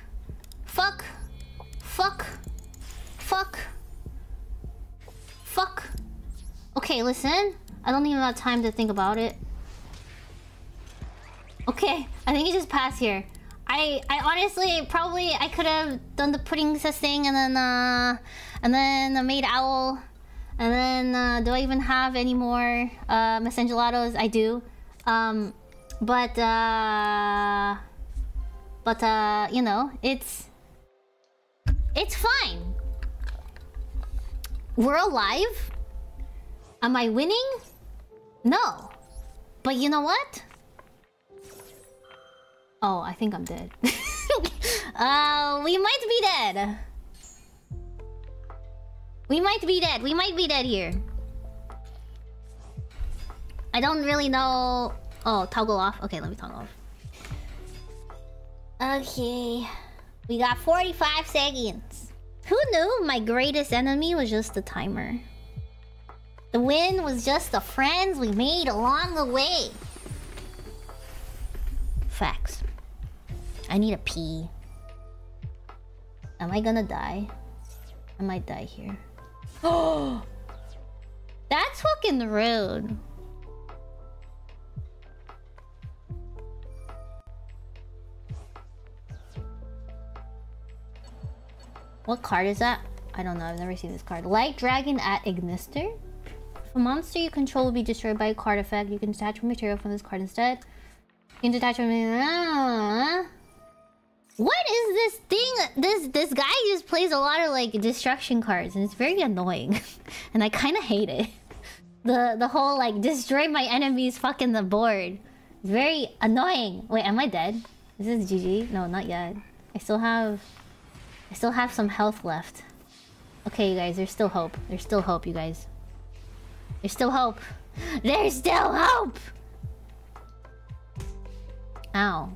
Fuck. Fuck. Fuck. Fuck. Okay, listen. I don't even have time to think about it. Okay, I think you just pass here. I I honestly probably I could have done the pudding thing and then uh and then made owl and then uh, do I even have any more uh gelatos? I do. Um but uh but uh you know, it's it's fine. We're alive? Am I winning? No. But you know what? Oh, I think I'm dead. uh, we might be dead. We might be dead. We might be dead here. I don't really know... Oh, toggle off? Okay, let me toggle off. Okay. We got 45 seconds. Who knew my greatest enemy was just the timer? The win was just the friends we made along the way. Facts. I need a pee. Am I gonna die? I might die here. Oh! That's fucking rude. What card is that? I don't know. I've never seen this card. Light Dragon at Ignister? If a monster you control will be destroyed by a card effect, you can detach material from this card instead. You can detach from... Ah. What is this thing? This this guy just plays a lot of like destruction cards and it's very annoying. and I kinda hate it. The the whole like destroy my enemies fucking the board. Very annoying. Wait, am I dead? Is this GG? No, not yet. I still have I still have some health left. Okay, you guys, there's still hope. There's still hope, you guys. There's still hope. There's still hope! Ow.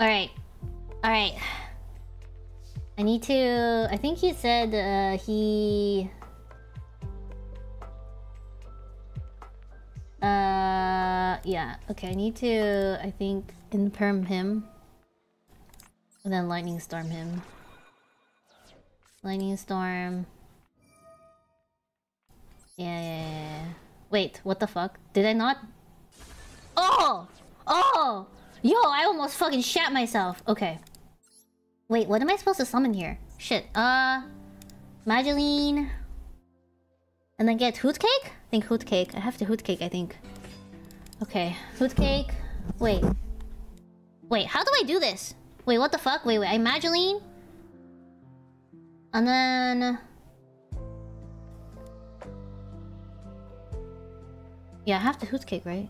Alright. Alright. I need to... I think he said uh, he... Uh, yeah. Okay, I need to, I think, imperm him. And then lightning storm him. Lightning storm. Yeah, yeah, yeah. Wait, what the fuck? Did I not? Oh! Oh! Yo, I almost fucking shat myself. Okay. Wait, what am I supposed to summon here? Shit. Uh... Magileine... And then get hootcake? I think hootcake. I have to hootcake, I think. Okay, hootcake. Wait. Wait, how do I do this? Wait, what the fuck? Wait, wait, I'm Magileine? And then... Yeah, I have to hootcake, right?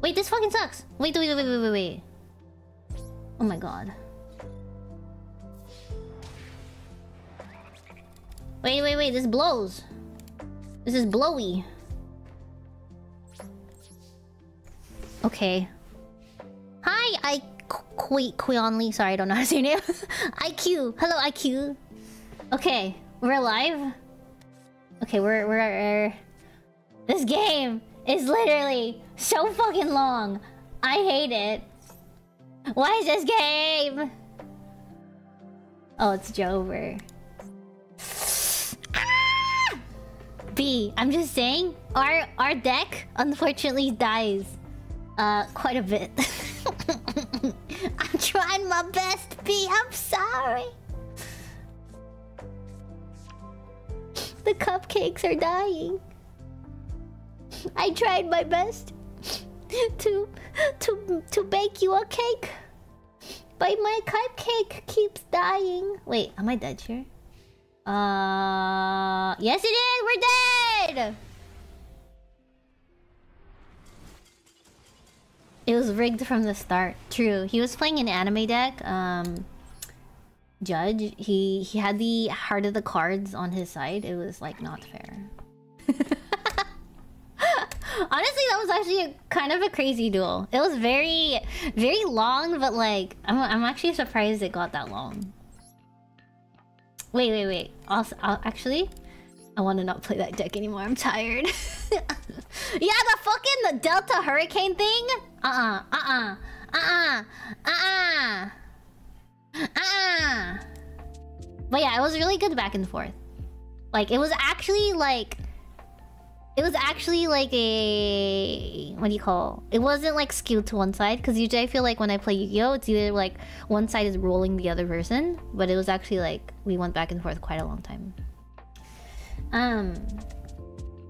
Wait, this fucking sucks. Wait, wait, wait, wait, wait, wait. Oh my god. Wait, wait, wait, this blows. This is blowy. Okay. Hi, I Qu Quionly. Sorry, I don't know how to say your name. IQ. Hello, IQ. Okay, we're alive. Okay, we're, we're. This game is literally so fucking long. I hate it. Why is this game? Oh, it's Jover. Ah! B, I'm just saying, our our deck unfortunately dies uh quite a bit. I'm trying my best, B. I'm sorry. The cupcakes are dying. I tried my best to to to bake you a cake. But my cupcake keeps dying. Wait, am I dead here? Uh yes it is! We're dead! It was rigged from the start. True. He was playing an anime deck. Um Judge. He he had the heart of the cards on his side. It was like not fair. Honestly, that was actually a, kind of a crazy duel. It was very, very long, but like, I'm, I'm actually surprised it got that long. Wait, wait, wait. Also, uh, actually, I want to not play that deck anymore. I'm tired. yeah, the fucking the Delta Hurricane thing. Uh uh, uh uh, uh uh, uh uh, uh. But yeah, it was really good back and forth. Like, it was actually like it was actually like a what do you call? It wasn't like skewed to one side because usually I feel like when I play Yu-Gi-Oh, it's either like one side is rolling the other person, but it was actually like we went back and forth quite a long time. Um,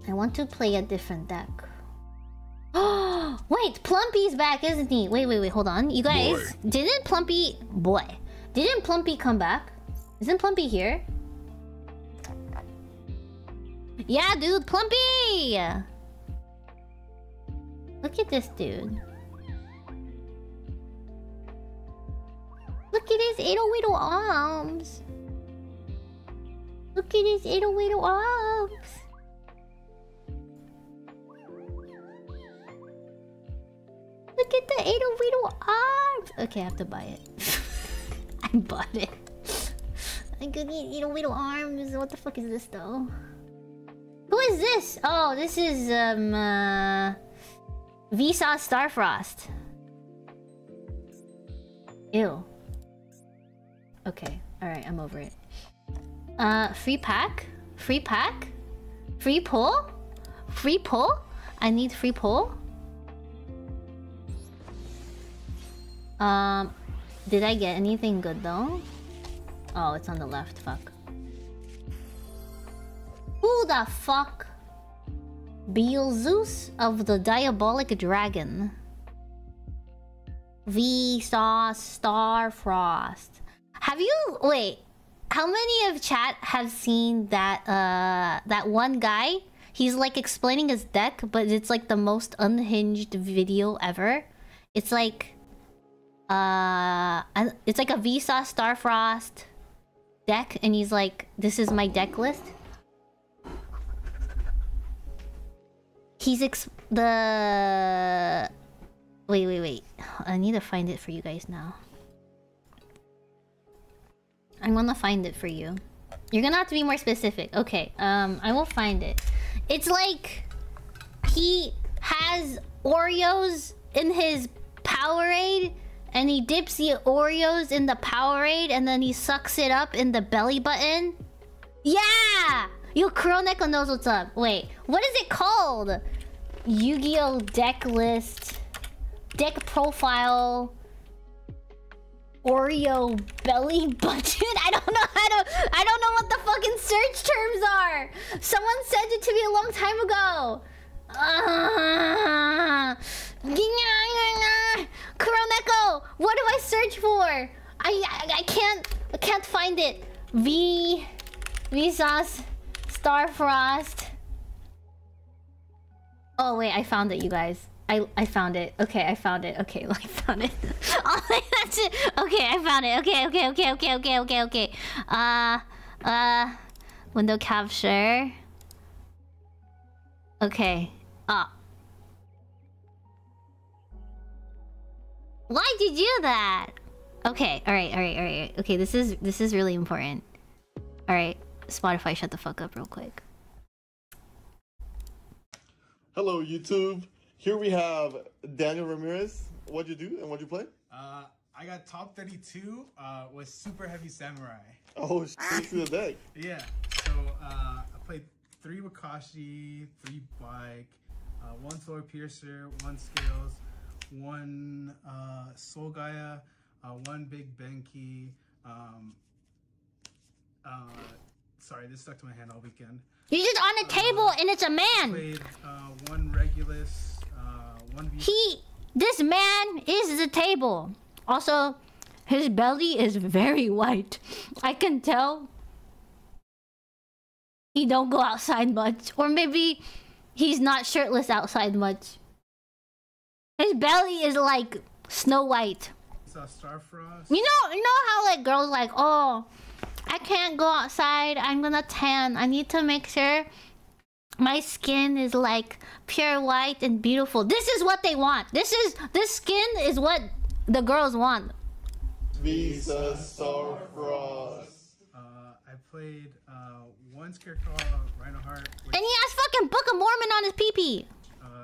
I want to play a different deck. Oh wait, Plumpy's back, isn't he? Wait, wait, wait, hold on, you guys. Didn't Plumpy boy? Didn't Plumpy come back? Isn't Plumpy here? Yeah, dude, Plumpy! Look at this dude. Look at his ittle oh little oh arms. Look at his ittle oh little arms. At the little arms. Okay, I have to buy it. I bought it. I could get ittle little arms. What the fuck is this though? Who is this? Oh, this is um uh, Visa Starfrost. Ew. Okay, alright, I'm over it. Uh free pack? Free pack? Free pull? Free pull? I need free pull? Um did I get anything good though? Oh, it's on the left, fuck. Who the fuck? Beelzeus of the Diabolic Dragon. V saw Starfrost. Have you wait? How many of chat have seen that uh that one guy? He's like explaining his deck, but it's like the most unhinged video ever. It's like uh it's like a Visa Starfrost deck and he's like this is my deck list. He's ex the wait wait wait. I need to find it for you guys now. I'm gonna find it for you. You're gonna have to be more specific. Okay, um, I will find it. It's like he has Oreos in his Powerade, and he dips the Oreos in the Powerade, and then he sucks it up in the belly button. Yeah! Yo, Kuroneko knows what's up. Wait, what is it called? Yu-Gi-Oh! deck list, deck profile, Oreo belly button. I don't know how to. I don't know what the fucking search terms are. Someone sent it to me a long time ago. Uh, Kuroneko, what do I search for? I, I I can't I can't find it. V Visas Starfrost. Oh wait, I found it, you guys. I I found it. Okay, I found it. Okay, I found it. oh, that's it. Okay, I found it. Okay, okay, okay, okay, okay, okay, okay. Uh, uh, window capture. Okay. Ah. Why'd you do that? Okay, alright, alright, alright. Okay, this is this is really important. Alright, Spotify, shut the fuck up real quick. Hello, YouTube. Here we have Daniel Ramirez. What'd you do and what'd you play? Uh, I got top 32 uh, with Super Heavy Samurai. Oh, shit, to the deck. Yeah. So uh, I played three Wakaushi, three Bike, uh, one Sword Piercer, one Scales, one uh, Soul Gaia, uh, one Big Benkei. Um, uh, sorry, this stuck to my hand all weekend. You're just on the table and it's a man. Played uh, one Regulus, uh, one V. He, this man is the table. Also, his belly is very white. I can tell. He don't go outside much, or maybe he's not shirtless outside much. His belly is like Snow White. Saw Starfrost. You know, you know how like girls like, oh, I can't go outside. I'm gonna tan. I need to make sure my skin is like pure white and beautiful. This is what they want. This is this skin is what the girls want. Visa Starfrost. Uh, I played uh, one Scareclaw Rhinoheart, which And he has fucking Book of Mormon on his pee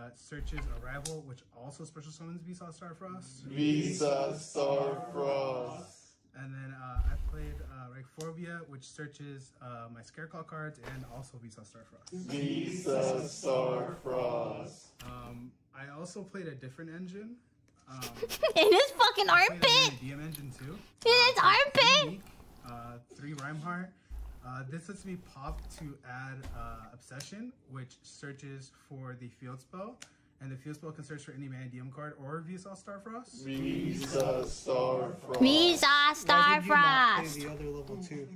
uh, searches Arrival, which also special summons Vsauce Starfrost. Visa Starfrost. And then uh, I played uh, Reiphobia, which searches uh, my Scareclaw cards and also Vsauce Starfrost. Visa Starfrost. Um, I also played a different engine. Um, In his fucking I armpit. DM engine too. In his armpit. Uh, three Rhymeheart. Uh, this lets me pop to add uh, Obsession, which searches for the field spell. And the field spell can search for any mana DM card or Vsauce Starfrost. Visa Starfrost. Visa Why did you not play Starfrost. the other level two?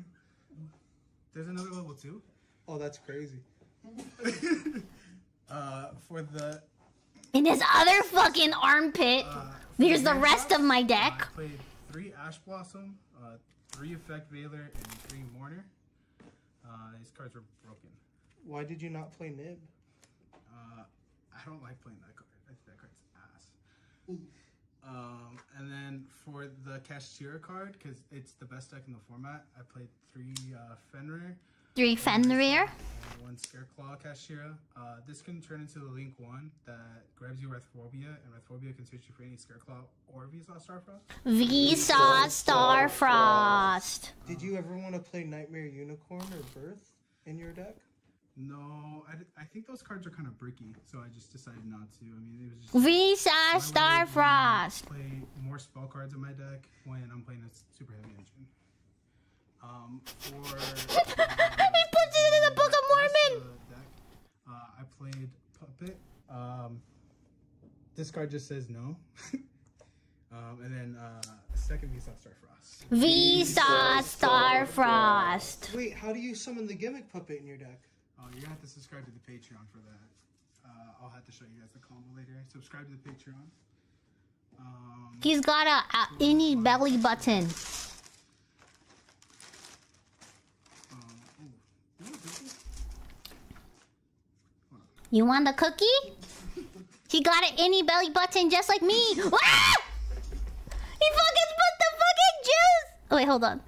There's another level two. Oh, that's crazy. Uh, for the In his other fucking armpit. There's the rest of my I deck. played three Ash Blossom, uh, three Effect Veiler, and three Mourner. Uh, these cards were broken. Why did you not play Nib? Uh, I don't like playing that card. I think that card's ass. Um, and then for the Kashtira card, because it's the best deck in the format, I played three uh, Fenrir, Three Fenrir. and one Scareclaw Kashtira. Uh, this can turn into the Link 1 that grabs you Rethphobia, and Rethphobia can search you for any Scareclaw or Vsauce Starfrost. Visa Starfrost. Did you ever want to play Nightmare Unicorn or Birth in your deck? No, I think those cards are kind of bricky, so I just decided not to. I mean, it was just. Visa I would Starfrost. Play more spell cards in my deck when I'm playing a super heavy engine. Um, for. he puts it in the Book of Mormon. deck, uh, I played Puppet. Um, this card just says no. um, and then uh, second Vsauce Starfrost. Visa Starfrost. Wait, how do you summon the gimmick puppet in your deck? Oh, you're gonna have to subscribe to the Patreon for that. Uh, I'll have to show you guys the combo later. Subscribe to the Patreon. Um, He's got a, a any belly button. You want the cookie? He got an any belly button just like me. Ah! He fucking put the fucking juice. Oh wait, hold on.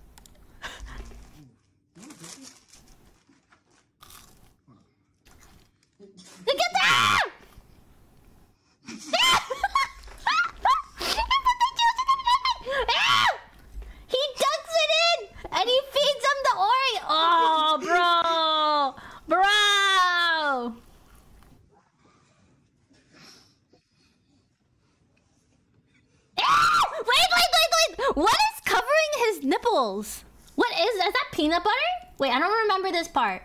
Look at that! he put the juice in it. Ah! He dunks it in and he feeds him the Oreo. Oh, bro, bro. Ah! Wait, wait, wait, wait. What is covering his nipples? What is is that peanut butter? Wait, I don't remember this part.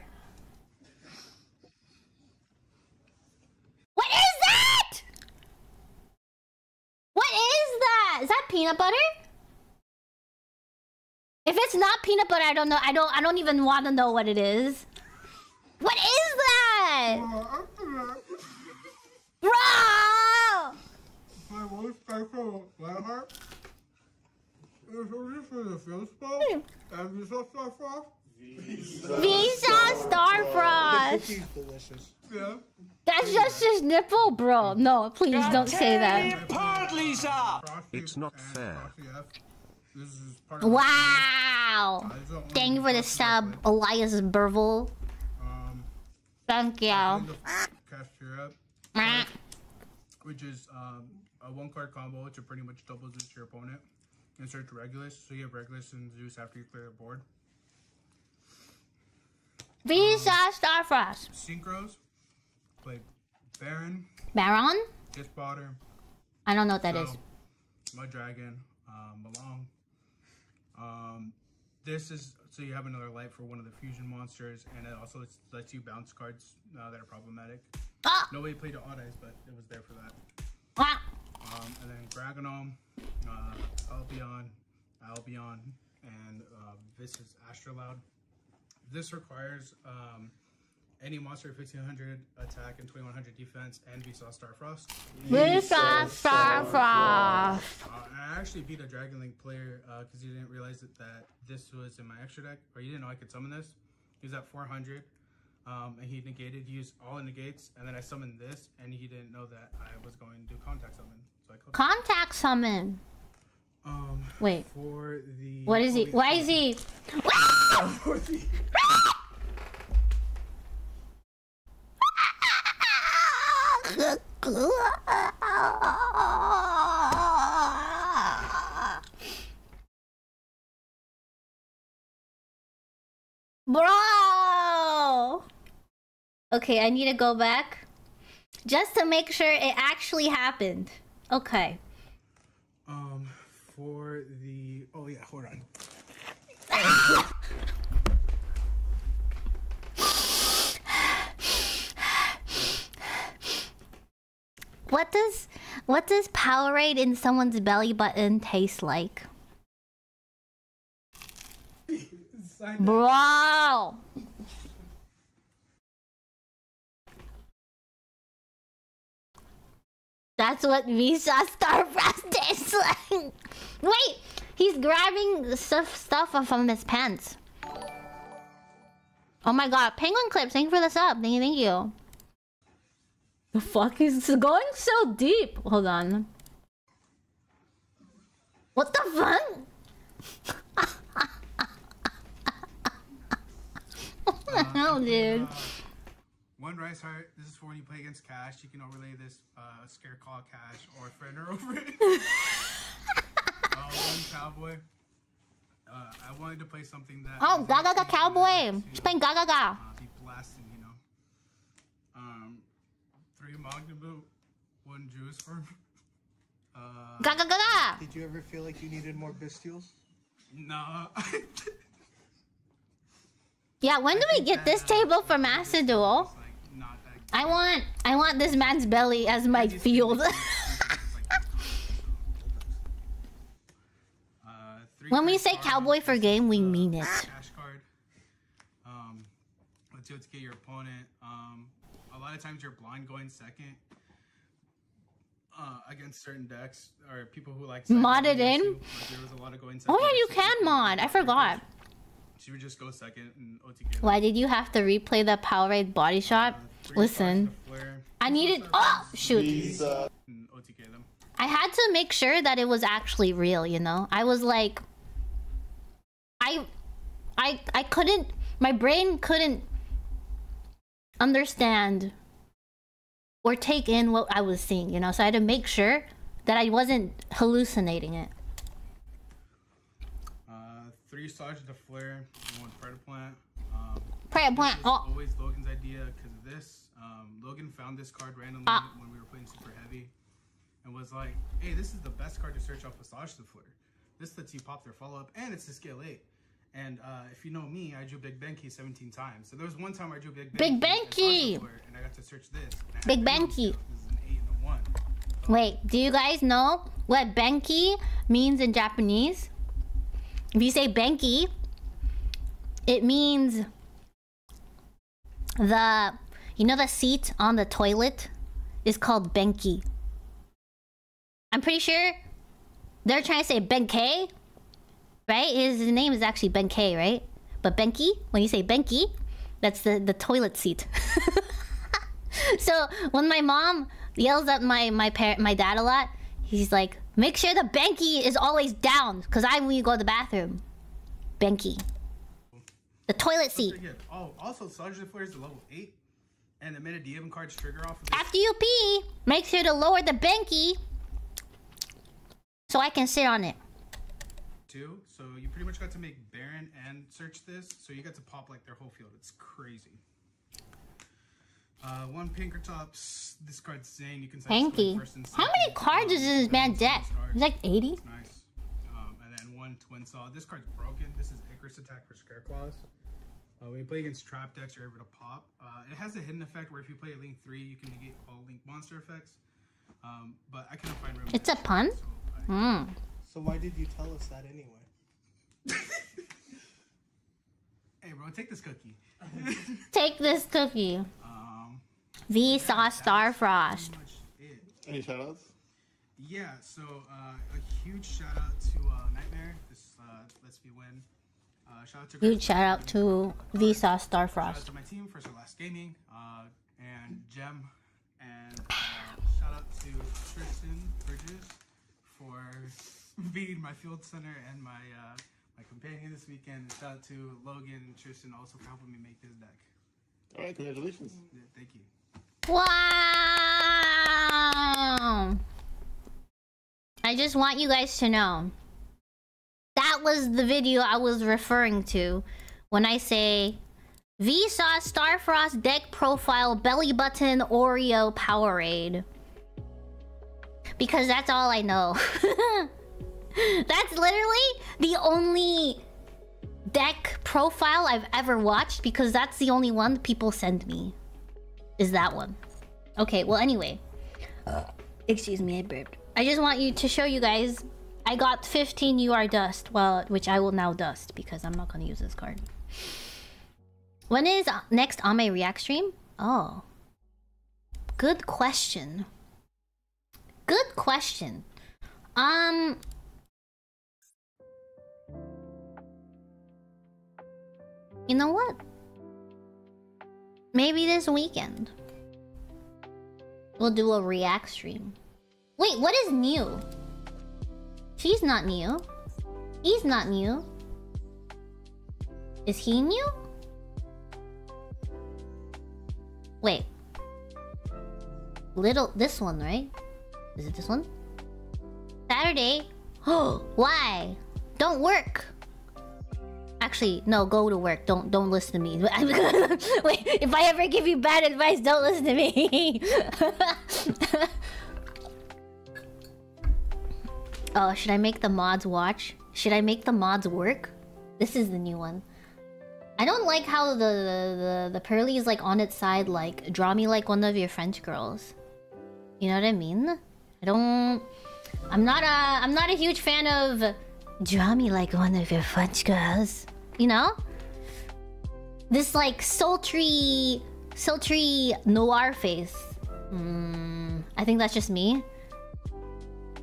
What is that? What is that? Is that peanut butter? If it's not peanut butter, I don't know. I don't. I don't even want to know what it is. What is that, bro? My most special is only for the and. Visa Starfrost. Cookie's delicious. Yeah. That's just his nipple, bro. No, please don't say that. apart, Lisa! It's not fair. This is part of Wow. Thank you for the sub, Elias Burville. Um, Thank you. Kashtira, which is um, a one card combo, which pretty much doubles it to your opponent. Insert search Regulus. So you have Regulus and Zeus after you clear the board. Visa Starfrost. Synchros. Play Baron, Baron? Disbotter, I don't know what that is. Mud Dragon, um, Malong. Um, this is so you have another light for one of the fusion monsters, and it also lets, lets you bounce cards uh, that are problematic. Ah! Nobody played the odd eyes, but it was there for that. Ah! Um, and then Dragonome, uh, Albion, Albion, and uh, this is Astraloud. This requires um, any monster 1500 attack and 2100 defense and Vsauce Starfrost. Visa Starfrost. Uh, I actually beat a Dragon Link player because he didn't realize that, that this was in my extra deck, or he didn't know I could summon this. He was at 400, um, and he negated, he used all the negates, and then I summoned this, and he didn't know that I was going to do contact summon. So I killed him. Contact summon. Um, Wait. For the. What is he? Why is he? Bro! Okay, I need to go back. Just to make sure it actually happened. Okay. Um, for the. Oh, yeah, hold on. What does what does Powerade in someone's belly button taste like? Bro! That's what Visa Starfrost tastes like. Wait, he's grabbing stuff stuff from his pants. Oh my god, Penguin Clips, thank you for the sub. Thank you, thank you. The fuck is going so deep? Hold on. What the fuck? what the hell, dude? One Reichheart. This is for when you play against Cash. You can overlay this uh, Scareclaw Cash or Friender over it. uh, one Cowboy. Uh, I wanted to play something that. Oh, Gaga Gaga Cowboy. He's playing Gaga Gaga. Uh, be blasting, you know. Um, three Magnaboot, one Juice for. Uh, Gaga Gaga. Did you ever feel like you needed more Bystials? Nah. Yeah, when do we get this table from Acidual? I want I want this man's belly as my field. when we say cowboy for game, we mean it. Cash card. Um, let's do it to get your opponent. Um, a lot of times you're blind going second. Uh, against certain decks or people who like Mod it in? Like, there was a lot of going second. Oh yeah, you can mod. I forgot. She would just go second and OTK. Why did you have to replay the Powerade body shot? Listen, I needed. Oh shoot! And OTK them. I had to make sure that it was actually real. You know, I was like, I, I, I couldn't. My brain couldn't understand or take in what I was seeing. You know, so I had to make sure that I wasn't hallucinating it. Uh, three Sergeant the Flare, and one Predator Plant. Um, Predator Plant, oh. Always Logan's idea because of this. Um, Logan found this card randomly Ah. when we were playing Super Heavy, and was like, "Hey, this is the best card to search off Passage the Flare. This lets you pop their follow up, and it's a scale eight." And uh, if you know me, I drew Big Benki 17 times. So there was one time I drew Big Benki. Big and Sarge the Benki! And I got to search this. and I had Big to know Benki. This is an eight and a one. Wait, do you guys know what Benki means in Japanese? If you say Benki, it means the you know the seat on the toilet is called Benki. I'm pretty sure they're trying to say Benkei, right? His, his name is actually Benkei, right? But Benki, when you say Benki, that's the, the toilet seat. so when my mom yells at my my parent my dad a lot, he's like, make sure the Benki is always down, cause I when you go to the bathroom. Benki. The toilet seat. Oh, also Sergeant Flare is level eight, and the minute DM cards trigger off of After you pee, make sure to lower the Benki so I can sit on it. Too. So you pretty much got to make Baron and search this. So you got to pop like their whole field. It's crazy. Uh, one Pinkertops. This card's Zane. You can Hanky. How many cards is this man's deck? It's like 80? It's nice. Um, and then one Twin Saw. This card's broken. This is Icarus attack for Scareclaws. Uh, when you play against trap decks, you're able to pop. Uh, it has a hidden effect where if you play a Link 3, you can negate all Link monster effects. Um, but I couldn't find room. It's a pun? Hmm. So why did you tell us that anyway? Hey, bro, take this cookie. Take this cookie. Um, V saw Starfrost. Any shoutouts? Yeah, so uh, a huge shout out to uh, Nightmare. This uh, lets me win. Uh, shout out to Huge Chris- shout out to V saw Shout out to my team, First or Last Gaming, uh, and Gem, and uh, shout out to Tristan Bridges for being my field center and my uh, my companion this weekend. Shout out to Logan and Tristan also for helping me make this deck. All right, congratulations. Yeah, thank you. Wow! I just want you guys to know that was the video I was referring to when I say Vsauce Starfrost deck profile belly button Oreo Powerade. Because that's all I know. that's literally the only deck profile I've ever watched because that's the only one people send me. Is that one. Okay, well anyway. Excuse me, I burped. I just want you to show you guys I got 15 UR dust, well, which I will now dust because I'm not gonna use this card. When is uh, next Ame React stream? Oh. Good question. Good question. Um You know what? Maybe this weekend. We'll do a react stream. Wait, what is new? She's not new. He's not new. Is he new? Wait. Little this one, right? Is it this one? Saturday? Oh, why? Don't work. Actually, no, go to work. Don't don't listen to me. Wait, if I ever give you bad advice, don't listen to me. oh, should I make the mods watch? Should I make the mods work? This is the new one. I don't like how the the, the, the Purrely is like on its side, like draw me like one of your French girls. You know what I mean? I don't. I'm not a. I'm not a huge fan of draw me like one of your French girls. You know? This like sultry, sultry noir face. Mm, I think that's just me.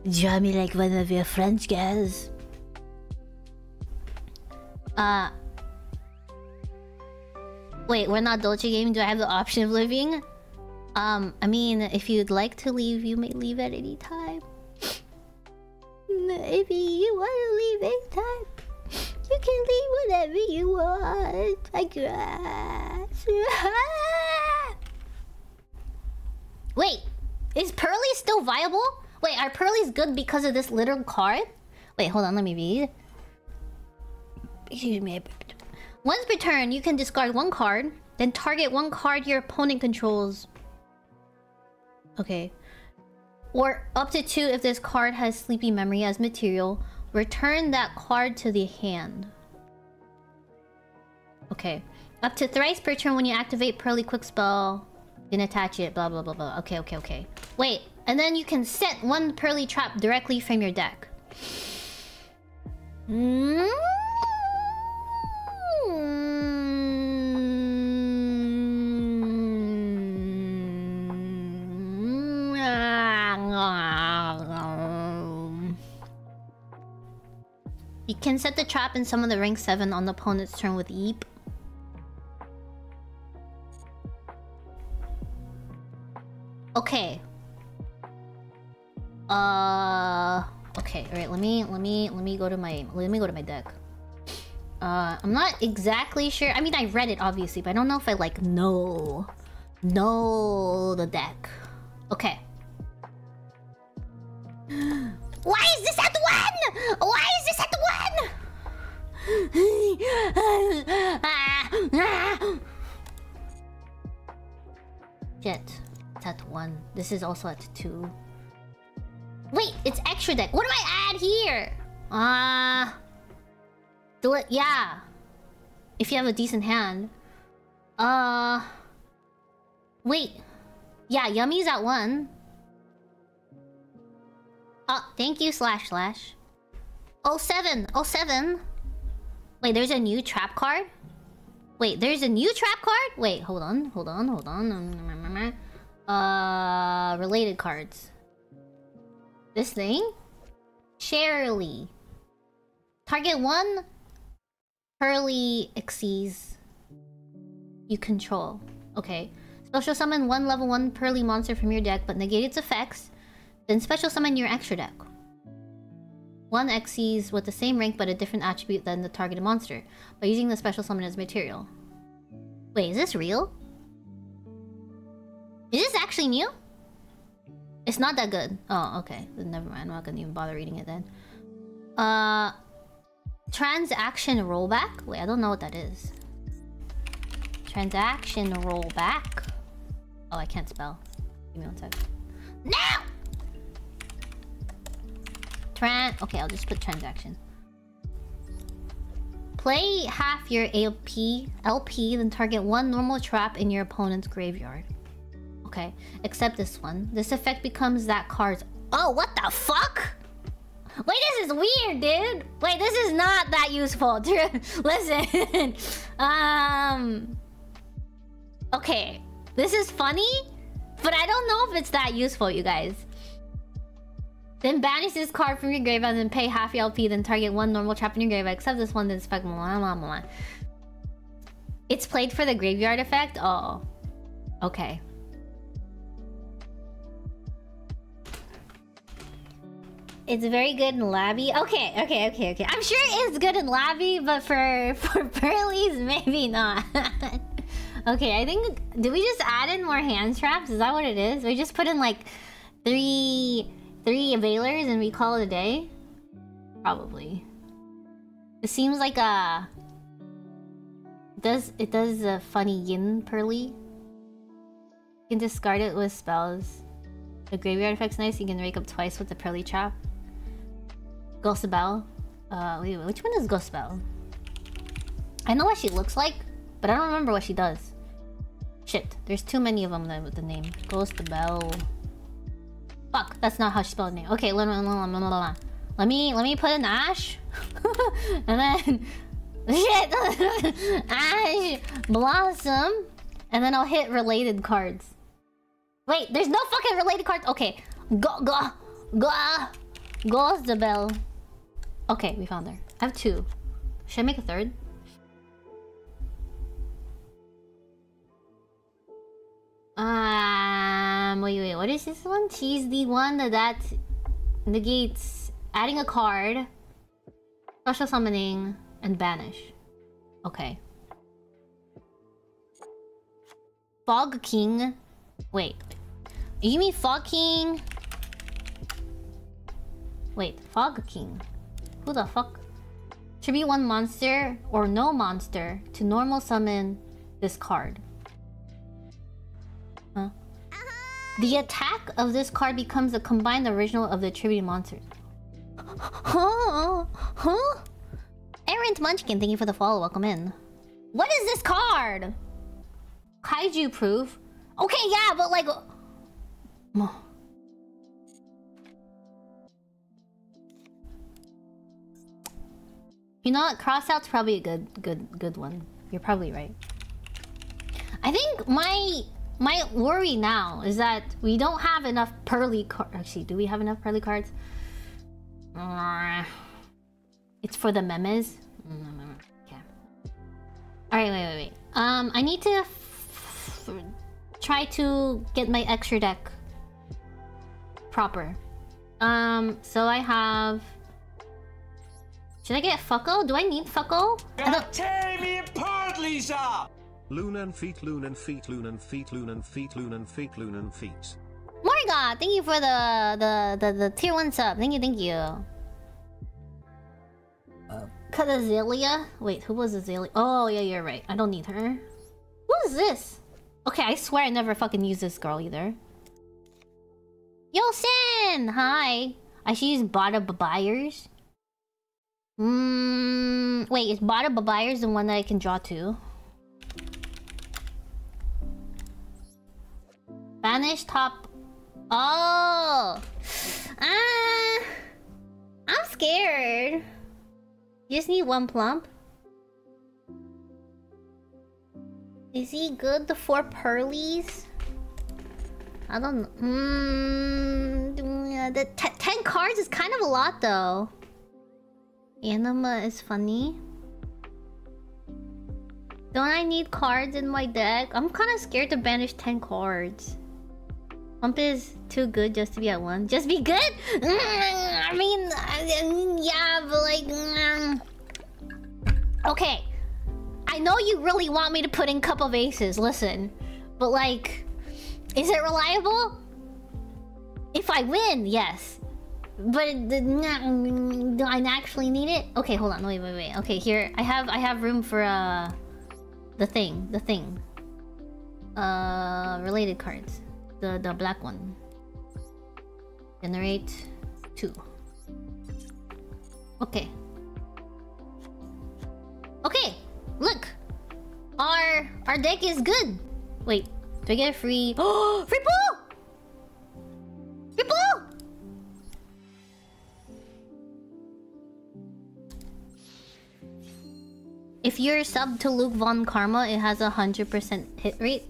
Draw me like one of your French girls. Uh. Wait, we're not Dolce Gaming. Do I have the option of leaving? Um, I mean, if you'd like to leave, you may leave at any time. Maybe you want to leave anytime, you can leave whatever you want. I guess. Wait, is Purrely still viable? Wait, are Purrely's good because of this little card? Wait, hold on, let me read. Excuse me. Once per turn, you can discard one card, then target one card your opponent controls. Okay. Or up to two if this card has Sleepy Memory as material. Return that card to the hand. Okay. Up to thrice per turn when you activate Purrely Quick Spell. You can attach it, blah blah blah blah. Okay, okay, okay. Wait, and then you can set one Purrely Trap directly from your deck. Mm You can set the trap in some of the rank 7 on the opponent's turn with Yeep. Okay. Uh okay, alright, let me let me let me go to my let me go to my deck. Uh I'm not exactly sure. I mean I read it obviously, but I don't know if I like know know the deck. Okay. Why is this at one? Why is this at one? Shit. It's at one. This is also at two. Wait, it's extra deck. What do I add here? Ah. Uh, do it. Yeah. If you have a decent hand. Uh. Wait. Yeah, Yummy's at one. Oh, thank you, slash slash. Oh seven, oh seven. Wait, there's a new trap card? Wait, there's a new trap card? Wait, hold on, hold on, hold on. Mm, mm, mm, uh, related cards. This thing? Sharely. Target one. Purrely Xyz. You control. Okay. Special summon one level 1 Purrely monster from your deck, but negate its effects. Then special summon your extra deck. One Xyz with the same rank but a different attribute than the targeted monster, by using the special summon as material. Wait, is this real? Is this actually new? It's not that good. Oh, okay. Then never mind. I'm not gonna even bother reading it then. Uh... Transaction rollback? Wait, I don't know what that is. Transaction rollback? Oh, I can't spell. Give me one sec. Now! Tran... Okay, I'll just put transaction. Play half your LP, LP, then target one normal trap in your opponent's graveyard. Okay, except this one. This effect becomes that card's... Oh, what the fuck? Wait, this is weird, dude. Wait, this is not that useful. Listen. um... Okay, this is funny, but I don't know if it's that useful, you guys. Then banish this card from your graveyard, and pay half your LP, then target one normal trap in your graveyard, except this one, then spec blah. It's played for the graveyard effect? Oh. Okay. It's very good in Labby. Okay, okay, okay, okay. I'm sure it is good in Labby, but for for Purrelys, maybe not. okay, I think... Do we just add in more hand traps? Is that what it is? We just put in like three three availers and we call it a day? Probably. It seems like a... It does, it does a funny yin Purrely. You can discard it with spells. The graveyard effect's nice. You can wake up twice with the Purrely Trap. Gospel. Uh, wait, which one is Gospel? I know what she looks like, but I don't remember what she does. Shit, there's too many of them with the name. Gospel. Fuck, that's not how she spelled name. Okay, let me let me let me put in Ash, and then shit, Ash Blossom, and then I'll hit related cards. Wait, there's no fucking related cards. Okay, go go go goes the bell. Okay, we found her. I have two. Should I make a third? Um, wait, wait, what is this one? She's the one that, that negates adding a card, special summoning, and banish. Okay. Fog King. Wait. You mean Fog King? Wait, Fog King. Who the fuck? Tribute one monster or no monster to normal summon this card. Huh? The attack of this card becomes a combined original of the tribute monsters. Huh? Huh? Errant Munchkin, thank you for the follow. Welcome in. What is this card? Kaiju proof? Okay, yeah, but like... Uh, you know what? Crossout's probably a good, good, good one. You're probably right. I think my my worry now is that we don't have enough Purrely cards. Actually, do we have enough Purrely cards? It's for the memes. Okay. All right, wait, wait, wait. Um, I need to try to get my extra deck proper. Um, so I have should I get Fucko? Do I need Fucko? I. Tear me apart, Lisa! Lunan feet, Lunan feet, Lunan feet, Lunan feet, Lunan feet, Lunan feet. Morga, thank you for the the the, the tier one sub. Thank you, thank you. Uh, cut Azalea. Wait, who was Azalea? Oh, yeah, you're right. I don't need her. Who is this? Okay, I swear I never fucking used this girl either. Yo, Sin! Hi. I should use Bada Babayers. Mmm. Wait, is Bada Babayers the one that I can draw to? Banish top. Oh! Ah! I'm scared. You just need one plump. Is he good? The four Purrelys? I don't know. Mm, the t 10 cards is kind of a lot though. Anima is funny. Don't I need cards in my deck? I'm kind of scared to banish 10 cards. Pump is too good just to be at one. Just be good? Mm, I mean, yeah, but like... Mm. Okay. I know you really want me to put in Cup of Aces, listen. But like... Is it reliable? If I win, yes. But do I actually need it? Okay, hold on. Wait, wait, wait. Okay, here I have I have room for uh the thing, the thing. Uh, related cards. The the black one. Generate two. Okay. Okay, look. Our our deck is good. Wait, do I get a free? Oh, free pool! Free! If you're sub to Luke Von Karma, it has a hundred percent hit rate.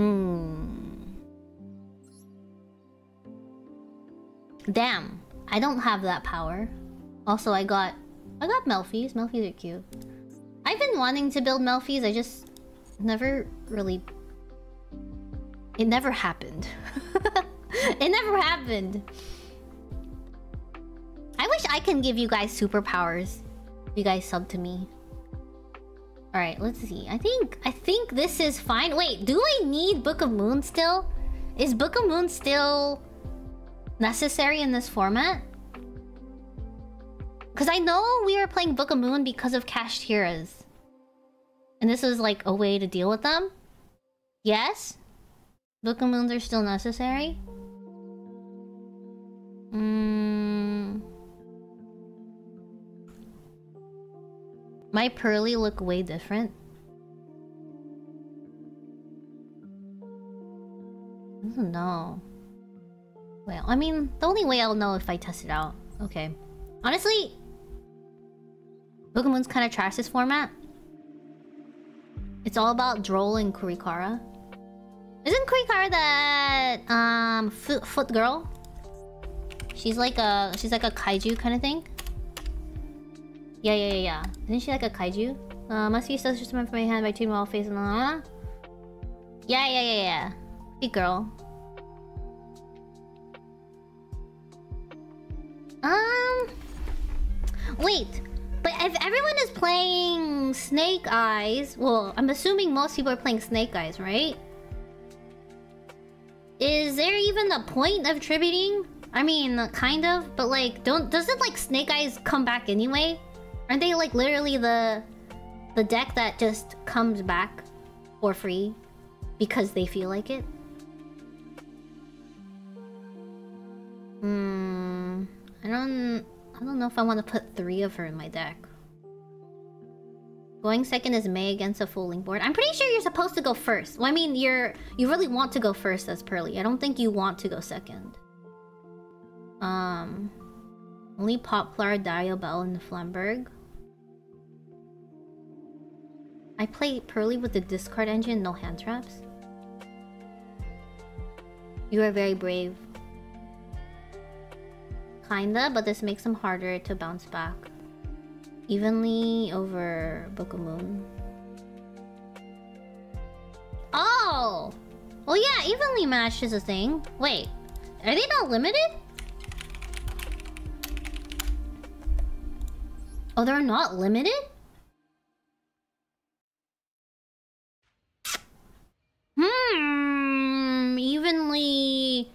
Hmm. Damn, I don't have that power. Also, I got, I got Melfies. Melfies are cute. I've been wanting to build Melfies. I just never really. It never happened. it never happened. I wish I can give you guys superpowers. You guys sub to me. Alright, let's see. I think I think this is fine. Wait, do I need Book of Moon still? Is Book of Moon still necessary in this format? Because I know we were playing Book of Moon because of Kashtira's. And this was like a way to deal with them? Yes? Book of Moons are still necessary? Hmm. My Purrely look way different. I don't know. Well, I mean, the only way I'll know if I test it out. Okay. Honestly, Pokemon's kind of trash this format. It's all about Droll and Kurikara. Isn't Kurikara that um foot, foot girl? She's like a she's like a kaiju kind of thing. Yeah, yeah, yeah, yeah. Isn't she like a kaiju? Uh, must be still just from my hand by two wall face and uh Yeah, yeah, yeah, yeah. Big girl. Um Wait, but if everyone is playing Snake Eyes, well, I'm assuming most people are playing Snake Eyes, right? Is there even a point of tributing? I mean, kind of, but like, don't doesn't like Snake Eyes come back anyway? Aren't they like literally the the deck that just comes back for free because they feel like it? Hmm. I don't. I don't know if I want to put three of her in my deck. Going second is May against a Fooling board. I'm pretty sure you're supposed to go first. Well, I mean, you're you really want to go first as Purrely. I don't think you want to go second. Um, only Poplar, Dario Bell, and Flamberg. I play Purrely with the discard engine, no hand traps. You are very brave. Kinda, but this makes them harder to bounce back. Evenly over Book of Moon. Oh! Well, yeah, evenly matched is a thing. Wait, are they not limited? Oh, they're not limited? Hmm, evenly...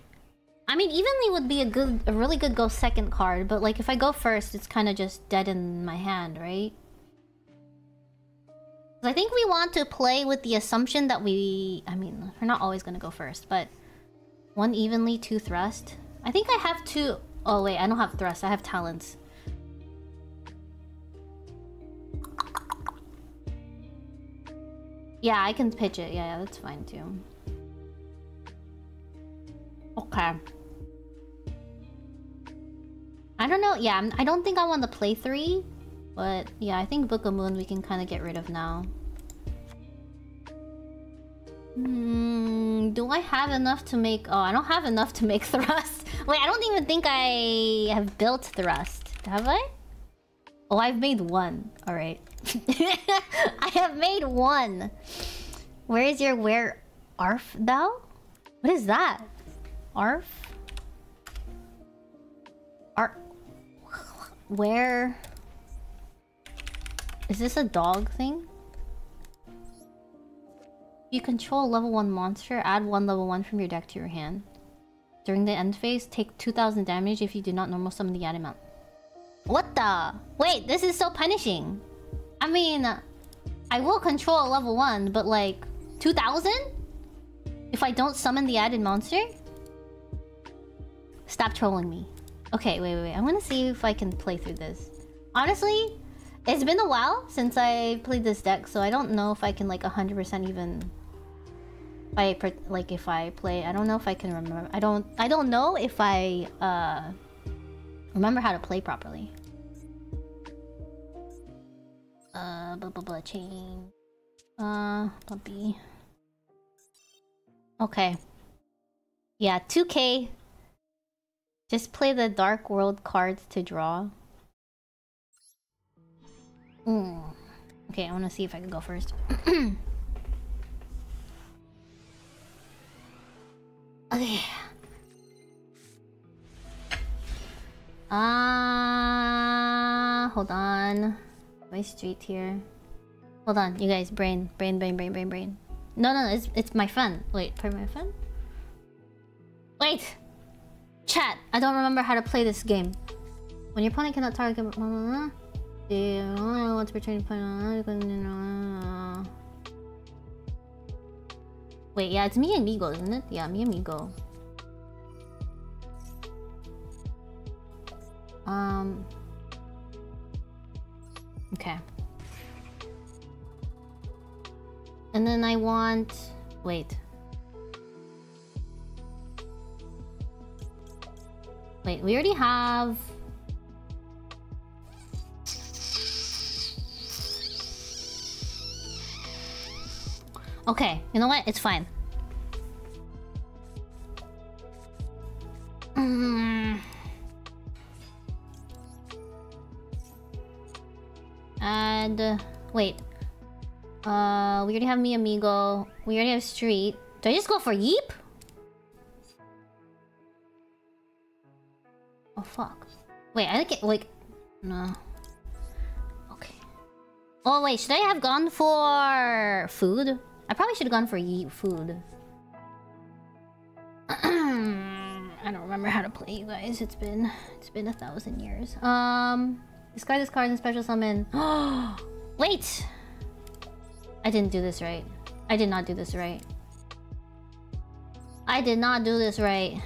I mean, evenly would be a good, a really good go second card, but like if I go first, it's kind of just dead in my hand, right? I think we want to play with the assumption that we, I mean, we're not always gonna go first, but one evenly, two thrust. I think I have two. Oh wait, I don't have thrust. I have talents. Yeah, I can pitch it. Yeah, that's fine too. Okay. I don't know. Yeah, I don't think I want to play three, but yeah, I think Book of Moon we can kind of get rid of now. Hmm, do I have enough to make... Oh, I don't have enough to make Thrust. Wait, I don't even think I have built Thrust. Have I? Oh, I've made one. Alright. I have made one. Where is your where Arf thou? What is that? Arf? Ar... Where... Is this a dog thing? You control a level 1 monster, add 1 level 1 from your deck to your hand. During the end phase, take 2000 damage if you do not normal summon the out. What the? Wait, this is so punishing. I mean, I will control level 1, but like, 2000? If I don't summon the added monster? Stop trolling me. Okay, wait, wait, wait. I'm gonna see if I can play through this. Honestly, it's been a while since I played this deck, so I don't know if I can like 100% even... I, like, if I play... I don't know if I can remember... I don't... I don't know if I, uh... Remember how to play properly. Uh, blah, blah, blah, chain. Uh, puppy. Okay. Yeah, 2k. Just play the Dark World cards to draw. Mm. Okay, I want to see if I can go first. okay. Ah, hold on. My street here. Hold on, you guys. Brain, brain, brain, brain, brain, brain. No, no, it's it's my friend. Wait, for my friend. Wait. Chat. I don't remember how to play this game. When your opponent cannot target. Blah, blah, blah. The only want to return point. Wait, yeah, it's me and Migo, isn't it? Yeah, me and Migo. Um. Okay. And then I want. Wait. Wait, we already have. Okay, you know what? It's fine. Mm. And uh, wait. Uh, we already have Mi Amigo. We already have Street. Do I just go for Yeep? Oh fuck. Wait, I think it like no. Okay. Oh wait, should I have gone for food? I probably should have gone for Yeep food. I don't remember how to play you guys. It's been it's been a thousand years. Um discard this card and special summon. Wait! I didn't do this right. I did not do this right. I did not do this right.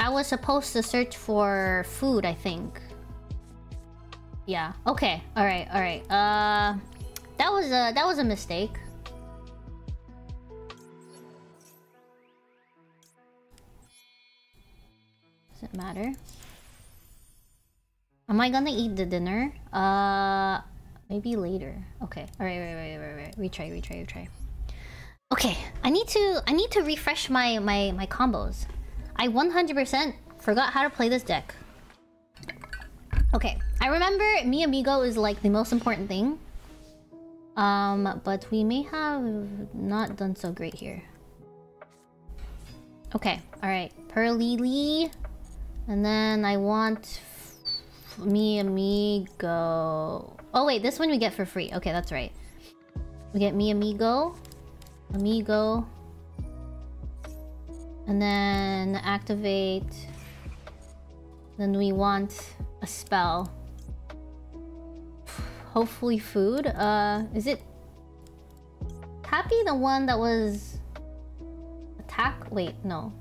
I was supposed to search for food, I think. Yeah. Okay. All right. All right. Uh, that was a that was a mistake. Does it matter? Am I gonna eat the dinner? Uh, maybe later. Okay. All right. Right. Right. Right. Right. Retry. Retry. Retry. Okay. I need to. I need to refresh my my my combos. I 100% forgot how to play this deck. Okay. I remember Mi Amigo is like the most important thing. Um, but we may have not done so great here. Okay. All right. Purrelyly. And then I want Mi Amigo. Oh wait, this one we get for free. Okay, that's right. We get Mi Amigo. Amigo. And then activate. Then we want a spell. Hopefully food. Uh, is it Happy the one that was attack? Wait, no.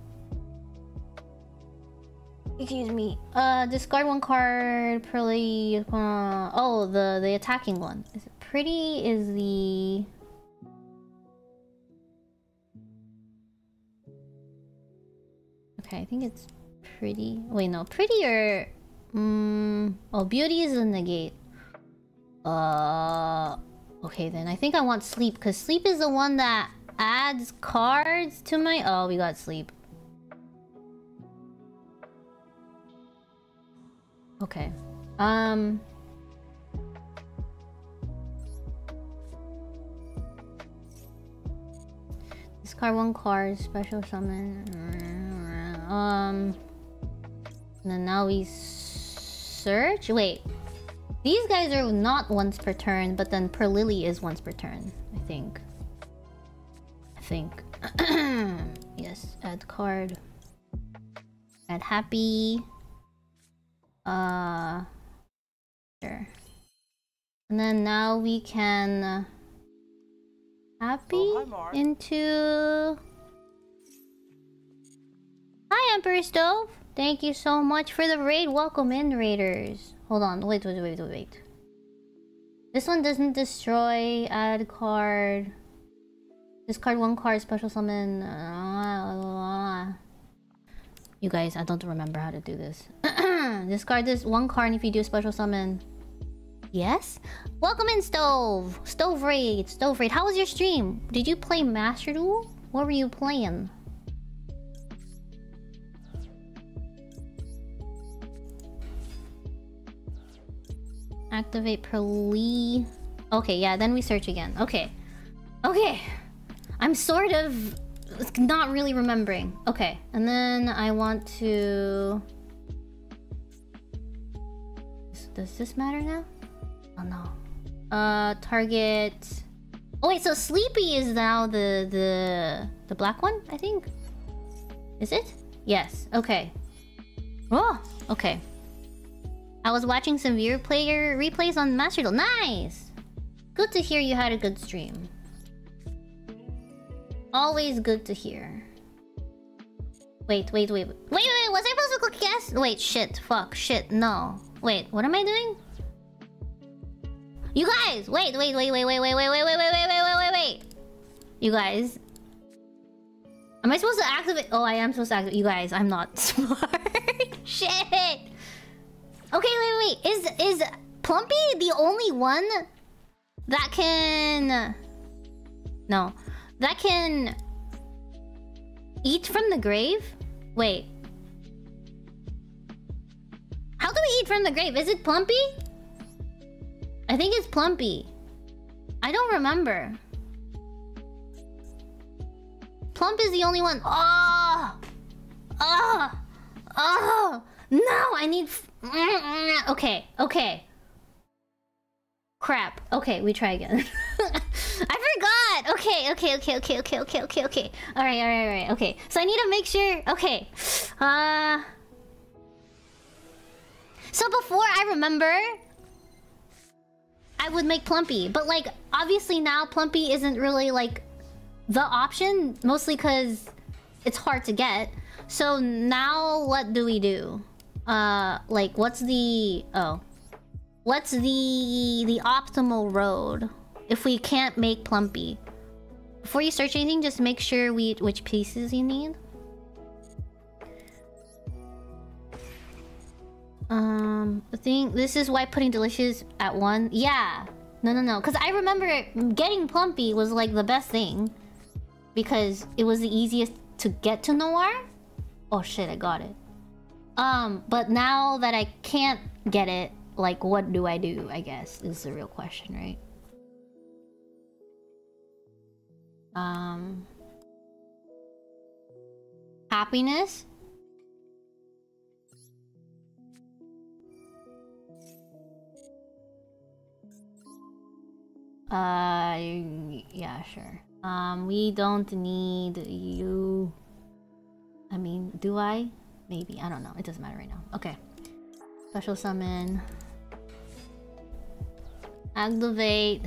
Excuse me. Uh, discard one card. Pretty. Uh, oh, the the attacking one. Is it pretty? Is the Okay, I think it's pretty. Wait, no, pretty or mm, oh, beauty is a negate. Uh, okay then. I think I want sleep because sleep is the one that adds cards to my. Oh, we got sleep. Okay. Um. Discard one card, special summon. Um. Then now we search. Wait. These guys are not once per turn, but then per lily is once per turn, I think. I think. yes, add card. Add happy. Uh, sure. And then now we can uh, happy Oh, hi, into. Hi, Emperor Stove. Thank you so much for the raid. Welcome in, raiders. Hold on. Wait, wait, wait, wait, wait. This one doesn't destroy. Add card. Discard one card. Special summon. Uh, you guys, I don't remember how to do this. Discard this one card if you do a special summon. Yes? Welcome in, Stove! Stove Raid, Stove Raid. How was your stream? Did you play Master Duel? What were you playing? Activate Purrely. Okay, yeah, then we search again. Okay. Okay. I'm sort of not really remembering. Okay, and then I want to... Does this matter now? Oh no. Uh, target... Oh wait, so Sleepy is now the the the black one, I think. Is it? Yes. Okay. Oh, okay. I was watching some viewer player replays on Master Duel. Nice. Good to hear you had a good stream. Always good to hear. Wait, wait, wait. Wait, wait, wait. Was I supposed to click yes? Wait, shit. Fuck. Shit. No. Wait, what am I doing? You guys! Wait, wait, wait, wait, wait, wait, wait, wait, wait, wait, wait, wait, wait, wait, wait. You guys. Am I supposed to activate? Oh, I am supposed to activate. You guys, I'm not smart. Shit. Okay, wait, wait. Is is Plumpy the only one that can? No, that can eat from the grave. Wait. How do we eat from the grave? Is it Plumpy? I think it's Plumpy. I don't remember. Plump is the only one. Oh! Oh! Oh! No! I need... Okay, okay. Crap. Okay, we try again. I forgot! Okay, okay, okay, okay, okay, okay, okay, okay. Alright, alright, alright, okay. So I need to make sure... Okay. Uh... So before I remember... I would make Plumpy. But like, obviously now Plumpy isn't really like the option. Mostly because it's hard to get. So now what do we do? Uh, like what's the... Oh. What's the the optimal road if we can't make Plumpy? Before you search anything, just make sure we which pieces you need. Um, I think this is why putting delicious at one. Yeah, no, no, no. Because I remember getting Plumpy was like the best thing because it was the easiest to get to Noir. Oh shit, I got it. Um, but now that I can't get it, like, what do I do? I guess is the real question, right? Um, happiness. Uh, yeah, sure. Um, we don't need you. I mean, do I? Maybe. I don't know. It doesn't matter right now. Okay. Special summon. Activate.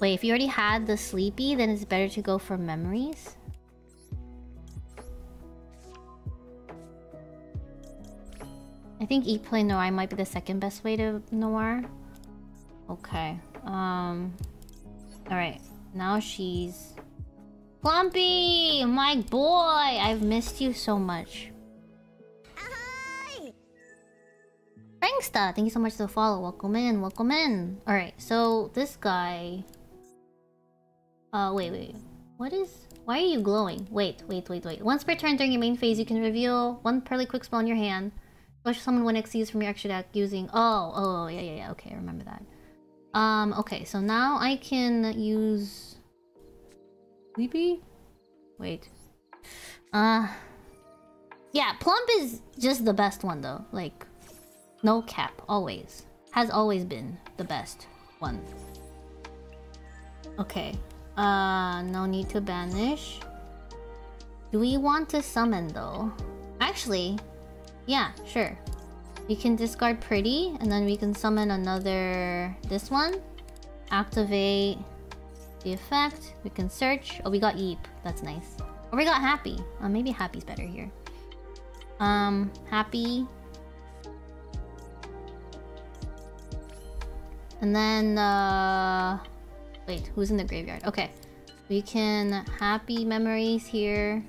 Wait, if you already had the sleepy, then it's better to go for memories. I think E play noir might be the second best way to noir. Okay. Um. All right. Now she's Clumpy! my boy. I've missed you so much. Pranksta, thank you so much for the follow. Welcome in, welcome in. All right. So this guy. Uh, wait, wait. What is? Why are you glowing? Wait, wait, wait, wait. Once per turn during your main phase, you can reveal one Purrely quick spell in your hand. Push someone when XCs from your extra deck using. Oh, oh, yeah, yeah, yeah. Okay, I remember that. Um, okay, so now I can use. Sleepy? Wait. Uh. Yeah, Plump is just the best one though. Like, no cap, always. Has always been the best one. Okay. Uh, no need to banish. Do we want to summon though? Actually, yeah, sure. We can discard pretty, and then we can summon another... This one. Activate the effect. We can search. Oh, we got Yeep. That's nice. Or we got Happy. Oh, maybe Happy's better here. Um, Happy. And then, uh... Wait, who's in the graveyard? Okay. We can Happy Memories here.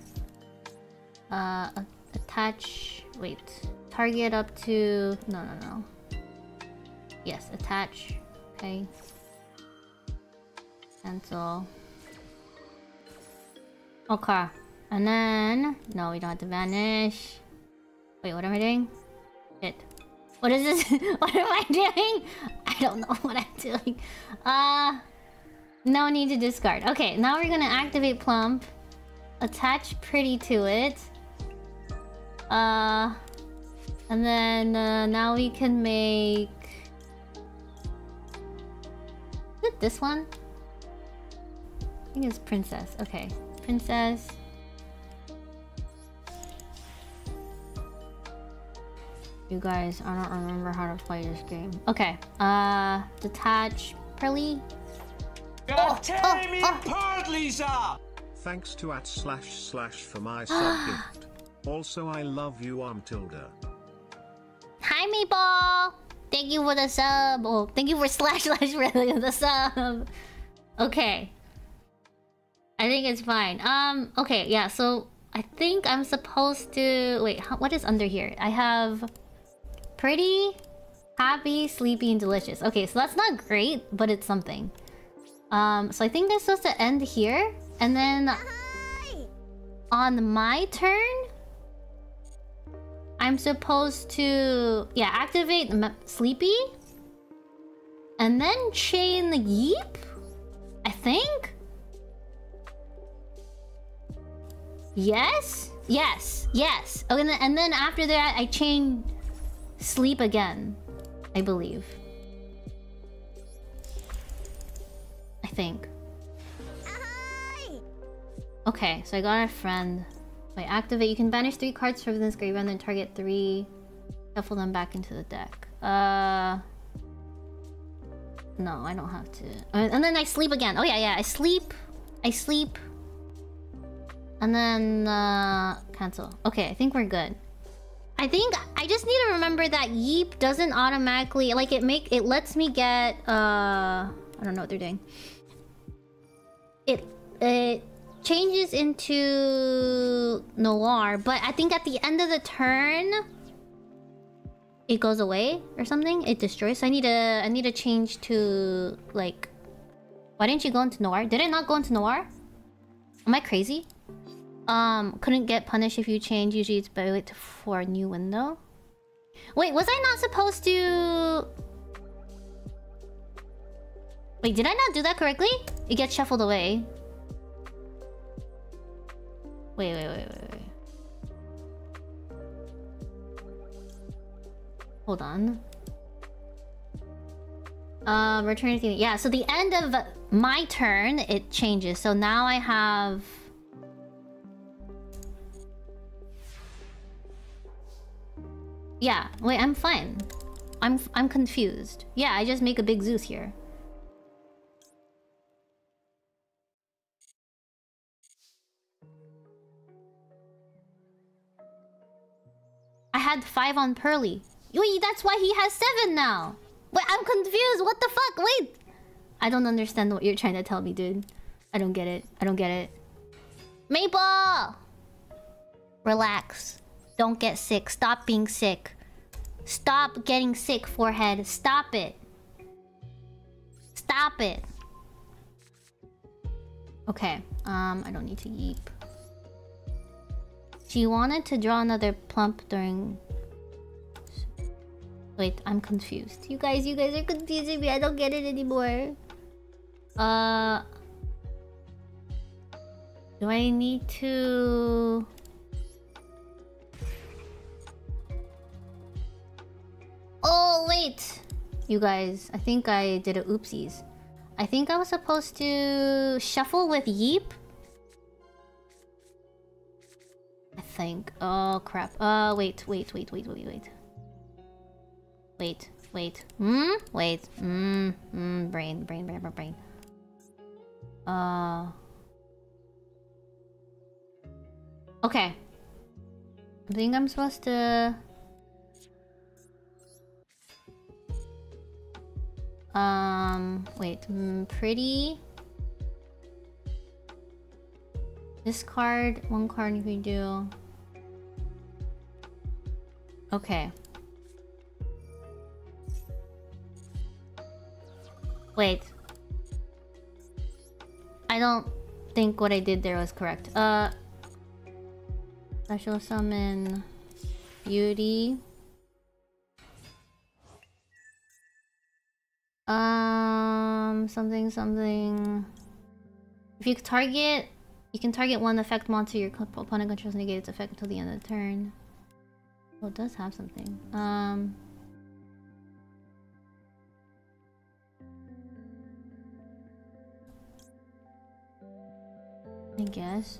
Uh, attach... Wait. Target up to... No, no, no. Yes, attach. Okay. Cancel. Okay. And then... No, we don't have to vanish. Wait, what am I doing? Shit. What is this? what am I doing? I don't know what I'm doing. Uh... No need to discard. Okay, now we're gonna activate Plump. Attach Pretty to it. Uh... And then uh, now we can make... Is it this one? I think it's Princess. Okay. Princess. You guys, I don't remember how to play this game. Okay. Uh, detach Purrely. God tear me apart, Lisa! Thanks to at slash slash for my sub gift. Also, I love you, I'm Tilda. Hi, Meatball! Thank you for the sub. Oh, thank you for slash slash for the sub. Okay. I think it's fine. Um, okay, yeah, so I think I'm supposed to... Wait, what is under here? I have... Pretty, happy, sleepy, and delicious. Okay, so that's not great, but it's something. Um, so I think I'm supposed to end here. And then... On my turn... I'm supposed to... Yeah, activate Sleepy. And then chain the Yeep? I think? Yes? Yes. Yes. Okay, and then after that, I chain Sleep again. I believe. I think. Okay, so I got a friend. By activate, you can banish three cards from this graveyard and then target three. Shuffle them back into the deck. Uh... No, I don't have to. Uh, and then I sleep again. Oh yeah, yeah, I sleep. I sleep. And then, uh... Cancel. Okay, I think we're good. I think I just need to remember that Yeep doesn't automatically... Like, it make it lets me get, uh... I don't know what they're doing. It... It changes into Noir, but I think at the end of the turn it goes away or something. It destroys. So I need to I need to change to like why didn't you go into Noir? Did it not go into Noir? Am I crazy? Um, couldn't get punished if you change. Usually it's better wait for a new window. Wait, was I not supposed to... Wait, did I not do that correctly? It gets shuffled away. Wait, wait, wait, wait, wait. Hold on. Uh, return to yeah. So the end of my turn, it changes. So now I have. Yeah. Wait, I'm fine. I'm I'm confused. Yeah, I just make a big Zeus here. I had five on Purrely. Wait, that's why he has seven now. Wait, I'm confused. What the fuck? Wait. I don't understand what you're trying to tell me, dude. I don't get it. I don't get it. Maple! Relax. Don't get sick. Stop being sick. Stop getting sick, forehead. Stop it. Stop it. Okay. Um, I don't need to yeep. She wanted to draw another plump during... Wait, I'm confused. You guys, you guys are confusing me. I don't get it anymore. Uh... Do I need to... Oh, wait! You guys, I think I did a oopsies. I think I was supposed to shuffle with Yeep? I think. Oh, crap. Uh, wait, wait, wait, wait, wait, wait. Wait, wait. Hmm? Wait. Hmm. Hmm. Brain, brain, brain, brain, brain. Uh... Okay. I think I'm supposed to... Um, wait, mm, pretty. This card, one card you can do. Okay. Wait. I don't think what I did there was correct. Uh, special summon beauty. Um, something, something. If you target, you can target one effect monster your opponent controls negate its effect until the end of the turn. Oh, it does have something. Um. I guess.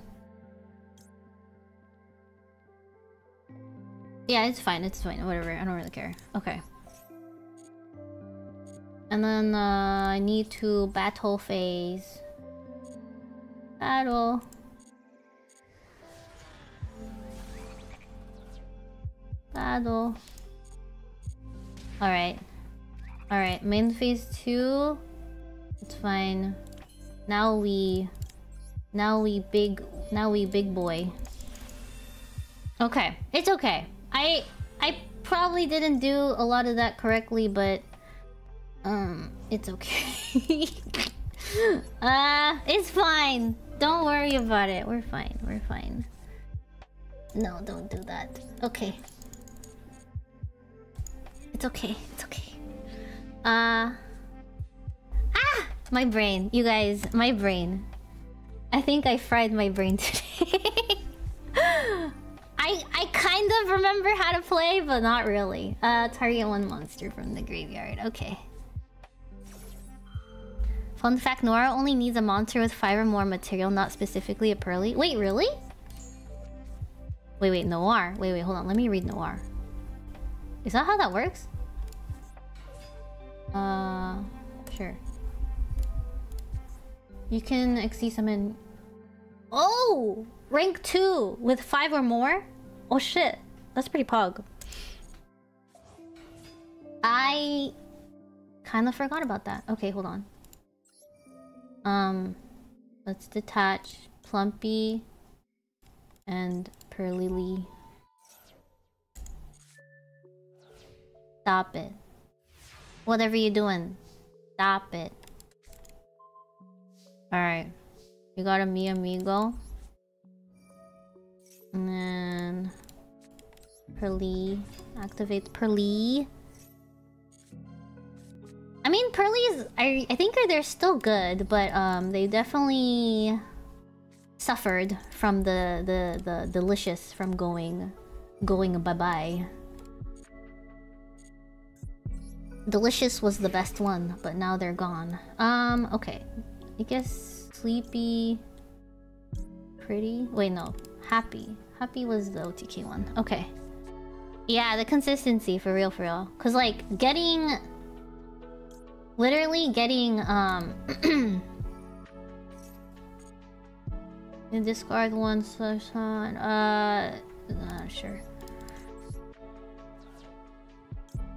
Yeah, it's fine. It's fine. Whatever. I don't really care. Okay. And then uh, I need to battle phase. Battle. Battle. Alright. Alright, main phase 2. It's fine. Now we... Now we big... Now we big boy. Okay. It's okay. I... I probably didn't do a lot of that correctly, but... Um, it's okay. uh, it's fine. Don't worry about it. We're fine. We're fine. No, don't do that. Okay. It's okay. It's okay. Uh... Ah! My brain. You guys, my brain. I think I fried my brain today. I I kind of remember how to play, but not really. Uh, target one monster from the graveyard. Okay. Fun fact, Nora only needs a monster with 5 or more material, not specifically a Purrely. Wait, really? Wait, wait, Noir. Wait, wait, hold on. Let me read Noir. Is that how that works? Uh, sure. You can Xyz summon... Oh! Rank 2 with 5 or more? Oh shit. That's pretty pog. I... Kind of forgot about that. Okay, hold on. Um, let's detach Plumpy and Purrely. Stop it. Whatever you're doing, stop it. Alright. We got a Mi Amigo. And then... Purrely. Activate Purrely. I mean, Purrelys, I, I think they're still good, but um, they definitely suffered from the, the, the delicious from going, going bye-bye. Delicious was the best one, but now they're gone. Um, okay. I guess Sleepy... Pretty? Wait, no. Happy. Happy was the OTK one. Okay. Yeah, the consistency, for real, for real. Cause like, getting... Literally getting, um... discard one slash one, uh... uh sure.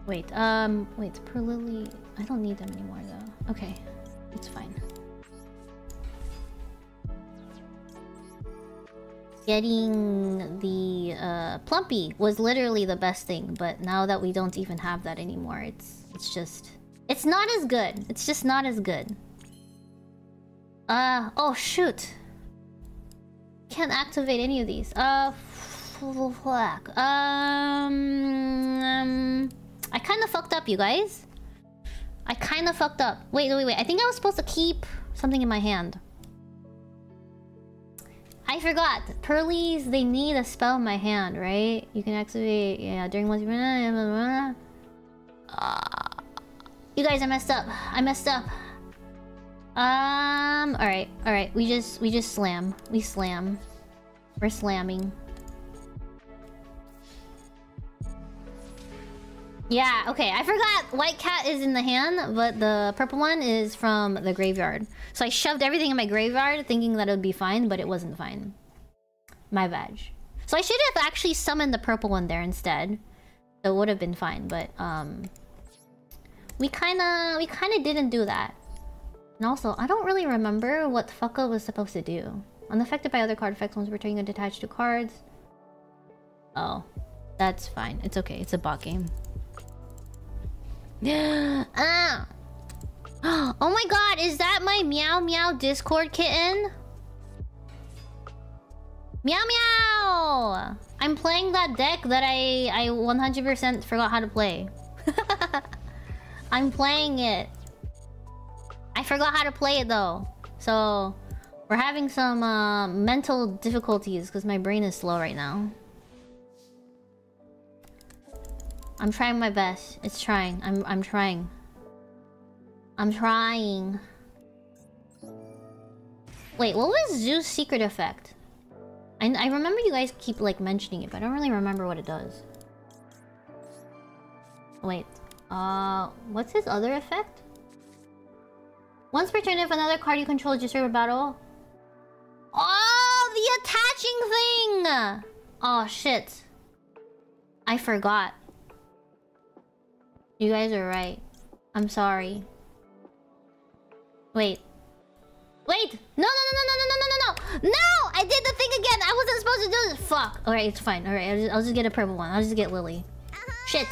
Wait, um, wait, Purrelyly. I don't need them anymore though. Okay, it's fine. Getting the uh, Plumpy was literally the best thing, but now that we don't even have that anymore, it's it's just it's not as good. It's just not as good. Uh oh shoot. Can't activate any of these. Uh flack. Um, um I kind of fucked up, you guys. I kind of fucked up. Wait, wait, wait. I think I was supposed to keep something in my hand. I forgot. Purrelys, they need a spell in my hand, right? You can activate, yeah, during once... Uh, you guys, I messed up. I messed up. Um, alright, alright. We just, we just slam. We slam. We're slamming. Yeah, okay. I forgot White Cat is in the hand, but the purple one is from the graveyard. So I shoved everything in my graveyard thinking that it would be fine, but it wasn't fine. My badge. So I should have actually summoned the purple one there instead. So it would have been fine, but um we kinda we kinda didn't do that. And also, I don't really remember what Fucka was supposed to do. Unaffected by other card effects once returning a detached to cards. Oh. That's fine. It's okay. It's a bot game. ah. Oh my god, is that my Meow Meow Discord kitten? Meow Meow! I'm playing that deck that I I 100% forgot how to play. I'm playing it. I forgot how to play it though. So, we're having some uh, mental difficulties because my brain is slow right now. I'm trying my best. It's trying. I'm I'm trying. I'm trying. Wait, what was Zeus' secret effect? I, I remember you guys keep like mentioning it, but I don't really remember what it does. Wait. Uh, what's his other effect? Once per turn, if another card you control is destroyed with battle. Oh, the attaching thing! Oh, shit. I forgot. You guys are right. I'm sorry. Wait. Wait! No, no, no, no, no, no, no, no, no! No! I did the thing again! I wasn't supposed to do this! Fuck! Alright, it's fine. Alright, I'll, I'll just get a purple one. I'll just get Lily. Shit!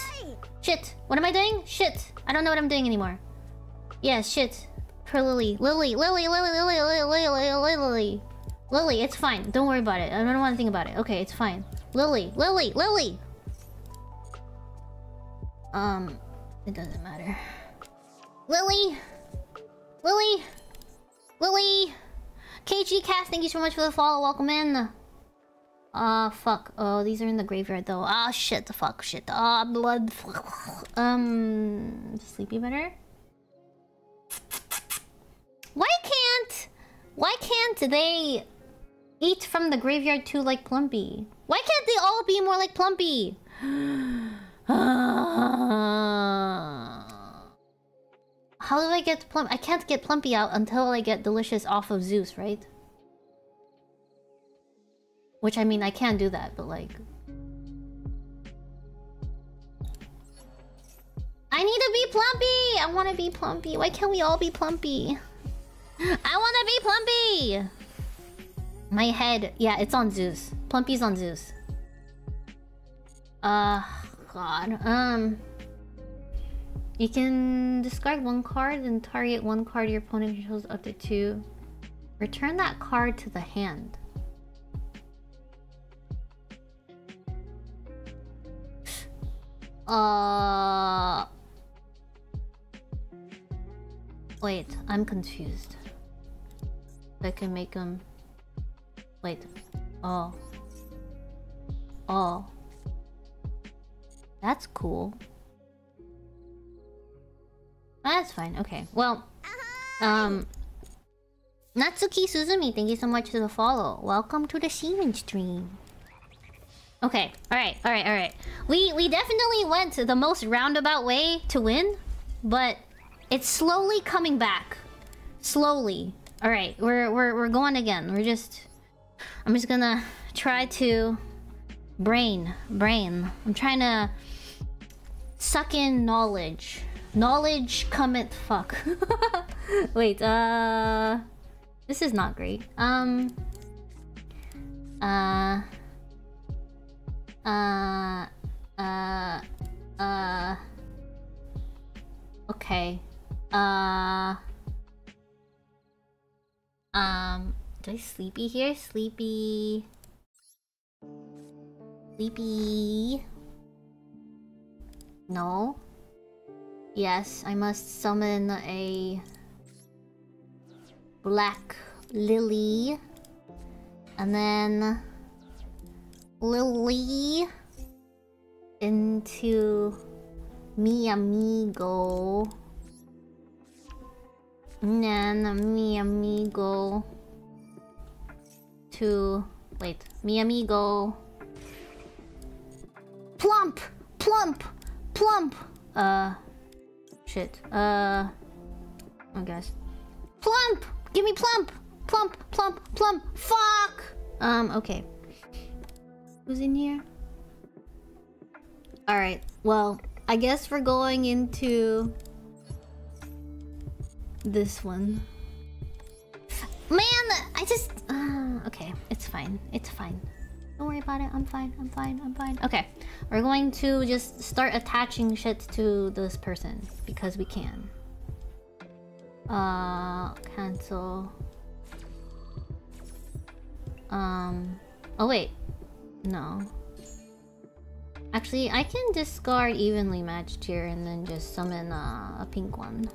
Shit. What am I doing? Shit. I don't know what I'm doing anymore. Yeah, shit. Purrelyly. Lily, Lily, Lily, Lily, Lily, Lily, Lily. Lily, it's fine. Don't worry about it. I don't want to think about it. Okay, it's fine. Lily, Lily, Lily! Um, it doesn't matter. Lily! Lily! Lily! KG Cast, thank you so much for the follow. Welcome in. Ah, uh, fuck. Oh, these are in the graveyard though. Ah, oh, shit. The fuck. Shit. Ah, oh, blood. Um, sleepy better? Why can't... Why can't they eat from the graveyard too like Plumpy? Why can't they all be more like Plumpy? How do I get Plump? I can't get Plumpy out until I get Delicious off of Zeus, right? Which, I mean, I can do that, but like... I need to be Plumpy! I want to be Plumpy. Why can't we all be Plumpy? I want to be Plumpy! My head... Yeah, it's on Zeus. Plumpy's on Zeus. Uh... God. Um... You can discard one card and target one card your opponent controls up to two. Return that card to the hand. Uh... Wait, I'm confused. I can make them... Wait. Oh. Oh. That's cool. That's fine. Okay. Well, um, Natsuki Suzumi, thank you so much for the follow. Welcome to the Seaman stream. Okay. All right. All right. All right. We we definitely went the most roundabout way to win, but it's slowly coming back. Slowly. All right. We're we're we're going again. We're just. I'm just gonna try to brain brain. I'm trying to suck in knowledge. Knowledge cometh fuck. Wait, uh this is not great. Um uh uh uh uh okay. Uh um do I sleepy here? Sleepy Sleepy No. Yes, I must summon a black lily. And then Lily into mi amigo. And then mi amigo to wait, mi amigo. Plump! Plump! Plump! Uh shit. Uh I guess. Plump! Give me plump! Plump, plump, plump! Fuck! Um, okay. Who's in here? Alright, well, I guess we're going into this one. Man, I just uh, okay, it's fine. It's fine. Don't worry about it. I'm fine. I'm fine. I'm fine. Okay. We're going to just start attaching shit to this person because we can. Uh cancel. Um oh wait. No. Actually, I can discard evenly matched here and then just summon uh, a pink one.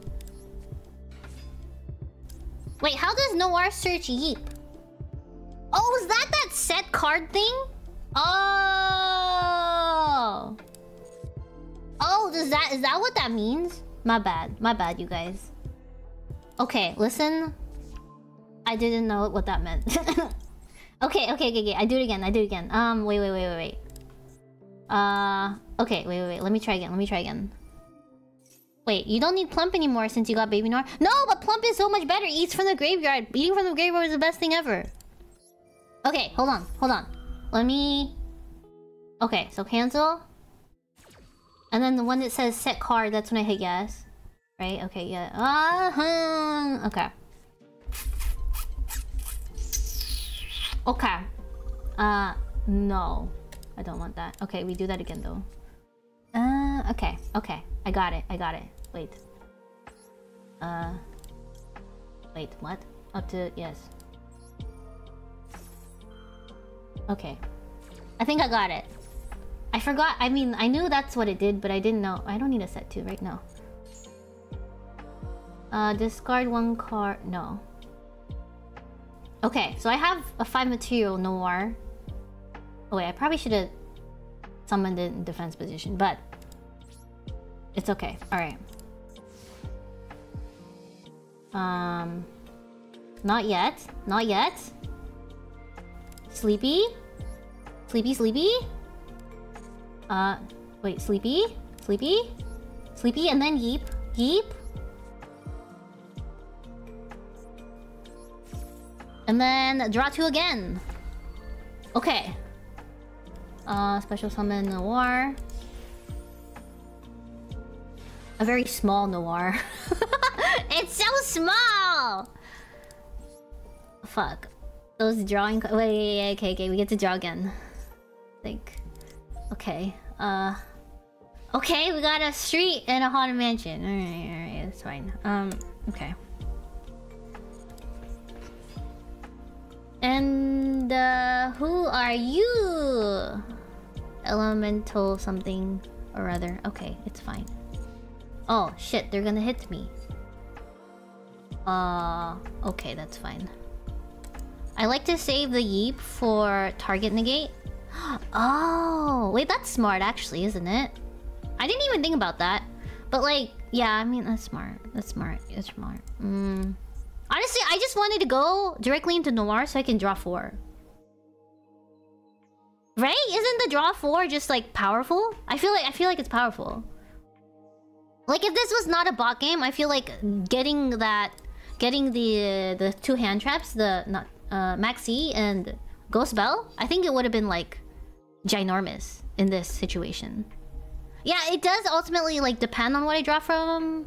Wait, how does Noir search Yeep? Oh, is that that set card thing? Oh. Oh, does that is that what that means? My bad. My bad, you guys. Okay, listen. I didn't know what that meant. okay, okay, okay, okay. I do it again. I do it again. Um, wait, wait, wait, wait, wait. Uh, okay, wait, wait, wait. Let me try again. Let me try again. Wait, you don't need Plump anymore since you got Baby Noir? No, but Plump is so much better. Eats from the graveyard. Eating from the graveyard is the best thing ever. Okay, hold on. Hold on. Let me... Okay, so cancel. And then the one that says set card, that's when I hit yes. Right? Okay, yeah. Uh -huh. Okay. Okay. Uh, no. I don't want that. Okay, we do that again though. Uh, okay, okay. I got it, I got it. Wait. Uh... Wait, what? Up to... yes. Okay. I think I got it. I forgot, I mean, I knew that's what it did, but I didn't know. I don't need a set 2 right now. Uh, discard one card... no. Okay, so I have a 5 material Noir. Oh wait, I probably should have summoned it in defense position, but... It's okay, alright. Um... Not yet. Not yet. Sleepy? Sleepy, sleepy? Uh, wait, sleepy? Sleepy? Sleepy, and then yeep. Yeep? And then draw two again. Okay. Uh, special summon Noir. A very small Noir. it's so small! Fuck. Those drawing... Wait, okay, okay, we get to draw again. Think. Okay, uh... Okay, we got a street and a haunted mansion. Alright, alright, that's fine. Um, okay. And uh, who are you? Elemental something or other. Okay, it's fine. Oh shit, they're gonna hit me. Uh, okay, that's fine. I like to save the Yeep for target negate. Oh, wait, that's smart actually, isn't it? I didn't even think about that. But like, yeah, I mean that's smart. That's smart. That's smart. Mm. Honestly, I just wanted to go directly into Noir so I can draw four. Right? Isn't the draw four just like powerful? I feel like I feel like it's powerful. Like if this was not a bot game, I feel like getting that, getting the the two hand traps, the not uh, Maxx "C" and Ghost Belle, I think it would have been like ginormous in this situation. Yeah, it does ultimately like depend on what I draw from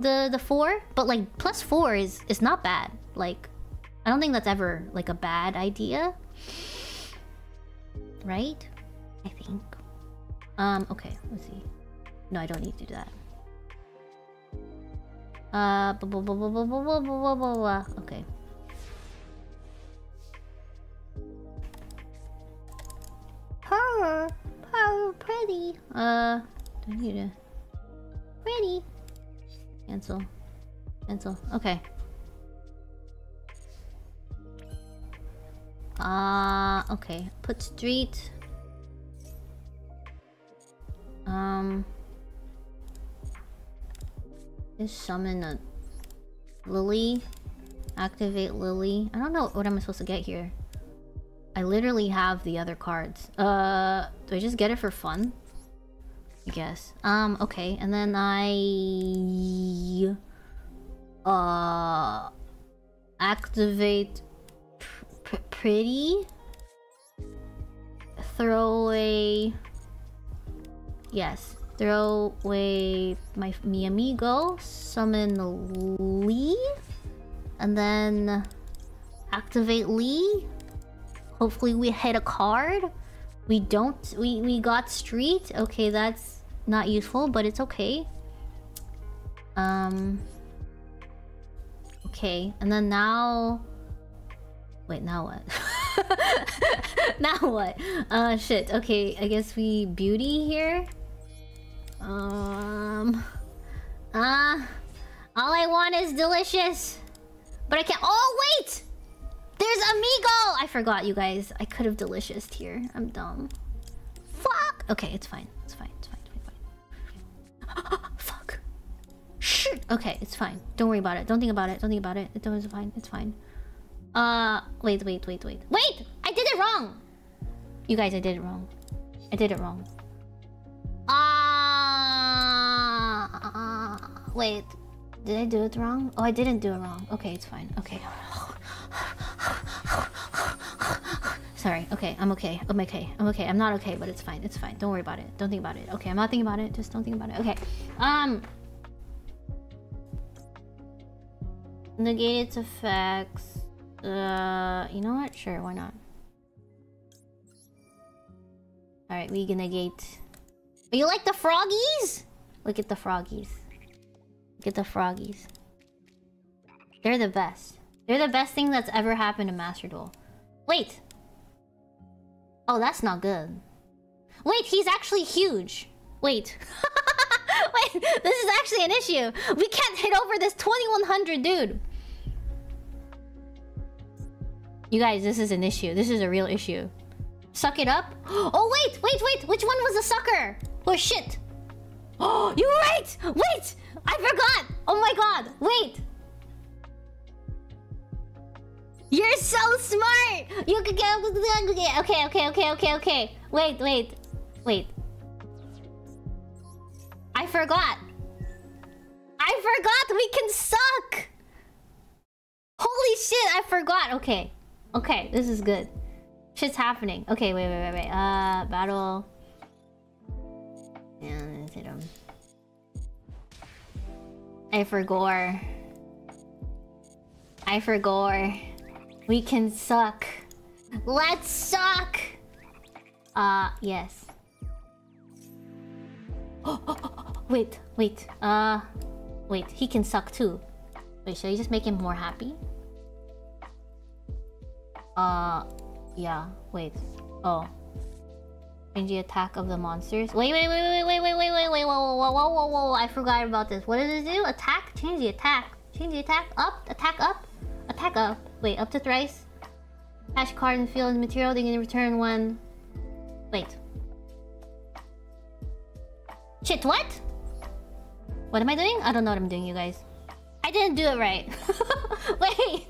the the four, but like plus four is is not bad. Like, I don't think that's ever like a bad idea, right? I think. Um. Okay. Let's see. No, I don't need to do that. Uh. Blah, blah, blah, blah, blah, blah, blah, blah, blah. Okay. Power, power, pretty. Uh, do I need to? Pretty. Cancel. Cancel. Okay. Uh, okay. Put street. Um. Just summon a Lily. Activate Lily. I don't know what I'm supposed to get here. I literally have the other cards. Uh, do I just get it for fun? I guess. Um, okay. And then I... Uh... Activate... Pr pretty? Throw away... Yes. Throw away my mi amigo. Summon Lee. And then... Activate Lee. Hopefully we hit a card. We don't... We, we got street. Okay, that's not useful, but it's okay. Um... Okay, and then now... Wait, now what? now what? Uh, shit. Okay, I guess we beauty here. Um... Ah... Uh, all I want is delicious. But I can't- Oh, wait! There's Amigo! I forgot, you guys. I could have delicious here. I'm dumb. Fuck! Okay, it's fine. Fuck. Shit. Okay, it's fine. Don't worry about it. Don't think about it. Don't think about it. It's fine. It's fine. Uh, wait, wait, wait, wait. Wait! I did it wrong! You guys, I did it wrong. I did it wrong. Uh, wait. Did I do it wrong? Oh, I didn't do it wrong. Okay, it's fine. Okay. Sorry. Okay, I'm okay. I'm okay. I'm okay. I'm not okay, but it's fine. It's fine. Don't worry about it. Don't think about it. Okay, I'm not thinking about it. Just don't think about it. Okay. Um. Negate its effects. Uh, you know what? Sure, why not? Alright, we can negate. Oh, you like the froggies? Look at the froggies. Look at the froggies. They're the best. They're the best thing that's ever happened to Master Duel. Wait! Oh, that's not good. Wait, he's actually huge. Wait. Wait, this is actually an issue. We can't hit over this 2100 dude. You guys, this is an issue. This is a real issue. Suck it up? Oh, wait, wait, wait. Which one was the sucker? Oh, shit. Oh, you're right. Wait, I forgot. Oh my god, wait. You're so smart! You could get okay, okay, okay, okay, okay. Wait, wait, wait. I forgot. I forgot we can suck. Holy shit! I forgot. Okay, okay, this is good. Shit's happening. Okay, wait, wait, wait, wait. Uh, battle. Let's hit him. I forgot. I forgot. We can suck. Let's suck! Uh, yes. wait, wait. Uh, wait. He can suck too. Wait, should I just make him more happy? Uh, yeah. Wait. Oh. The attack of the monsters. Wait, wait, wait, wait, wait, wait, wait, wait, wait, whoa, whoa, whoa, whoa, whoa, I forgot about this. What does it do? Attack? Change the attack. Change the attack. Up? Attack up? Attack up. Wait, up to thrice. Cash card and field material. They can return one. Wait. Shit, what? What am I doing? I don't know what I'm doing, you guys. I didn't do it right. Wait.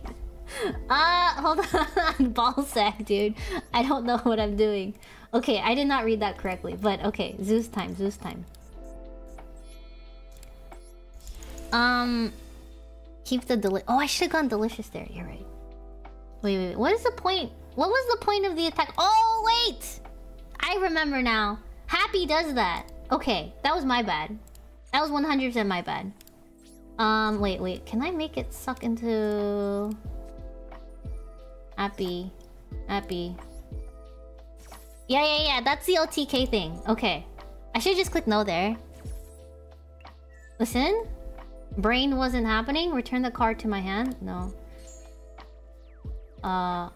Uh, hold on. Ball sack, dude. I don't know what I'm doing. Okay, I did not read that correctly, but okay. Zeus time, Zeus time. Um, keep the deli- Oh, I should have gone delicious there. You're right. Wait, wait. What is the point? What was the point of the attack? Oh, wait! I remember now. Happy does that. Okay, that was my bad. That was 100% my bad. Um, wait, wait. Can I make it suck into... Happy. Happy. Yeah, yeah, yeah. That's the OTK thing. Okay. I should just click no there. Listen. Brain wasn't happening. Return the card to my hand. No. Uh...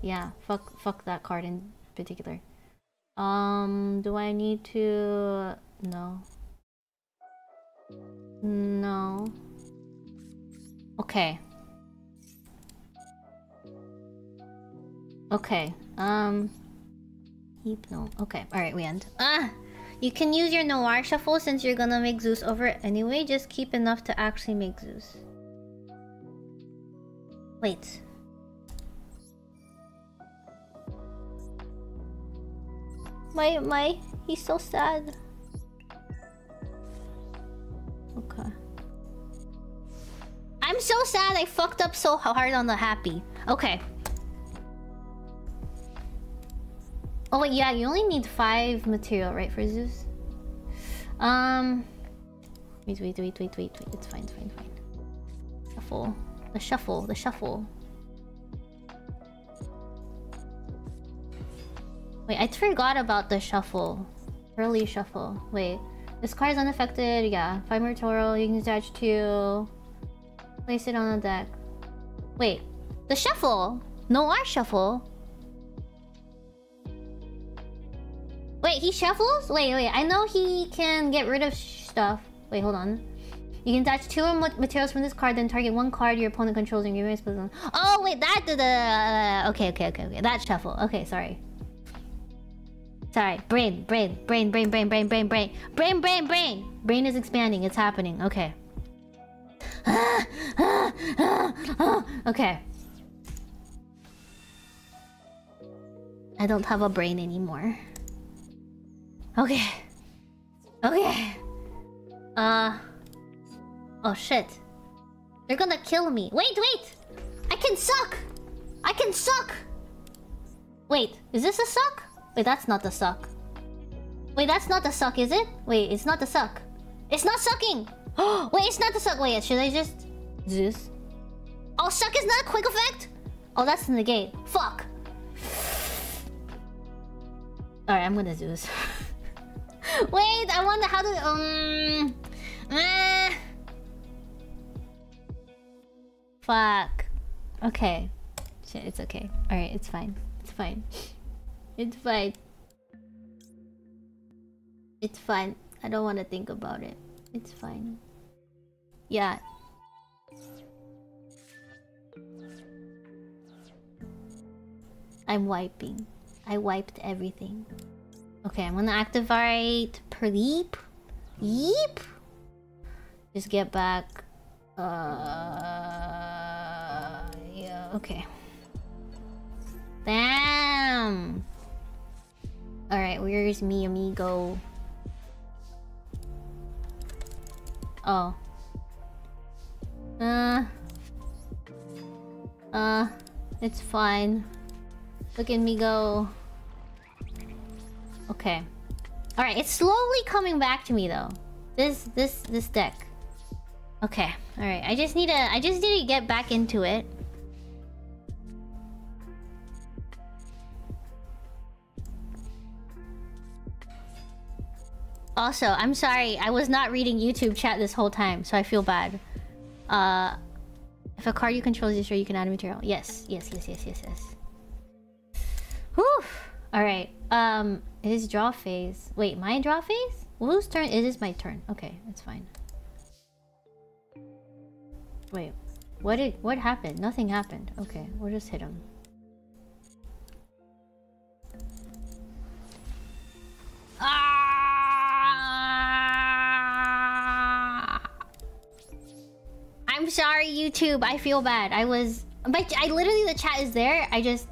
Yeah. Fuck, fuck that card in particular. Um, do I need to... No. No. Okay. Okay. Um. Keep no. Okay. Alright, we end. Ah! You can use your Noir Shuffle since you're gonna make Zeus over it anyway. Just keep enough to actually make Zeus. Wait. My, my, he's so sad. Okay. I'm so sad I fucked up so hard on the happy. Okay. Oh wait, yeah, you only need five material, right, for Zeus? Um... Wait, wait, wait, wait, wait, wait. It's fine, it's fine, fine. Shuffle. The shuffle, the shuffle. Wait, I forgot about the shuffle. Early shuffle. Wait. This card is unaffected. Yeah. Five Toro. You can attach two. Place it on the deck. Wait. The shuffle? No our shuffle? Wait, he shuffles? Wait, wait. I know he can get rid of stuff. Wait, hold on. You can attach two materials from this card, then target one card your opponent controls and it a Oh, wait, that... Uh, okay, okay, okay, okay. That shuffle. Okay, sorry. Sorry. Brain, brain, brain, brain, brain, brain, brain, brain. Brain, brain, brain. Brain is expanding. It's happening. Okay. okay. I don't have a brain anymore. Okay. Okay. Uh. Oh shit. They're gonna kill me. Wait, wait! I can suck! I can suck! Wait, is this a suck? Wait, that's not the suck. Wait, that's not the suck, is it? Wait, it's not the suck. It's not sucking! Wait, it's not the suck. Wait, should I just... Zeus? Oh, suck is not a quick effect? Oh, that's in the negate. Fuck! Alright, I'm gonna Zeus. Wait, I wonder how to... Um... Uh, fuck. Okay. Shit, it's okay. Alright, it's fine. It's fine. It's fine. It's fine. I don't want to think about it. It's fine. Yeah. I'm wiping. I wiped everything. Okay, I'm gonna activate Perleep. Yeep. Just get back. Uh, yeah. Okay. Damn. All right, where's mi amigo? Oh. Uh. Uh. It's fine. Look at me go. Okay. Alright, it's slowly coming back to me though. This this this deck. Okay. Alright. I just need to I just need to get back into it. Also, I'm sorry. I was not reading YouTube chat this whole time, so I feel bad. Uh if a card you control is destroyed, you can add a material. Yes, yes, yes, yes, yes, yes. Whew. Alright. Um, it is draw phase. Wait, my draw phase? Whose turn? It is my turn. Okay, that's fine. Wait. What did what happened? Nothing happened. Okay, we'll just hit him. Sorry, YouTube. I feel bad. I was, but I literally the chat is there. I just,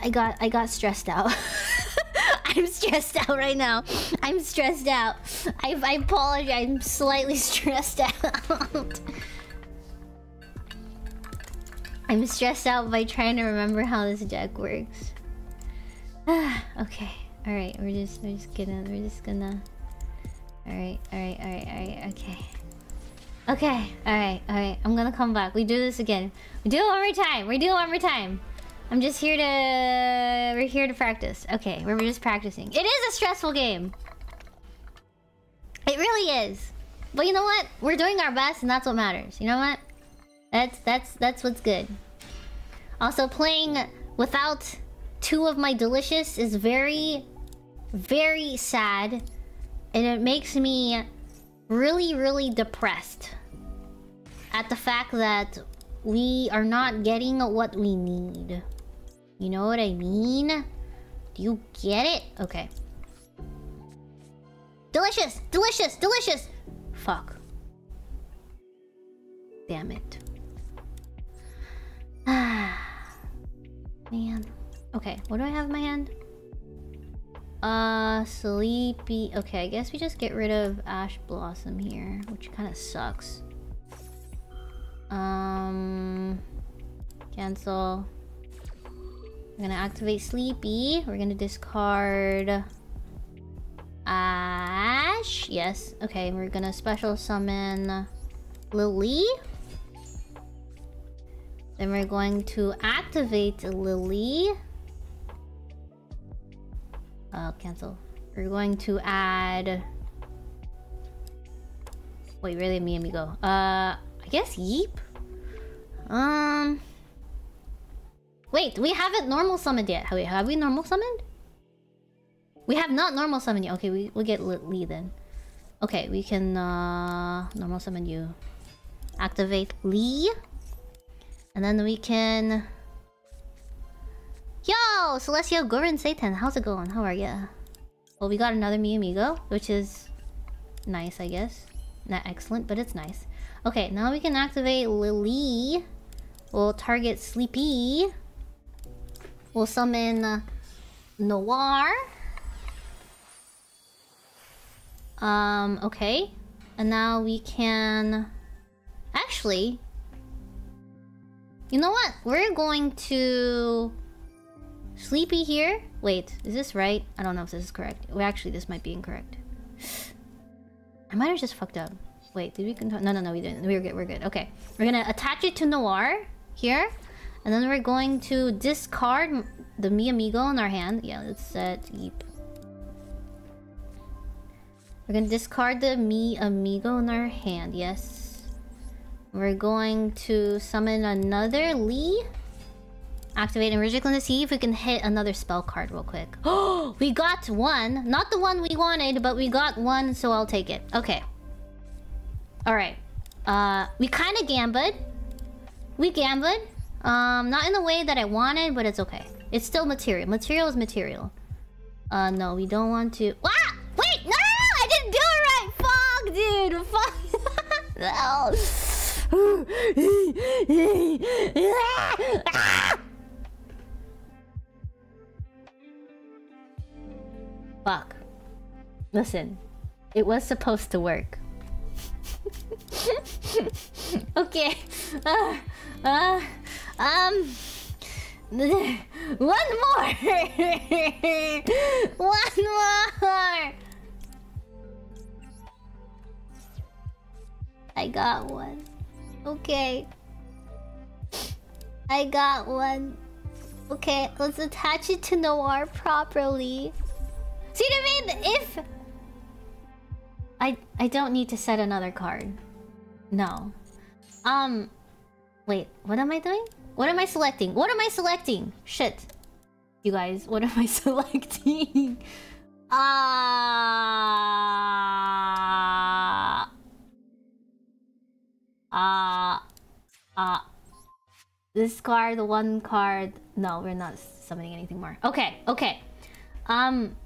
I got, I got stressed out. I'm stressed out right now. I'm stressed out. I, I apologize. I'm slightly stressed out. I'm stressed out by trying to remember how this deck works. okay. All right. We're just we're just gonna we're just gonna. All right. All right. All right. All right. Okay. Okay. All right. All right. I'm gonna come back. We do this again. We do it one more time. We do it one more time. I'm just here to we're here to practice. Okay. We're just practicing. It is a stressful game. It really is. But you know what? We're doing our best, and that's what matters. You know what? That's that's that's what's good. Also, playing without two of my delicious is very, very sad, and it makes me really, really depressed at the fact that we are not getting what we need. You know what I mean? Do you get it? Okay. Delicious! Delicious! Delicious! Fuck. Damn it. Ah. Man. Okay, what do I have in my hand? Uh, sleepy. Okay, I guess we just get rid of Ash Blossom here, which kind of sucks. Um, cancel. I'm gonna activate Sleepy. We're gonna discard Ash. Yes. Okay, we're gonna special summon Lily. Then we're going to activate Lily. Uh, cancel. We're going to add... Wait, really, me and me go. Uh, I guess Yeep? Um... Wait, we haven't normal summoned yet. We, have we normal summoned? We have not normal summoned yet. Okay, we, we'll get Lee then. Okay, we can uh, normal summon you. Activate Lee. And then we can... Yo! Celestia, Gorin Satan, how's it going? How are ya? Well, we got another Mi Amigo, which is nice, I guess. Not excellent, but it's nice. Okay, now we can activate Lily. We'll target Sleepy. We'll summon uh, Noir. Um, okay. And now we can... Actually... You know what? We're going to... Sleepy here? Wait, is this right? I don't know if this is correct. Well, actually, this might be incorrect. I might have just fucked up. Wait, did we... No, no, no, we didn't. We're good, we're good. Okay. We're gonna attach it to Noir here. And then we're going to discard the Mi Amigo in our hand. Yeah, let's set Yeep. We're gonna discard the Mi Amigo in our hand. Yes. We're going to summon another Lee. Activate Enrigic to see if we can hit another spell card real quick. Oh, we got one. Not the one we wanted, but we got one, so I'll take it. Okay. Alright. Uh, we kind of gambled. We gambled. Um, not in the way that I wanted, but it's okay. It's still material. Material is material. Uh, no, we don't want to... Ah! Wait! No! I didn't do it right! Fuck, dude! Fuck! no! Fuck. Listen. It was supposed to work. okay. Uh, uh, um... One more! One more! I got one. Okay. I got one. Okay, let's attach it to Noir properly. See what I mean? If... I, I don't need to set another card. No. Um... Wait, what am I doing? What am I selecting? What am I selecting? Shit. You guys, what am I selecting? Ah... Uh... Uh... This card, the one card... No, we're not summoning anything more. Okay, okay. Um...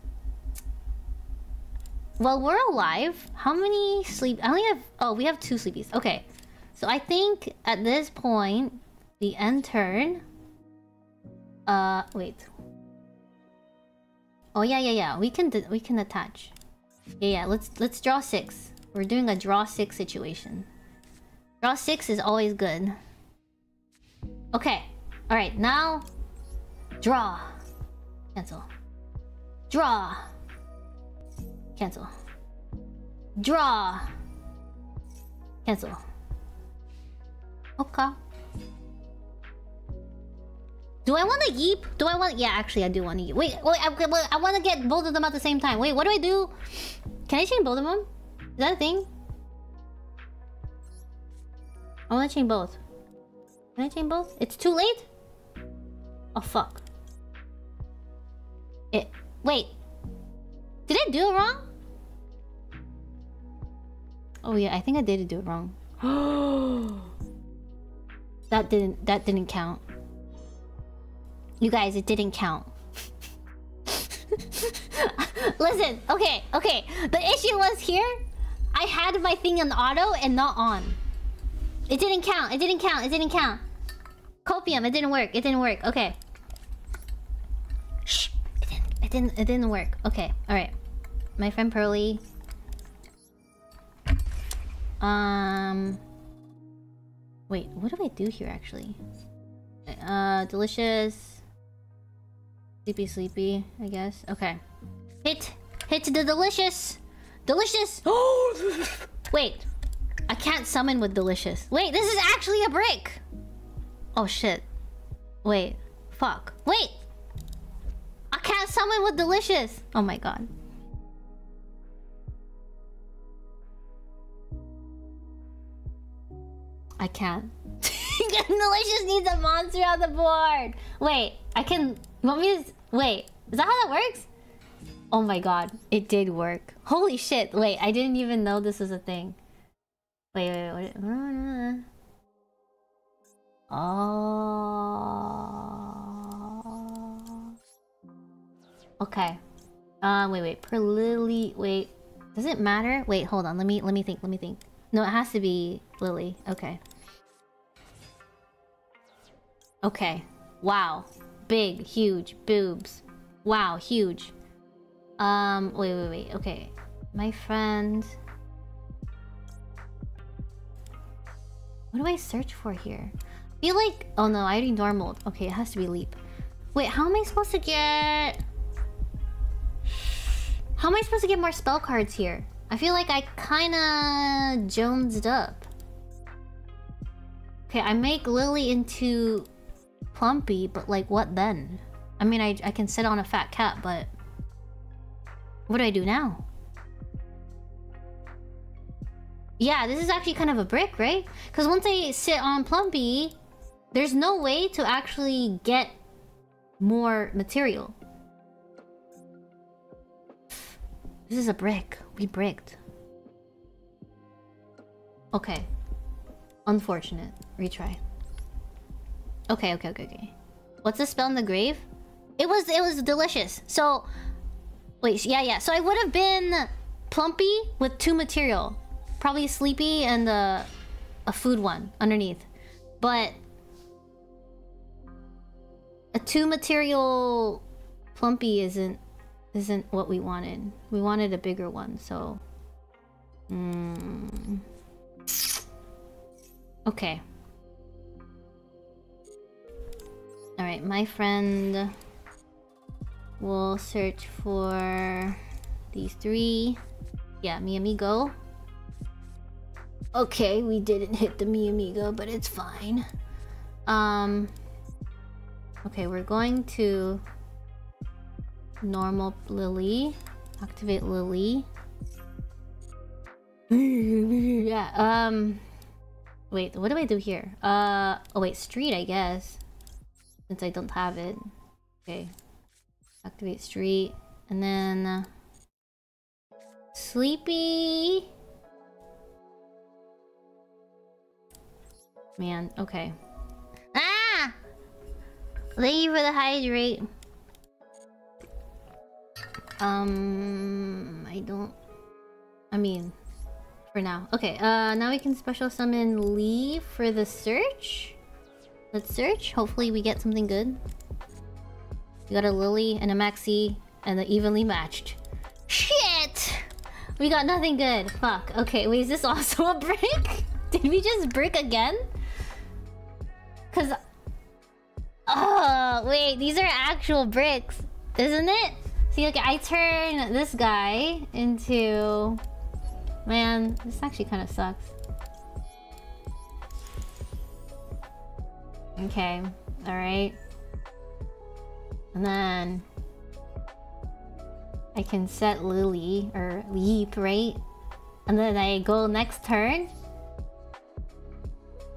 Well, we're alive. How many sleep? I only have. Oh, we have two sleepies. Okay, so I think at this point, the end turn. Uh, wait. Oh yeah, yeah, yeah. We can we can attach. Yeah, yeah. Let's let's draw six. We're doing a draw six situation. Draw six is always good. Okay. All right. Now, draw. Cancel. Draw. Cancel. Draw. Cancel. Okay. Do I want to yeep? Do I want? Yeah, actually, I do want to yeep. Wait, wait. I, wait, I want to get both of them at the same time. Wait, what do I do? Can I chain both of them? Is that a thing? I want to chain both. Can I chain both? It's too late. Oh fuck. It. Wait. Did I do it wrong? Oh yeah, I think I did do it wrong. that didn't. That didn't count. You guys, it didn't count. Listen, okay, okay. The issue was here. I had my thing on auto and not on. It didn't count. It didn't count. It didn't count. Copium. It didn't work. It didn't work. Okay. Shh. It didn't. It didn't. It didn't work. Okay. All right. My friend Purrely. Um. Wait. What do I do here actually? Uh, delicious. Sleepy, sleepy. I guess. Okay. Hit. Hit the delicious. Delicious. Oh. Wait. I can't summon with delicious. Wait, this is actually a brick. Oh shit. Wait. Fuck. Wait. I can't summon with delicious. Oh my god. I can't. delicious needs a monster on the board. Wait, I can. Want me to? Wait, is that how that works? Oh my god, it did work. Holy shit! Wait, I didn't even know this was a thing. Wait, wait, wait. wait. Oh. Okay. Um, wait, wait. Per Lily. Wait. Does it matter? Wait, hold on. Let me let me think. Let me think. No, it has to be Lily. Okay. Okay. Wow. Big, huge, boobs. Wow, huge. Um, wait, wait, wait. Okay. My friend. What do I search for here? I feel like... Oh no, I already normal. Okay, it has to be leap. Wait, how am I supposed to get... How am I supposed to get more spell cards here? I feel like I kinda jonesed up. Okay, I make Lily into Plumpy, but like what then? I mean, I, I can sit on a fat cat, but... What do I do now? Yeah, this is actually kind of a brick, right? Because once I sit on Plumpy, there's no way to actually get more material. This is a brick. We bricked. Okay. Unfortunate. Retry. Okay, okay, okay, okay. What's the spell in the grave? It was it was delicious. So wait, yeah, yeah. So I would have been plumpy with two material. Probably sleepy and a, a food one underneath. But a two material plumpy isn't isn't what we wanted. We wanted a bigger one, so mm. Okay. Alright, my friend will search for these three. Yeah, mi amigo. Okay, we didn't hit the mi amigo, but it's fine. Um. Okay, we're going to normal Lily. Activate Lily. yeah, um Wait, what do I do here? Uh oh wait, street I guess. Since I don't have it. Okay. Activate street. And then uh, Sleepy Man, okay. Ah! Thank you for the hydrate. Um, I don't. I mean, for now. Okay, uh, now we can special summon Lee for the search. Let's search. Hopefully we get something good. We got a Lily and a Maxi and the evenly matched. Shit! We got nothing good. Fuck. Okay, wait, is this also a brick? Did we just brick again? Cause... Oh, wait, these are actual bricks. Isn't it? See, okay, I turn this guy into... Man, this actually kind of sucks. Okay, alright. And then... I can set Lily, or Leap, right? And then I go next turn?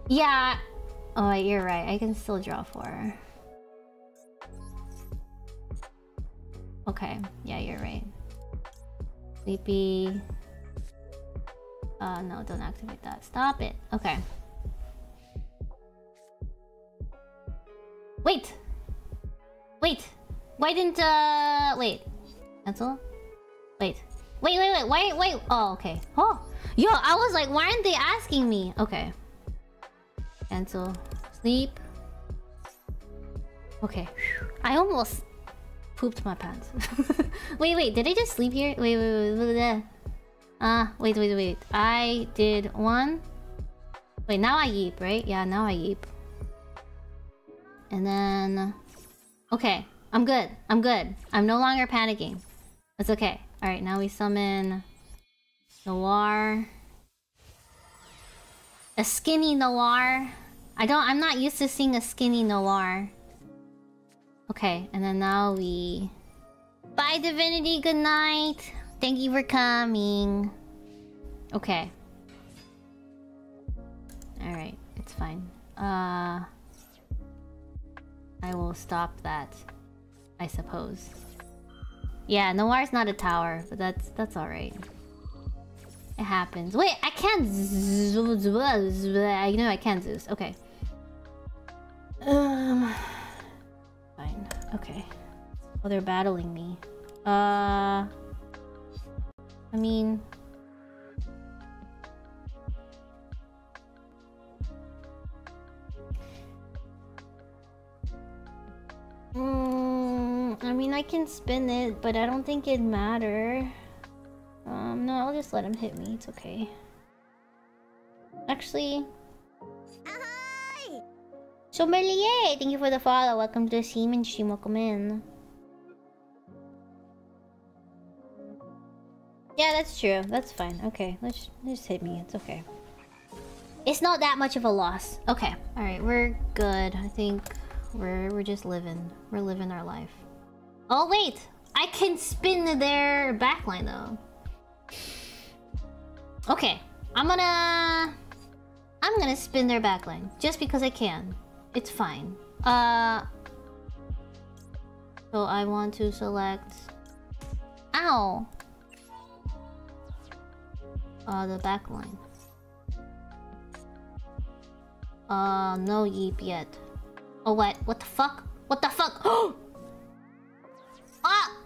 Yeah! Oh, you're right. I can still draw four. Okay, yeah, you're right. Sleepy... Uh, no, don't activate that. Stop it. Okay. Wait! Wait! Why didn't, uh... Wait. Cancel? Wait. Wait, wait, wait. Why, wait. Oh, okay. Oh! Yo, I was like, why aren't they asking me? Okay. Cancel. Sleep. Okay. I almost pooped my pants. wait, wait. Did I just sleep here? Wait, wait, wait. wait. Ah, uh, wait, wait, wait. I did one. Wait, now I yeep, right? Yeah, now I yeep. And then... Okay, I'm good. I'm good. I'm no longer panicking. It's okay. Alright, now we summon... Noir. A skinny Noir. I don't- I'm not used to seeing a skinny Noir. Okay, and then now we... Bye, Divinity, good night! Thank you for coming. Okay. Alright, it's fine. Uh... I will stop that. I suppose. Yeah, Noir's not a tower, but that's that's alright. It happens. Wait, I can't I know I can't Zeus. Okay. Um Fine. Okay. Oh, they're battling me. Uh I mean Mm, I mean, I can spin it, but I don't think it'd matter. Um, no, I'll just let him hit me. It's okay. Actually... Sommelier! Thank you for the follow. Welcome to the Seaman stream. Welcome in. Yeah, that's true. That's fine. Okay, let's just hit me. It's okay. It's not that much of a loss. Okay. Alright, we're good. I think we're we're just living. We're living our life. Oh wait! I can spin their backline though. Okay. I'm gonna... I'm gonna spin their backline. Just because I can. It's fine. Uh... So I want to select... Ow! Uh, the backline. Uh, no yeep yet. Oh, what? What the fuck? What the fuck? ah!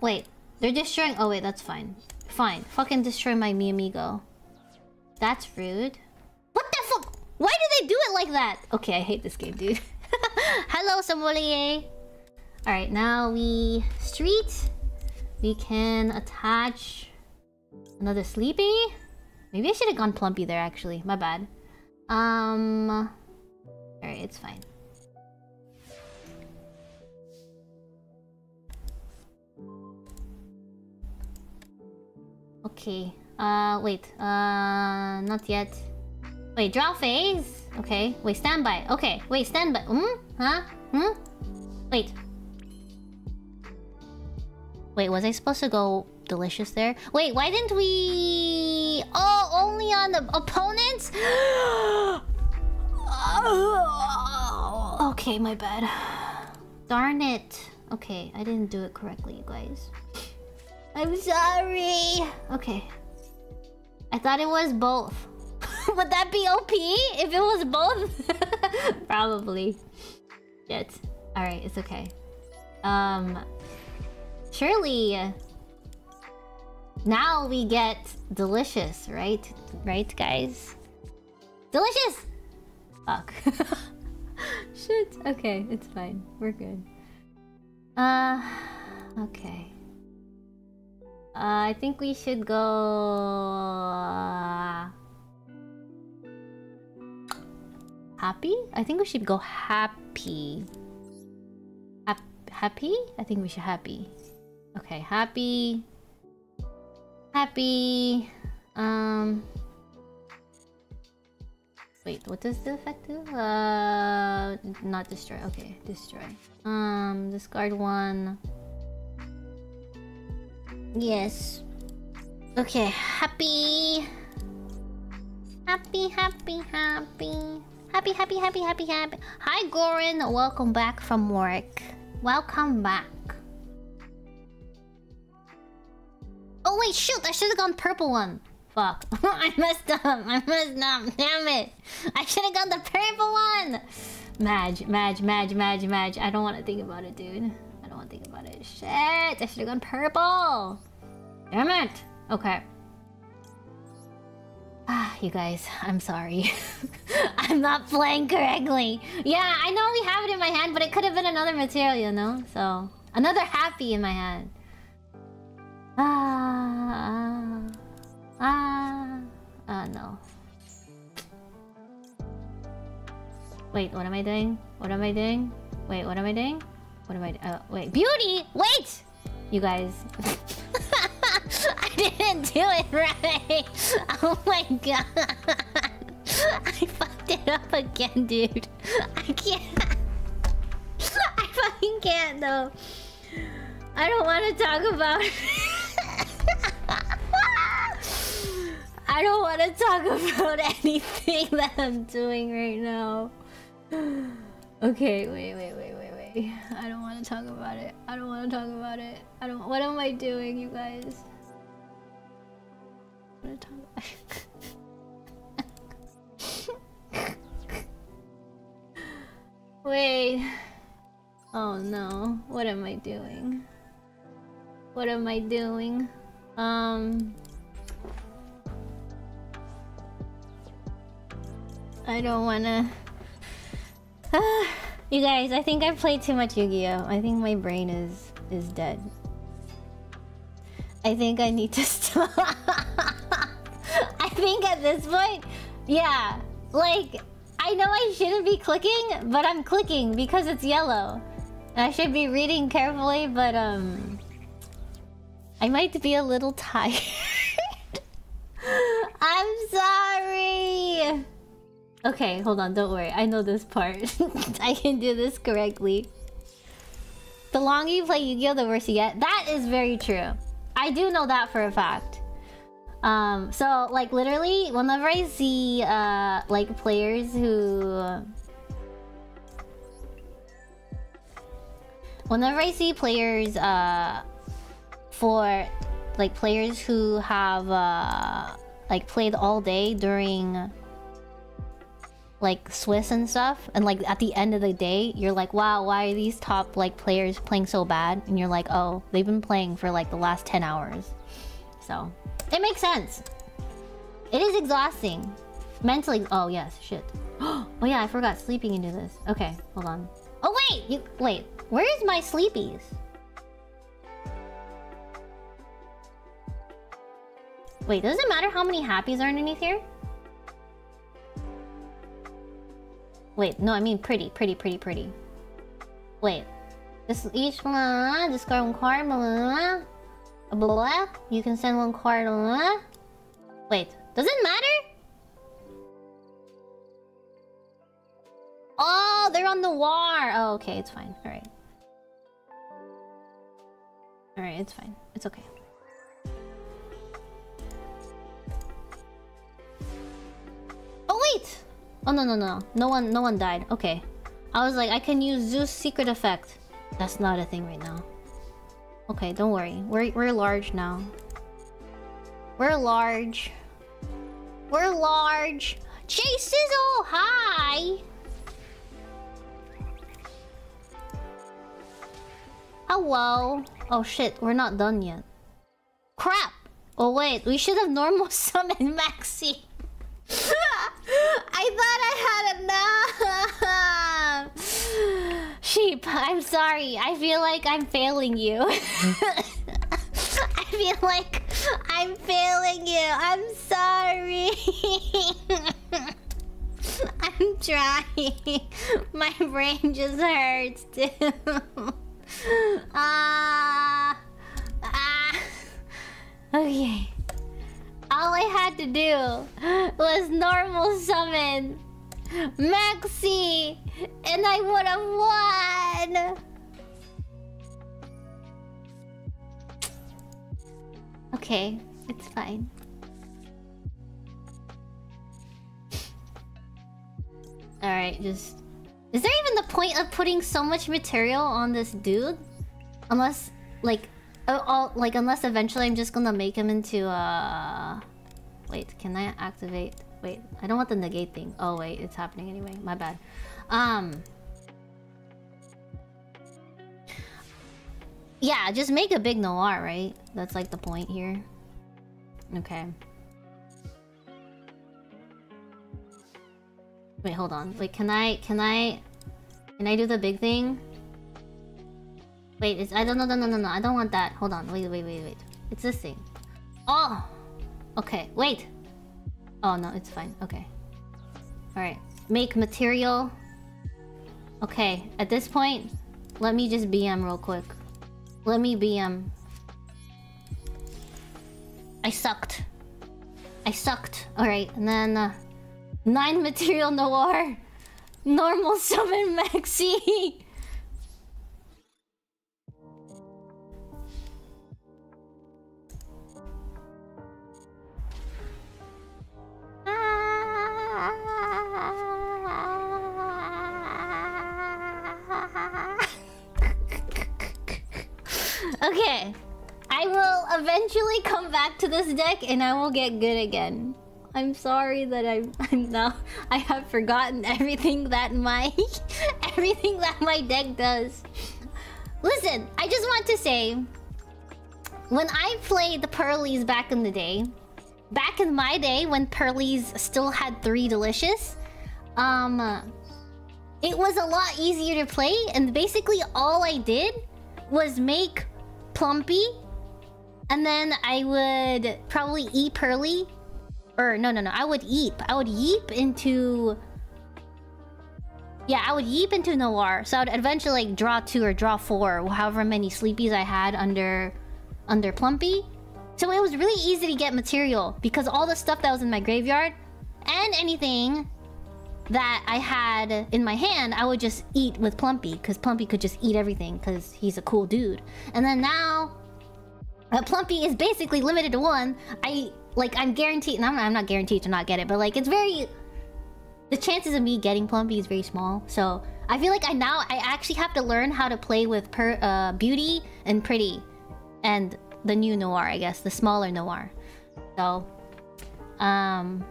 Wait. They're destroying... Oh, wait. That's fine. Fine. Fucking destroy my Mi Amigo. That's rude. What the fuck? Why do they do it like that? Okay, I hate this game, dude. Hello, sommelier. Alright, now we... Street. We can attach... Another Sleepy? Maybe I should have gone Plumpy there, actually. My bad. Um... Alright, it's fine. Okay. Uh, wait. Uh, not yet. Wait, draw phase? Okay. Wait, standby. Okay. Wait, standby. Hmm? Huh? Hmm? Wait. Wait, was I supposed to go delicious there? Wait, why didn't we... Oh, only on the opponents? okay, my bad. Darn it. Okay, I didn't do it correctly, you guys. I'm sorry. Okay. I thought it was both. Would that be OP if it was both? Probably. Shit. Alright, it's okay. Um... Surely... Now we get delicious, right? Right, guys? Delicious! Fuck. Shit. Okay, it's fine. We're good. Uh, okay. Uh, I think we should go. Happy? I think we should go happy. Hap happy? I think we should happy. Okay, happy. Happy. Um. Wait, what does the effect do? Uh, not destroy. Okay, destroy. Um, discard one. Yes. Okay, happy. Happy, happy, happy. Happy, happy, happy, happy, happy. Hi, Goran. Welcome back from work. Welcome back. Oh, wait, shoot. I should have gone purple one. Fuck. I messed up. I messed up. Damn it. I should have gone the purple one. Madge, Madge, Madge, Madge, Madge. I don't want to think about it, dude. I don't want to think about it. Shit. I should have gone purple. Damn it. Okay. Ah, you guys, I'm sorry. I'm not playing correctly. Yeah, I know we have it in my hand, but it could have been another material, you know? So, another happy in my hand. Ah, ah, ah, ah, no. Wait, what am I doing? What am I doing? Wait, what am I doing? What am I? Uh, wait, beauty. Wait, you guys. I didn't do it right. Oh my god. I fucked it up again, dude. I can't. I fucking can't though. I don't want to talk about I don't want to talk about anything that I'm doing right now. Okay, wait, wait, wait, wait, I don't want to talk about it. I don't want to talk about it. I don't. What am I doing, you guys? Wait. Oh no. What am I doing? What am I doing? Um. I don't wanna. you guys, I think I've played too much Yu-Gi-Oh. I think my brain is is dead. I think I need to stop. I think at this point, yeah, like I know I shouldn't be clicking, but I'm clicking because it's yellow. I should be reading carefully, but um, I might be a little tired. I'm sorry. Okay, hold on, don't worry. I know this part. I can do this correctly. The longer you play Yu-Gi-Oh, the worse you get. That is very true. I do know that for a fact. Um, so like literally, whenever I see uh like players who, whenever I see players uh for like players who have uh like played all day during like Swiss and stuff, and like at the end of the day, you're like, wow, why are these top like players playing so bad? And you're like, oh, they've been playing for like the last 10 hours. So, it makes sense. It is exhausting. Mentally, oh yes, shit. Oh yeah, I forgot sleeping into this. Okay, hold on. Oh wait, you, wait, where is my sleepies? Wait, does it matter how many happies are underneath here? Wait, no, I mean pretty, pretty, pretty, pretty. Wait. This is each one, discard one card, blah, blah. You can send one card, blah. Wait, does it matter? Oh, they're on the war. Oh, okay, it's fine. Alright. Alright, it's fine. It's okay. Oh, wait! Oh, no, no, no. No one, no one died. Okay. I was like, I can use Zeus secret effect. That's not a thing right now. Okay, don't worry. We're, we're large now. We're large. We're large. Jay Sizzle, hi! Hello. Oh shit, we're not done yet. Crap! Oh wait, we should have normal summoned Maxi. I thought I had enough. Sheep, I'm sorry. I feel like I'm failing you. I feel like I'm failing you. I'm sorry. I'm trying. My brain just hurts too. Ah. ah. Okay. All I had to do was normal summon Maxi, and I would have won. Okay, it's fine. Alright, just... Is there even the point of putting so much material on this dude? Unless, like... Oh, like, unless eventually I'm just gonna make him into, uh... Wait, can I activate... Wait, I don't want the negate thing. Oh, wait, it's happening anyway. My bad. Um... Yeah, just make a big noir, right? That's like the point here. Okay. Wait, hold on. Wait, can I... Can I... Can I do the big thing? Wait, it's... I don't... No, no, no, no, no. I don't want that. Hold on. Wait, wait, wait, wait. It's this thing. Oh! Okay, wait! Oh, no, it's fine. Okay. Alright. Make material. Okay, at this point, let me just BM real quick. Let me BM. I sucked. I sucked. Alright, and then... Uh, nine material noir. Normal summon maxi. okay. I will eventually come back to this deck and I will get good again. I'm sorry that I'm, I'm now I have forgotten everything that my everything that my deck does. Listen, I just want to say when I played the Purrelys back in the day, back in my day when Purrelys still had three delicious, um it was a lot easier to play and basically all I did was make Plumpy and then I would probably eat Purrely or no, no, no. I would yeep. I would yeep into... Yeah, I would yeep into Noir. So I would eventually like draw two or draw four, however many sleepies I had under under Plumpy. So it was really easy to get material because all the stuff that was in my graveyard and anything that I had in my hand, I would just eat with Plumpy because Plumpy could just eat everything because he's a cool dude. And then now, uh, Plumpy is basically limited to one. I like I'm guaranteed. And I'm, I'm not guaranteed to not get it, but like it's very. The chances of me getting Plumpy is very small. So I feel like I now I actually have to learn how to play with per, uh, Beauty and Pretty, and the new Noir, I guess, the smaller Noir. So, um,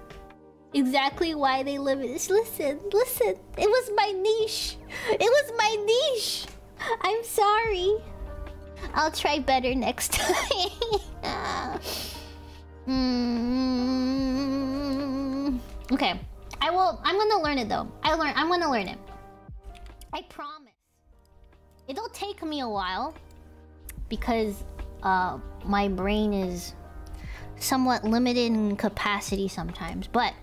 exactly why they live limit. Listen, listen. It was my niche. It was my niche. I'm sorry. I'll try better next time. Mm, okay. I will... I'm gonna learn it, though. I learn. I'm gonna learn it. I promise. It'll take me a while. Because uh, my brain is somewhat limited in capacity sometimes. But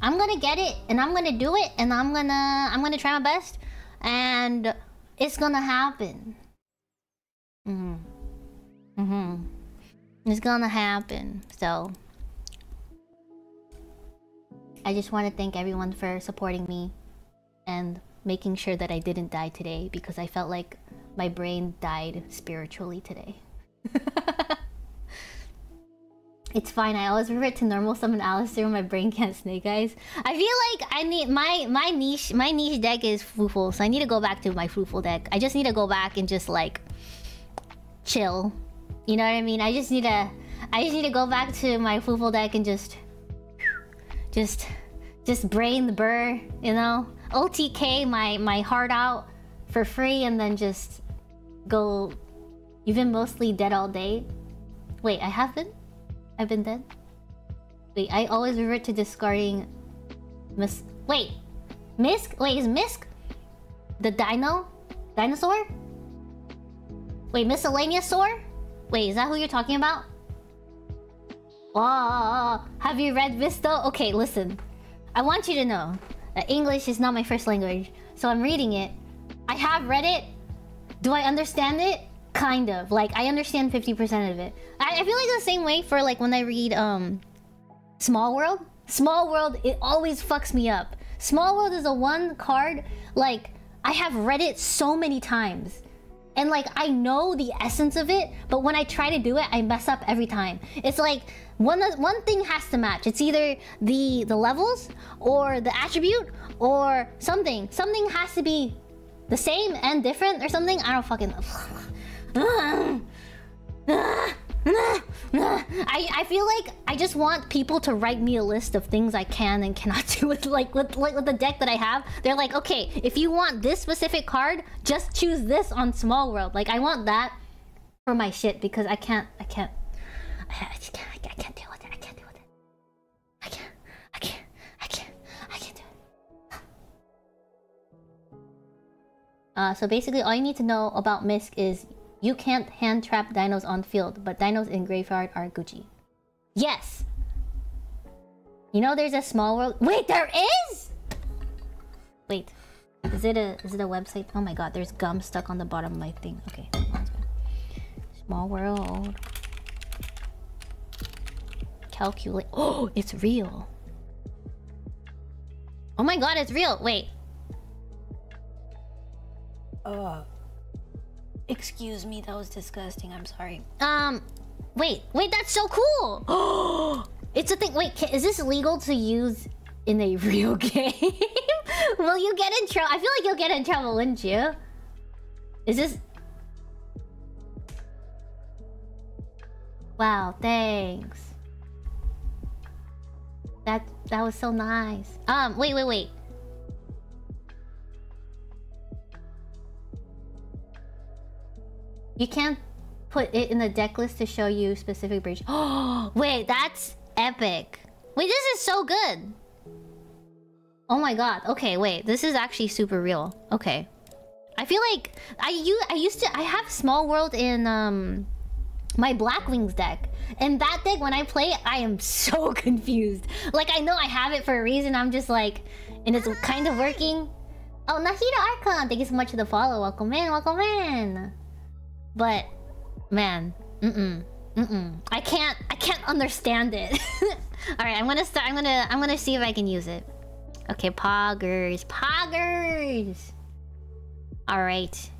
I'm gonna get it, and I'm gonna do it, and I'm gonna... I'm gonna try my best. And it's gonna happen. Mm-hmm. Mm-hmm. It's gonna happen, so... I just want to thank everyone for supporting me and making sure that I didn't die today because I felt like my brain died spiritually today. it's fine, I always revert to normal summon Aleister when my brain can't snake eyes. I feel like I need my my niche my niche deck is fruitful, so I need to go back to my fruitful deck. I just need to go back and just like chill you know what I mean? I just need to... I just need to go back to my Foofle deck and just... Just... Just brain the burr, you know? OTK my, my heart out for free and then just... Go... You've been mostly dead all day? Wait, I have been? I've been dead? Wait, I always revert to discarding... Miss... Wait! Misk? Wait, is Misk the dino? Dinosaur? Wait, Miscellaneousaurus? Wait, is that who you're talking about? Oh, have you read Visto? Okay, listen. I want you to know that English is not my first language, so I'm reading it. I have read it. Do I understand it? Kind of. Like, I understand 50% of it. I, I feel like the same way for like when I read um Small World. Small World, it always fucks me up. Small World is a one card, like, I have read it so many times. And like, I know the essence of it, but when I try to do it, I mess up every time. It's like, one, one thing has to match. It's either the, the levels, or the attribute, or something. Something has to be the same and different or something. I don't fucking... I, I feel like I just want people to write me a list of things I can and cannot do with like with like with the deck that I have. They're like, okay, if you want this specific card, just choose this on Small World. Like I want that for my shit because I can't I can't I, just can't I can't deal with it. I can't deal with it. I can't I can't I can't I can't do it. Uh, so basically, all you need to know about Misk is you can't hand trap dinos on field, but dinos in graveyard are Gucci. Yes! You know there's a small world- Wait, there is?! Wait. Is it a is it a website? Oh my god, there's gum stuck on the bottom of my thing. Okay. Small world. Calculate. Oh, it's real. Oh my god, it's real. Wait. Uh. Excuse me, that was disgusting. I'm sorry. Um, wait, wait, that's so cool. Oh it's a thing. Wait, ca- is this legal to use in a real game? Will you get in trouble? I feel like you'll get in trouble, wouldn't you? Is this? Wow, thanks. That that was so nice. Um, wait, wait, wait. You can't put it in the deck list to show you specific bridge. Oh, wait, that's epic. Wait, this is so good. Oh my god. Okay, wait. This is actually super real. Okay. I feel like I you I used to I have small world in um my Black Wings deck. And that deck when I play I am so confused. Like I know I have it for a reason. I'm just like and it's kind of working. Oh, Nahida Archon, thank you so much for the follow. Welcome in, welcome in. But man, mm-mm. Mm-mm. I can't I can't understand it. Alright, I'm gonna start I'm gonna I'm gonna see if I can use it. Okay, poggers. Poggers! Alright.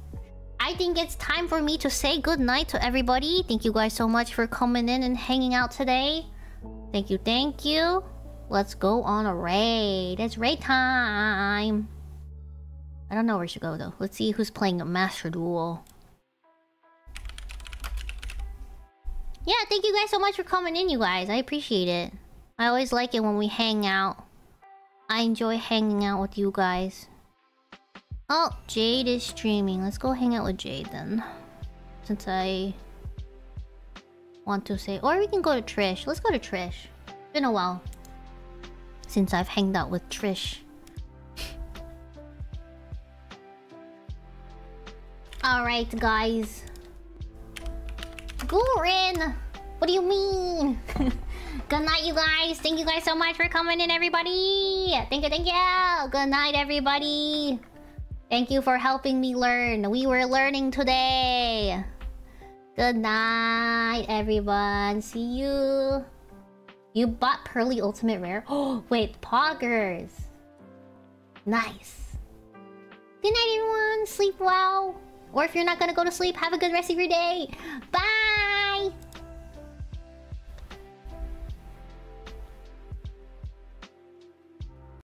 I think it's time for me to say goodnight to everybody. Thank you guys so much for coming in and hanging out today. Thank you, thank you. Let's go on a raid. It's raid time. I don't know where should go though. Let's see who's playing a Master Duel. Yeah, thank you guys so much for coming in, you guys. I appreciate it. I always like it when we hang out. I enjoy hanging out with you guys. Oh, Jade is streaming. Let's go hang out with Jade then. Since I want to say... Or we can go to Trish. Let's go to Trish. It's Been a while. Since I've hanged out with Trish. Alright, guys. Gorin! What do you mean? Good night, you guys. Thank you guys so much for coming in, everybody. Thank you, thank you. Good night, everybody. Thank you for helping me learn. We were learning today. Good night, everyone. See you. You bought Purrely Ultimate Rare? Oh, wait, Poggers. Nice. Good night, everyone. Sleep well. Or if you're not gonna go to sleep, have a good rest of your day. Bye!